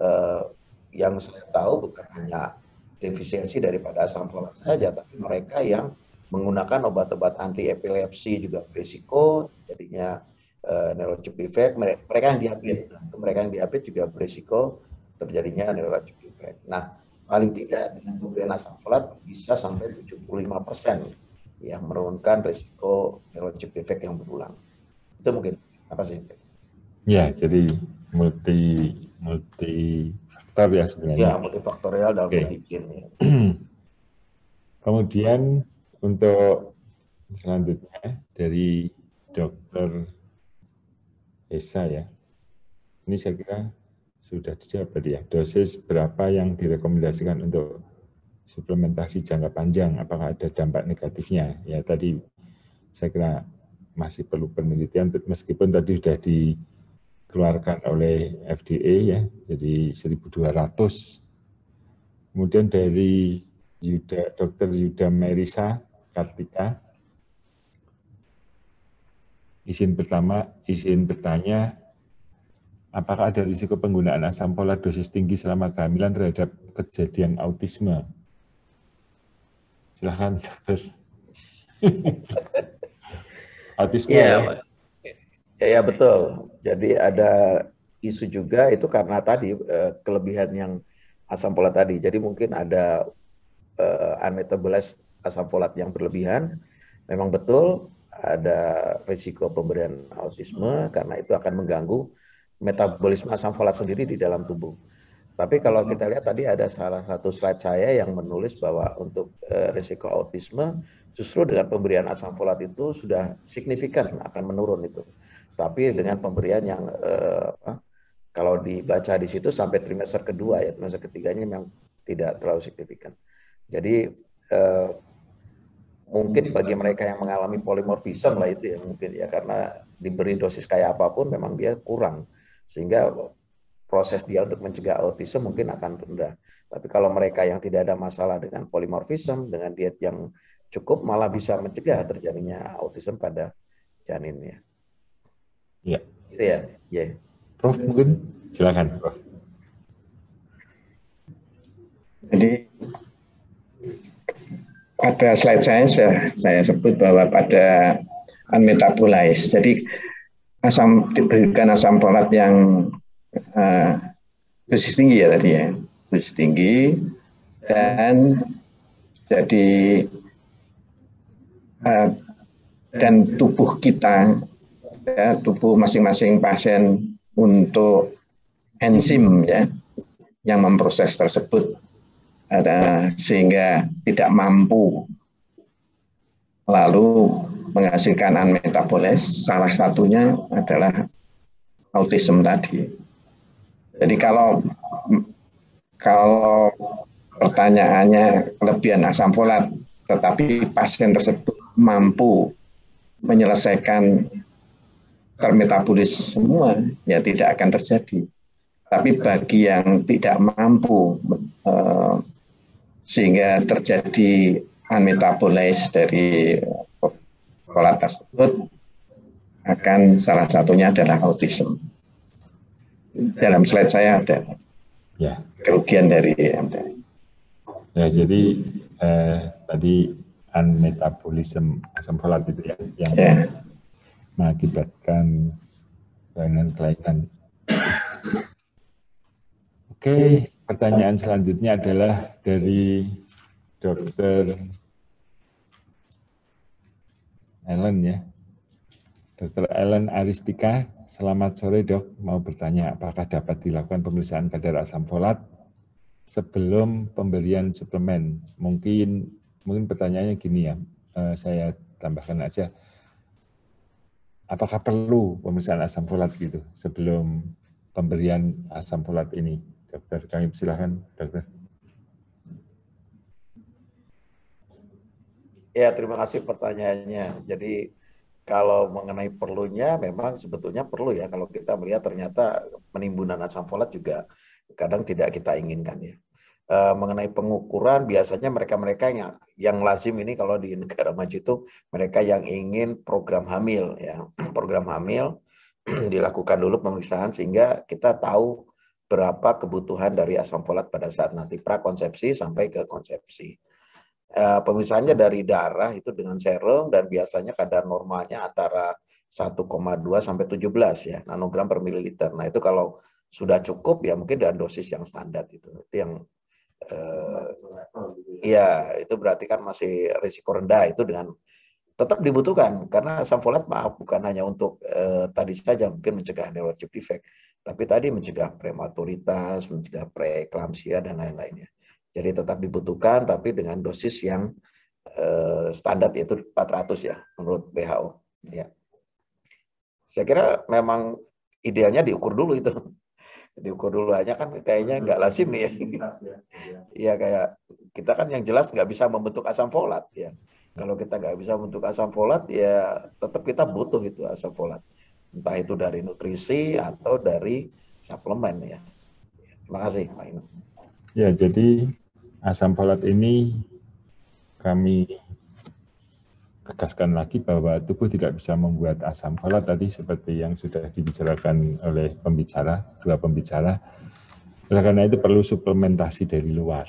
Uh, yang saya tahu bukan hanya defisiensi daripada asam folat saja tapi mereka yang menggunakan obat-obat anti epilepsi juga berisiko jadinya uh, neurologic defect mereka yang diabetes mereka yang diabetes juga berisiko terjadinya neurologic defect. Nah, paling tidak dengan pemberian asam folat bisa sampai 75 persen yang menurunkan risiko neurologic defect yang berulang. Itu mungkin apa sih? Ya, jadi multi multi faktor ya sebenarnya. Ya, multifaktorial dalam okay. multigen. Ya. Kemudian untuk selanjutnya dari dokter Esa ya. Ini saya kira sudah dijawab tadi ya. Dosis berapa yang direkomendasikan untuk suplementasi jangka panjang? Apakah ada dampak negatifnya? Ya tadi saya kira masih perlu penelitian meskipun tadi sudah dikeluarkan oleh FDA ya, jadi 1200. Kemudian dari Yuda, Dr. Yuda Merisa Kartika, Izin pertama, izin bertanya, apakah ada risiko penggunaan asam folat dosis tinggi selama kehamilan terhadap kejadian autisme? Silahkan, dokter. autisme ya, ya? Ya, betul. Jadi ada isu juga itu karena tadi eh, kelebihan yang asam folat tadi. Jadi mungkin ada uh, unmetabolized asam folat yang berlebihan. Memang betul ada risiko pemberian autisme karena itu akan mengganggu metabolisme asam folat sendiri di dalam tubuh. Tapi kalau kita lihat tadi ada salah satu slide saya yang menulis bahwa untuk uh, risiko autisme justru dengan pemberian asam folat itu sudah signifikan akan menurun itu. Tapi dengan pemberian yang uh, apa, kalau dibaca di situ sampai trimester kedua ya trimester ketiganya memang tidak terlalu signifikan. Jadi eh, mungkin bagi mereka yang mengalami polimorfisme lah itu ya mungkin ya karena diberi dosis kayak apa pun memang dia kurang sehingga proses dia untuk mencegah autisme mungkin akan rendah. Tapi kalau mereka yang tidak ada masalah dengan polimorfisme dengan diet yang cukup malah bisa mencegah terjadinya autisme pada janinnya. Ya. Itu ya. Ya. Prof mungkin silakan, Prof. Jadi pada slide saya sudah saya sebut bahwa pada unmetabolize. Jadi asam diberikan asam folat yang uh, tinggi ya tadi ya, dosis tinggi dan jadi uh, dan tubuh kita ya tubuh masing-masing pasien untuk enzim ya yang memproses tersebut sehingga tidak mampu lalu menghasilkan unmetabolis salah satunya adalah autism tadi. Jadi kalau kalau pertanyaannya kelebihan asam folat tetapi pasien tersebut mampu menyelesaikan termetabolis semua ya tidak akan terjadi. Tapi bagi yang tidak mampu eh, sehingga terjadi unmetabolize dari pola tersebut akan salah satunya adalah autism. Dalam slide saya ada ya. kerugian dari MDR. Ya, jadi eh, tadi unmetabolism asam folat itu ya yang ya. mengakibatkan kelainan-kelainan. Oke, pertanyaan selanjutnya adalah dari Dokter Ellen ya. Dokter Ellen Aristika, selamat sore dok. Mau bertanya apakah dapat dilakukan pemeriksaan kadar asam folat sebelum pemberian suplemen? Mungkin mungkin pertanyaannya gini ya, uh, saya tambahkan aja. Apakah perlu pemeriksaan asam folat gitu sebelum pemberian asam folat ini? Dokter, kami silakan, dokter. Ya, terima kasih pertanyaannya. Jadi kalau mengenai perlunya, memang sebetulnya perlu ya kalau kita melihat ternyata penimbunan asam folat juga kadang tidak kita inginkan ya. E, mengenai pengukuran, biasanya mereka-mereka yang yang lazim ini kalau di negara maju itu mereka yang ingin program hamil ya, program hamil dilakukan dulu pemeriksaan sehingga kita tahu berapa kebutuhan dari asam folat pada saat nanti prakonsepsi sampai ke konsepsi. Uh, pemirsaannya dari darah itu dengan serum dan biasanya kadar normalnya antara 1,2 sampai 17 ya nanogram per mililiter. Nah itu kalau sudah cukup ya mungkin dengan dosis yang standar itu. Itu yang uh, ya itu berarti kan masih risiko rendah itu dengan tetap dibutuhkan karena asam folat maaf bukan hanya untuk uh, tadi saja mungkin mencegah neurologic defect tapi tadi mencegah prematuritas, mencegah preeklamsia dan lain-lainnya. Jadi tetap dibutuhkan tapi dengan dosis yang eh, standar yaitu 400 ya menurut WHO. Ya. Saya kira memang idealnya diukur dulu itu. Diukur dulu aja kan kayaknya nggak lazim nih ya. Iya kayak kita kan yang jelas nggak bisa membentuk asam folat ya. Kalau kita nggak bisa membentuk asam folat ya tetap kita butuh itu asam folat entah itu dari nutrisi atau dari suplemen ya. Terima kasih Pak Inu. Ya, jadi asam folat ini kami tegaskan lagi bahwa tubuh tidak bisa membuat asam folat tadi seperti yang sudah dibicarakan oleh pembicara, dua pembicara. Oleh karena itu perlu suplementasi dari luar.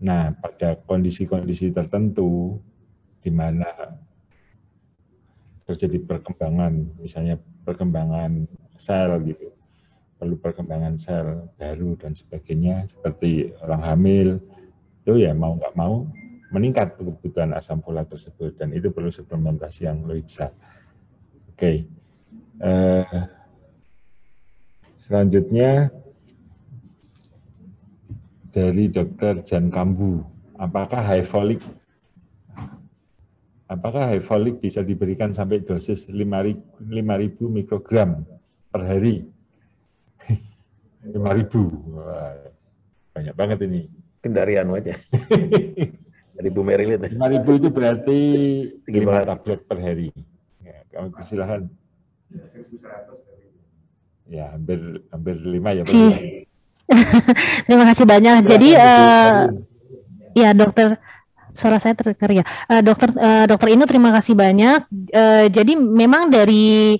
Nah, pada kondisi-kondisi tertentu di mana terjadi perkembangan, misalnya perkembangan sel gitu, perlu perkembangan sel baru dan sebagainya, seperti orang hamil, itu ya mau nggak mau meningkat kebutuhan asam folat tersebut, dan itu perlu suplementasi yang lebih besar. Oke, okay. uh, eh, selanjutnya dari dokter Jan Kambu, apakah high folic apakah high folic bisa diberikan sampai dosis 5.000 mikrogram per hari? 5.000, Wah, banyak banget ini. Kendarian aja. Dari Bu Meril itu. 5000 itu berarti 5 tablet per hari. Ya, kamu persilahkan. Ya, hampir hampir 5 ya. Si. Terima kasih banyak. Jadi uh, ya dokter suara saya terdengar ya. Uh, dokter uh, dokter Inu terima kasih banyak. Uh, jadi memang dari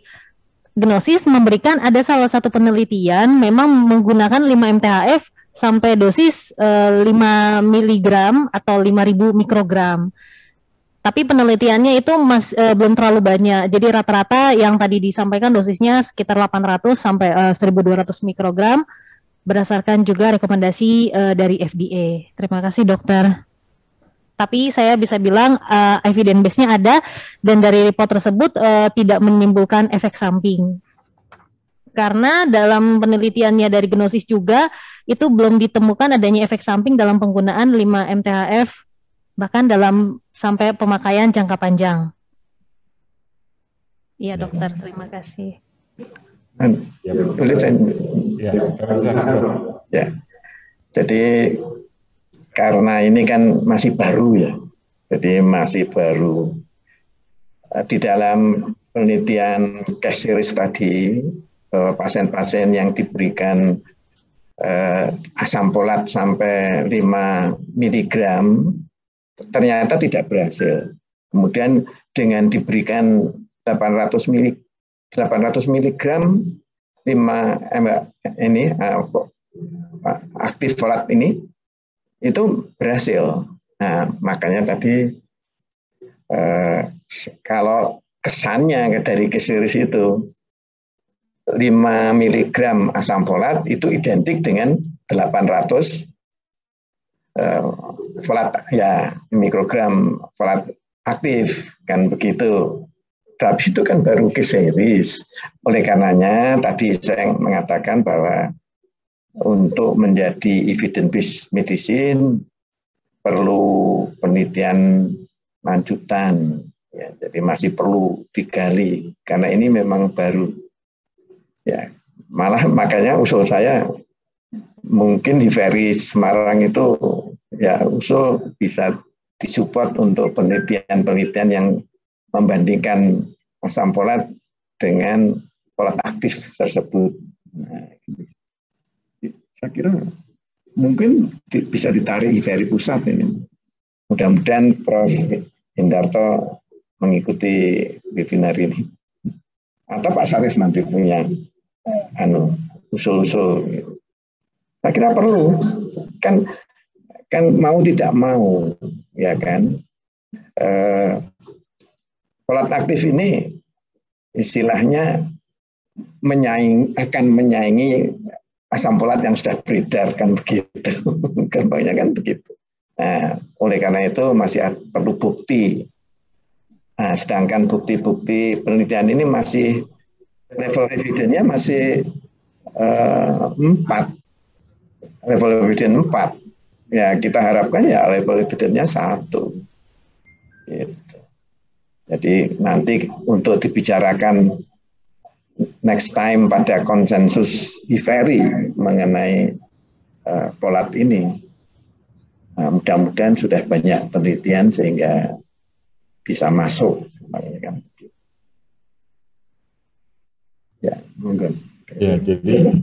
Gnosis memberikan ada salah satu penelitian memang menggunakan 5 MTHF sampai dosis uh, 5 mg atau 5000 mikrogram. Tapi penelitiannya itu mas, uh, belum terlalu banyak. Jadi rata-rata yang tadi disampaikan dosisnya sekitar 800 sampai uh, 1200 mikrogram berdasarkan juga rekomendasi uh, dari FDA. Terima kasih dokter tapi saya bisa bilang uh, evidence base-nya ada dan dari report tersebut uh, tidak menimbulkan efek samping. Karena dalam penelitiannya dari Genosis juga itu belum ditemukan adanya efek samping dalam penggunaan 5 MTHF bahkan dalam sampai pemakaian jangka panjang. Iya dokter, terima kasih. Ya, boleh saya? Ya, ya. Jadi karena ini kan masih baru ya, jadi masih baru. Eh, di dalam penelitian cash series tadi, pasien-pasien yang diberikan eh, asam folat sampai 5 mg ternyata tidak berhasil. Kemudian dengan diberikan 800 mg 800 mg 5 eh, ini uh, aktif folat ini itu berhasil. Nah, makanya tadi eh, kalau kesannya dari keseris itu 5 mg asam folat itu identik dengan 800 eh, folat ya mikrogram folat aktif kan begitu. Tapi itu kan baru keseris. Oleh karenanya tadi saya mengatakan bahwa untuk menjadi evidence based medicine perlu penelitian lanjutan. Ya jadi masih perlu digali. Karena ini memang baru. Ya malah makanya usul saya mungkin di Ferry Semarang itu ya usul bisa disupport untuk penelitian-penelitian yang membandingkan asam folat dengan folat aktif tersebut. Nah, saya kira mungkin bisa ditarik IVRI pusat ini. Mudah-mudahan Prof. Indarto mengikuti webinar ini. Atau Pak Sarif nanti punya anu usul-usul. Saya kira perlu. Kan kan mau tidak mau, ya kan. Eh, aktif ini istilahnya menyaing akan menyaingi asam folat yang sudah beredar kan begitu. Gampangnya kan begitu. Nah, oleh karena itu masih perlu bukti. Nah, sedangkan bukti-bukti penelitian ini masih level evidence-nya masih uh, Level evidence empat. Ya, kita harapkan ya level evidence-nya satu. Gitu. Jadi nanti untuk dibicarakan next time pada konsensus IFERI mengenai uh, polat ini. Nah, mudah-mudahan sudah banyak penelitian sehingga bisa masuk. Ya, mungkin. Ya, jadi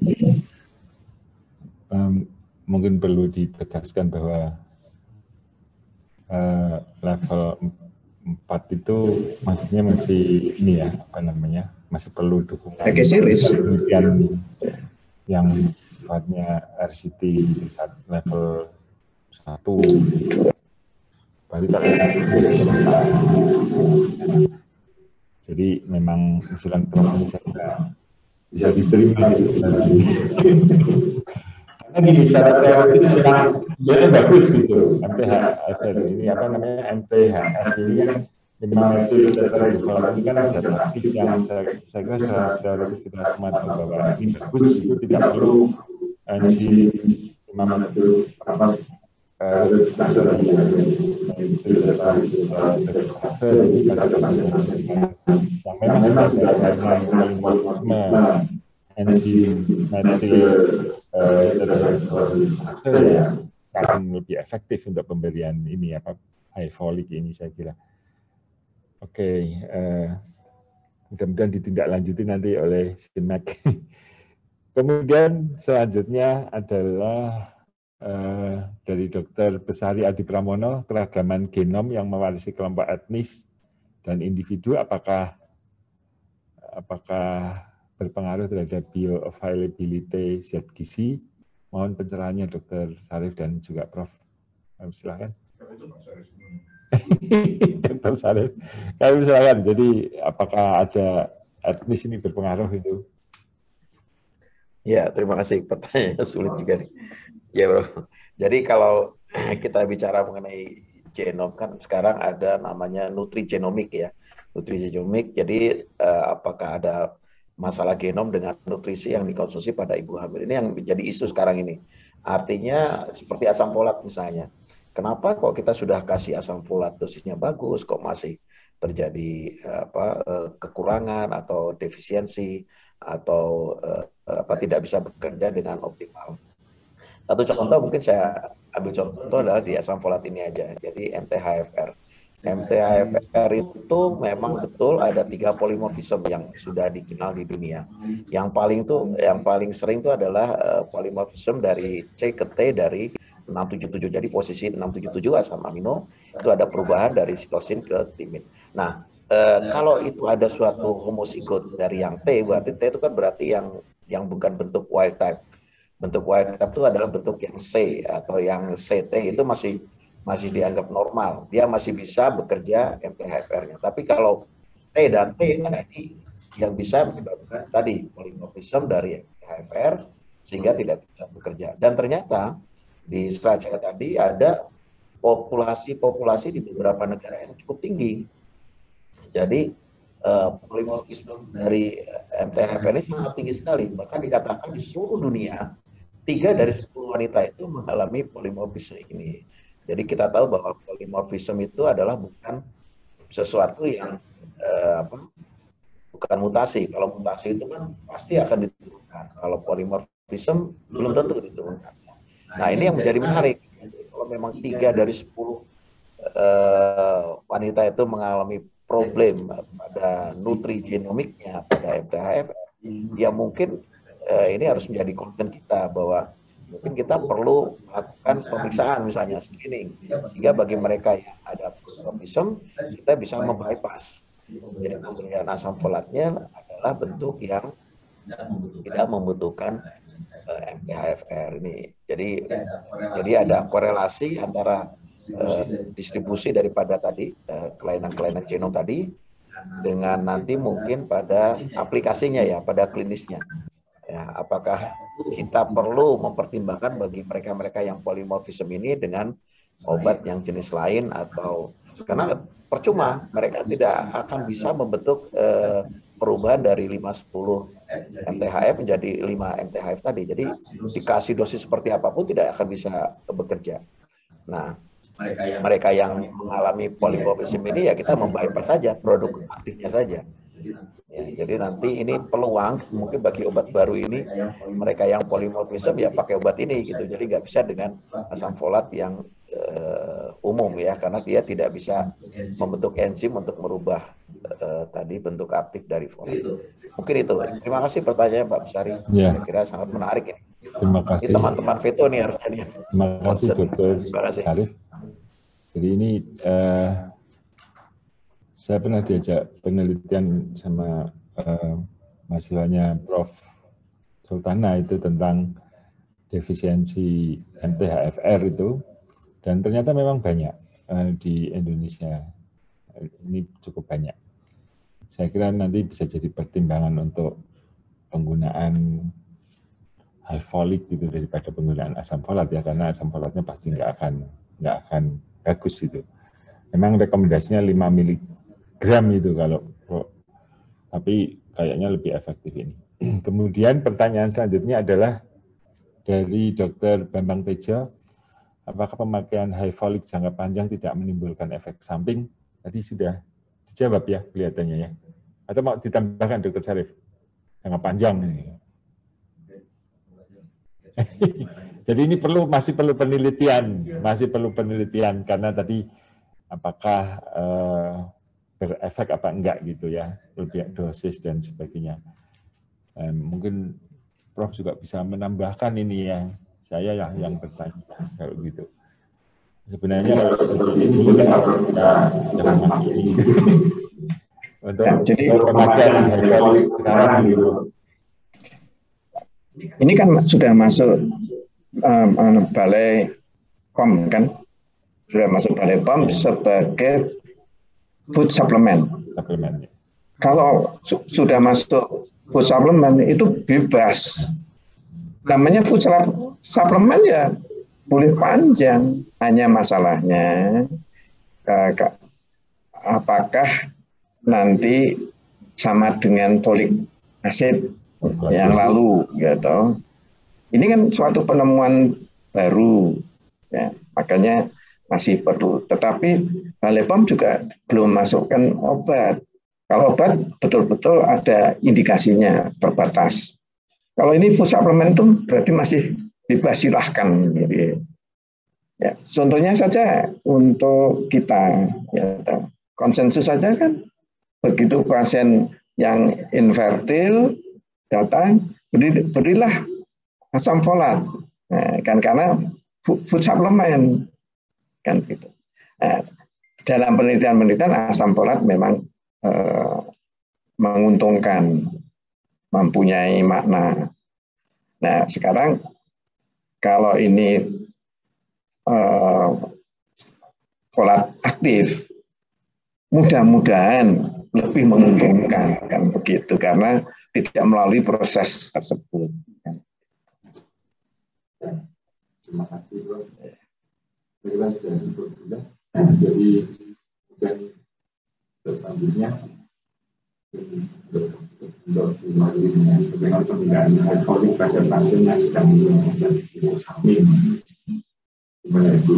um, mungkin perlu ditegaskan bahwa uh, level 4 itu maksudnya masih ini ya, apa namanya, masih perlu dukungan penelitian yang sifatnya RCT level satu. Baru jadi memang usulan teman saya bisa diterima karena gini secara teoritis memang sebenarnya bagus gitu MTH ini apa namanya MTHF ini kan memang itu data ini kan zat aktif yang saya, kira secara teoritis kita semua tahu bahwa ini bagus itu tidak perlu enzim imam itu apa yang memang ya akan lebih efektif untuk pemberian ini apa high folic ini saya kira. Oke, okay, uh, mudah-mudahan ditindaklanjuti nanti oleh SIMAC. Kemudian selanjutnya adalah uh, dari Dr. Besari Adi Pramono, keragaman genom yang mewarisi kelompok etnis dan individu, apakah apakah berpengaruh terhadap bioavailability zat gizi. Mohon pencerahannya Dr. Sarif dan juga Prof. Silakan. Dr. Sarif. Kami silakan. Jadi apakah ada etnis ini berpengaruh itu? Ya, terima kasih. Pertanyaannya sulit juga nih. Ya, Bro. Jadi kalau kita bicara mengenai genom kan sekarang ada namanya nutrigenomik ya. Nutrigenomik. Jadi uh, apakah ada masalah genom dengan nutrisi yang dikonsumsi pada ibu hamil ini yang menjadi isu sekarang ini. Artinya seperti asam folat misalnya. Kenapa kok kita sudah kasih asam folat dosisnya bagus kok masih terjadi apa eh, kekurangan atau defisiensi atau eh, apa tidak bisa bekerja dengan optimal. Satu contoh mungkin saya ambil contoh adalah di asam folat ini aja. Jadi MTHFR. MTHFR itu memang betul ada tiga polimorfisme yang sudah dikenal di dunia. Yang paling tuh yang paling sering itu adalah uh, polimorfisme dari C ke T dari 677. Jadi posisi 677 asam amino itu ada perubahan dari sitosin ke timin. Nah, uh, kalau itu ada suatu homosigot dari yang T, berarti T itu kan berarti yang yang bukan bentuk wild type. Bentuk wild type itu adalah bentuk yang C atau yang CT itu masih masih dianggap normal. Dia masih bisa bekerja MTHFR-nya. Tapi kalau T dan T nah ini yang bisa menyebabkan tadi polimorfisme dari MTHFR sehingga tidak bisa bekerja. Dan ternyata di slide tadi ada populasi-populasi di beberapa negara yang cukup tinggi. Jadi uh, polimorfisme dari MTHFR ini sangat tinggi sekali. Bahkan dikatakan di seluruh dunia, tiga dari sepuluh wanita itu mengalami polimorfisme ini. Jadi kita tahu bahwa polimorfisme itu adalah bukan sesuatu yang uh, apa, bukan mutasi. Kalau mutasi itu kan pasti akan diturunkan. Kalau polimorfisme belum tentu diturunkan. Nah ini yang menjadi menarik. Kalau memang tiga dari sepuluh uh, wanita itu mengalami problem pada nutrigenomiknya, pada MTHF, ya mungkin uh, ini harus menjadi konten kita bahwa mungkin kita perlu melakukan pemeriksaan misalnya screening sehingga bagi mereka yang ada polimorfisme kita bisa membypass. Jadi pemberian asam folatnya adalah bentuk yang tidak membutuhkan uh, eh, MTHFR ini. Jadi jadi ada korelasi antara uh, distribusi daripada tadi uh, kelainan-kelainan genom tadi dengan nanti mungkin pada aplikasinya ya, pada klinisnya. Ya, apakah kita perlu mempertimbangkan bagi mereka-mereka yang polimorfisme ini dengan obat yang jenis lain atau karena percuma mereka tidak akan bisa membentuk eh, perubahan dari 510 MTHF menjadi 5 MTHF tadi. Jadi dikasih dosis seperti apa pun tidak akan bisa bekerja. Nah, mereka yang mengalami polimorfisme ini ya kita membypass saja produk aktifnya saja. Ya, jadi nanti ini peluang mungkin bagi obat baru ini mereka yang polimorfisme ya pakai obat ini gitu. Jadi nggak bisa dengan asam folat yang uh, umum ya karena dia tidak bisa membentuk enzim untuk merubah uh, tadi bentuk aktif dari folat. Mungkin itu. Terima kasih pertanyaan Pak Besari. Ya. Saya kira sangat menarik ini. Terima kasih. Teman-teman veto nih harusnya. Terima kasih Dokter Terima kasih. Jadi ini uh, saya pernah diajak penelitian sama uh, mahasiswanya Prof. Sultana itu tentang defisiensi MTHFR itu dan ternyata memang banyak uh, di Indonesia ini cukup banyak. Saya kira nanti bisa jadi pertimbangan untuk penggunaan high folic gitu daripada penggunaan asam folat ya karena asam folatnya pasti nggak akan nggak akan bagus itu. Memang rekomendasinya 5 mili gram itu kalau tapi kayaknya lebih efektif ini. Kemudian pertanyaan selanjutnya adalah dari Dr. Bambang Tejo, apakah pemakaian high folic jangka panjang tidak menimbulkan efek samping? Tadi sudah dijawab ya kelihatannya ya. Atau mau ditambahkan Dr. Sarif? Jangka panjang ini. Jadi ini perlu masih perlu penelitian, masih perlu penelitian karena tadi apakah uh, berefek apa enggak gitu ya, lebih dosis dan sebagainya. Dan mungkin Prof juga bisa menambahkan ini ya, saya ya yang bertanya kalau gitu. Sebenarnya kalau seperti ini kita jangan ini. Untuk ya, jadi pemakaian sekarang gitu. Ini kan sudah masuk um, balai POM kan sudah masuk balai POM sebagai food supplement. supplement. Ya. Kalau su sudah masuk food supplement itu bebas. Namanya food supplement ya boleh panjang. Hanya masalahnya apakah nanti sama dengan folik acid yang lalu gitu ini kan suatu penemuan baru, ya, makanya masih perlu. Tetapi Balai POM juga belum masukkan obat. Kalau obat betul-betul ada indikasinya terbatas. Kalau ini food supplementum berarti masih bebas silahkan. Gitu. Ya, contohnya saja untuk kita, ya, konsensus saja kan begitu pasien yang infertil datang beri, berilah asam folat nah, kan karena food supplement kan gitu nah, dalam penelitian-penelitian asam folat memang eh, menguntungkan mempunyai makna nah sekarang kalau ini eh, folat aktif mudah-mudahan lebih menguntungkan kan begitu karena tidak melalui proses tersebut Terima kasih, Bro. Tadi kan sudah. Jadi, mungkin selanjutnya untuk kembali dengan dengan penggunaan alkoholik pada pasien yang sedang menggunakan samin. Gimana Ibu?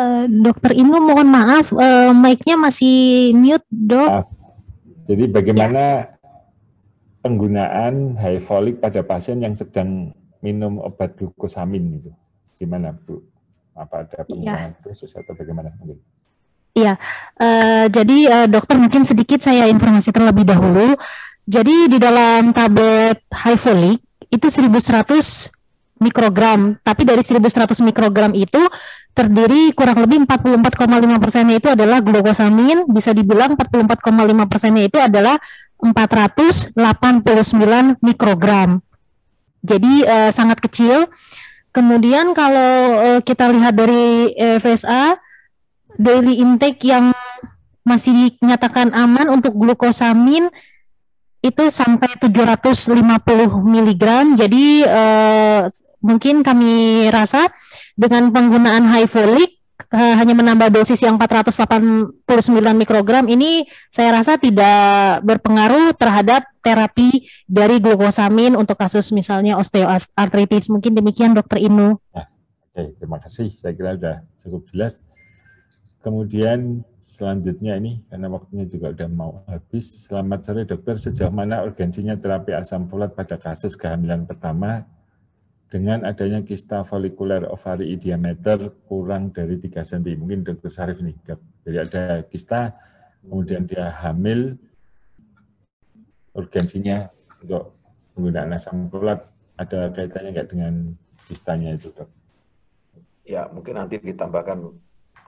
Uh, Dokter Inu mohon maaf, uh, mic-nya masih mute, dok. Jadi bagaimana penggunaan high folic pada pasien yang sedang minum obat glukosamin itu gimana Bu? Apa ada iya. penggunaan ya. khusus atau bagaimana mungkin? Iya, uh, jadi uh, dokter mungkin sedikit saya informasi terlebih dahulu. Jadi di dalam tablet high folic itu 1100 mikrogram, tapi dari 1100 mikrogram itu terdiri kurang lebih 44,5 persennya itu adalah glukosamin, bisa dibilang 44,5 persennya itu adalah 489 mikrogram. Jadi uh, sangat kecil. Kemudian kalau uh, kita lihat dari FSA daily intake yang masih dinyatakan aman untuk glukosamin itu sampai 750 mg. Jadi uh, mungkin kami rasa dengan penggunaan high folic uh, hanya menambah dosis yang 489 mikrogram ini saya rasa tidak berpengaruh terhadap terapi dari glukosamin untuk kasus misalnya osteoartritis. Mungkin demikian Dokter Inu. Nah, Oke, terima kasih. Saya kira sudah cukup jelas. Kemudian selanjutnya ini karena waktunya juga sudah mau habis. Selamat sore dokter, sejauh mana urgensinya terapi asam folat pada kasus kehamilan pertama dengan adanya kista folikuler ovari diameter kurang dari 3 cm. Mungkin dokter Sarif nih, jadi ada kista, kemudian dia hamil, urgensinya untuk penggunaan asam folat ada kaitannya nggak dengan kistanya itu dok? Ya mungkin nanti ditambahkan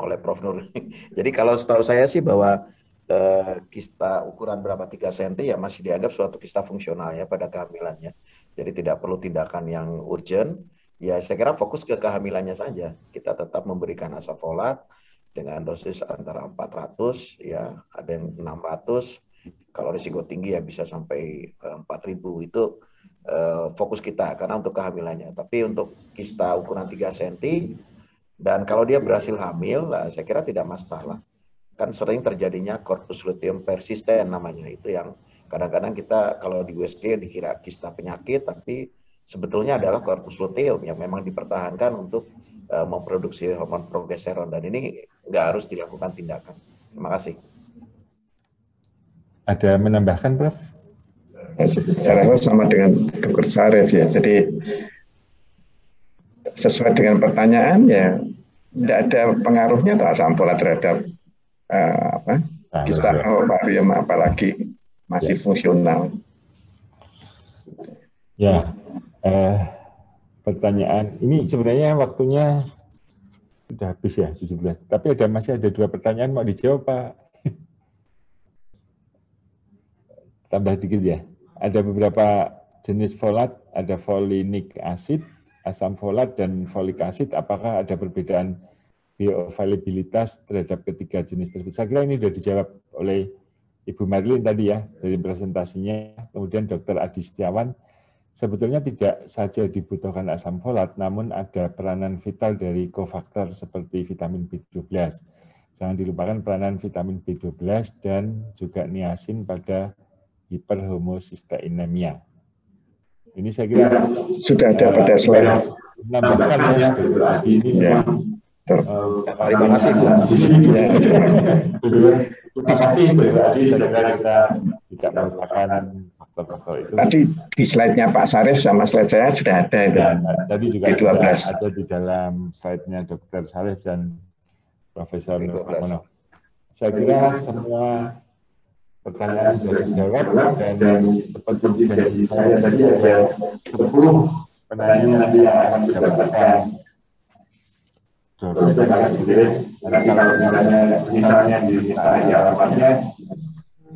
oleh Prof. Nur. Jadi kalau setahu saya sih bahwa eh, kista ukuran berapa 3 cm ya masih dianggap suatu kista fungsional ya pada kehamilannya. Jadi tidak perlu tindakan yang urgent. Ya saya kira fokus ke kehamilannya saja. Kita tetap memberikan asam folat dengan dosis antara 400 ya ada yang 600 kalau risiko tinggi ya bisa sampai 4000 eh, itu uh, fokus kita karena untuk kehamilannya. Tapi untuk kista ukuran 3 cm dan kalau dia berhasil hamil saya kira tidak masalah. Kan sering terjadinya corpus luteum persisten namanya. Itu yang kadang-kadang kita kalau di USG dikira kista penyakit tapi sebetulnya adalah corpus luteum yang memang dipertahankan untuk uh, memproduksi hormon progesteron dan ini nggak harus dilakukan tindakan. Terima kasih. Ada menambahkan, Prof? Saya rasa sama dengan Dr. Sarif ya. Jadi sesuai dengan pertanyaan ya tidak ada pengaruhnya atau asam folat terhadap uh, apa kita ovarium apalagi masih ya. fungsional. Ya, eh, pertanyaan ini sebenarnya waktunya sudah habis ya 17. Tapi ada masih ada dua pertanyaan mau dijawab Pak. Tambah dikit ya. Ada beberapa jenis folat, ada folinik acid, asam folat dan folik acid. Apakah ada perbedaan bioavailabilitas terhadap ketiga jenis tersebut? Saya kira ini sudah dijawab oleh Ibu Marilyn tadi ya dari presentasinya. Kemudian Dr. Adi Setiawan sebetulnya tidak saja dibutuhkan asam folat, namun ada peranan vital dari kofaktor seperti vitamin B12. Jangan dilupakan peranan vitamin B12 dan juga niacin pada hiperhomosisteinemia. Ini saya kira sudah ada pada slide. Menambahkan ya, ini ya. Terima kasih. Terima kasih, Saya kira kita tidak melupakan faktor-faktor itu. Tadi di slide-nya Pak Sarif sama slide saya sudah ada itu. Ya, tadi juga di 12. ada di dalam slide-nya Dr. Sarif dan Profesor Nur Pramono. Saya kira semua pertanyaan sudah dijawab dan seperti janji saya tadi ada 10 penanya nanti yang akan mendapatkan dosen sendiri. Nanti kalau misalnya misalnya di alamatnya,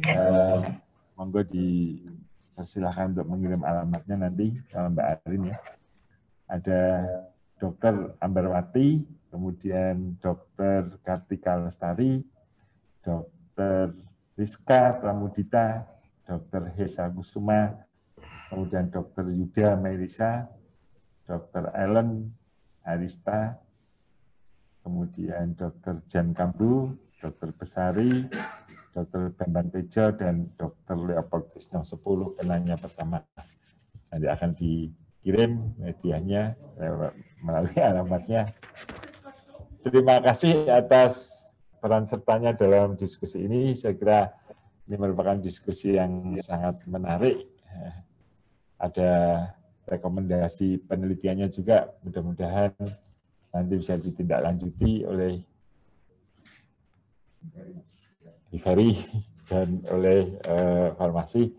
eh, monggo di persilahkan untuk mengirim alamatnya nanti sama Mbak Arin ya. Ada Dokter Ambarwati, kemudian Dokter Kartika Lestari, Dokter Rizka Pramudita, Dokter Hesa Kusuma, kemudian Dokter Yuda Melisa, Dokter Ellen Arista, kemudian Dokter Jan Kambu, Dokter Besari, Dr. Bambang Tejo dan Dr. Leopold Krisno 10 penanya pertama. Nanti akan dikirim medianya melalui alamatnya. Terima kasih atas peran sertanya dalam diskusi ini. Saya kira ini merupakan diskusi yang sangat menarik. Ada rekomendasi penelitiannya juga mudah-mudahan nanti bisa ditindaklanjuti oleh Ferry dan oleh uh, farmasi.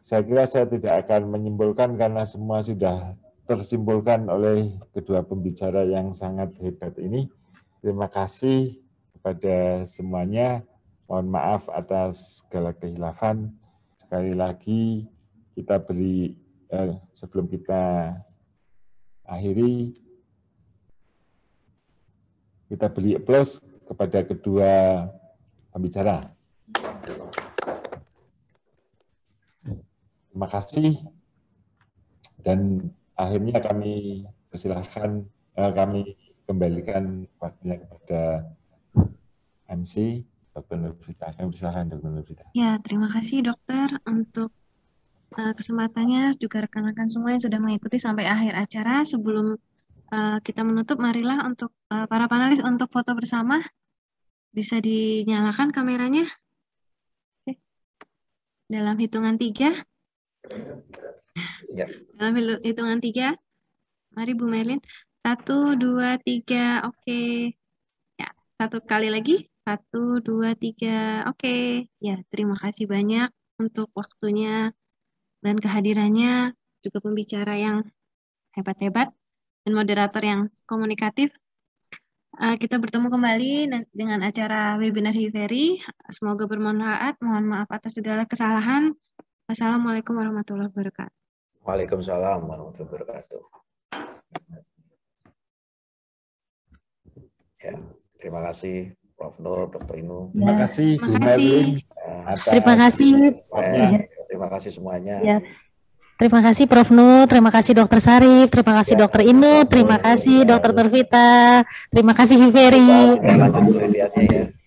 Saya kira saya tidak akan menyimpulkan karena semua sudah tersimpulkan oleh kedua pembicara yang sangat hebat ini. Terima kasih kepada semuanya. Mohon maaf atas segala kehilafan. Sekali lagi kita beri eh, sebelum kita akhiri kita beri plus kepada kedua pembicara. Terima kasih. Dan akhirnya kami persilahkan, eh, kami kembalikan waktunya kepada MC, Dr. Nurvita. Kami persilahkan Dr. Nurvita. Ya, terima kasih dokter untuk uh, kesempatannya, juga rekan-rekan semua yang sudah mengikuti sampai akhir acara. Sebelum uh, kita menutup, marilah untuk uh, para panelis untuk foto bersama. Bisa dinyalakan kameranya? Oke. Dalam hitungan tiga. Ya. Dalam hitungan tiga. Mari Bu Merlin. Satu, dua, tiga. Oke. Ya, satu kali lagi. Satu, dua, tiga. Oke. Ya, terima kasih banyak untuk waktunya dan kehadirannya. Juga pembicara yang hebat-hebat dan moderator yang komunikatif. Uh, kita bertemu kembali dengan acara webinar Hiveri. Semoga bermanfaat. Mohon maaf atas segala kesalahan. Wassalamualaikum warahmatullahi wabarakatuh. Waalaikumsalam warahmatullahi wabarakatuh. Ya, terima kasih Prof. Nur, Dr. Inu. Terima kasih, terima kasih. Terima kasih. Terima kasih semuanya. Ya. Terima kasih Prof. Nu, terima kasih Dokter Sarif, terima kasih ya, Dokter Inu, terima kasih Dokter Tervita, terima kasih Hiveri. Penelitiannya ya.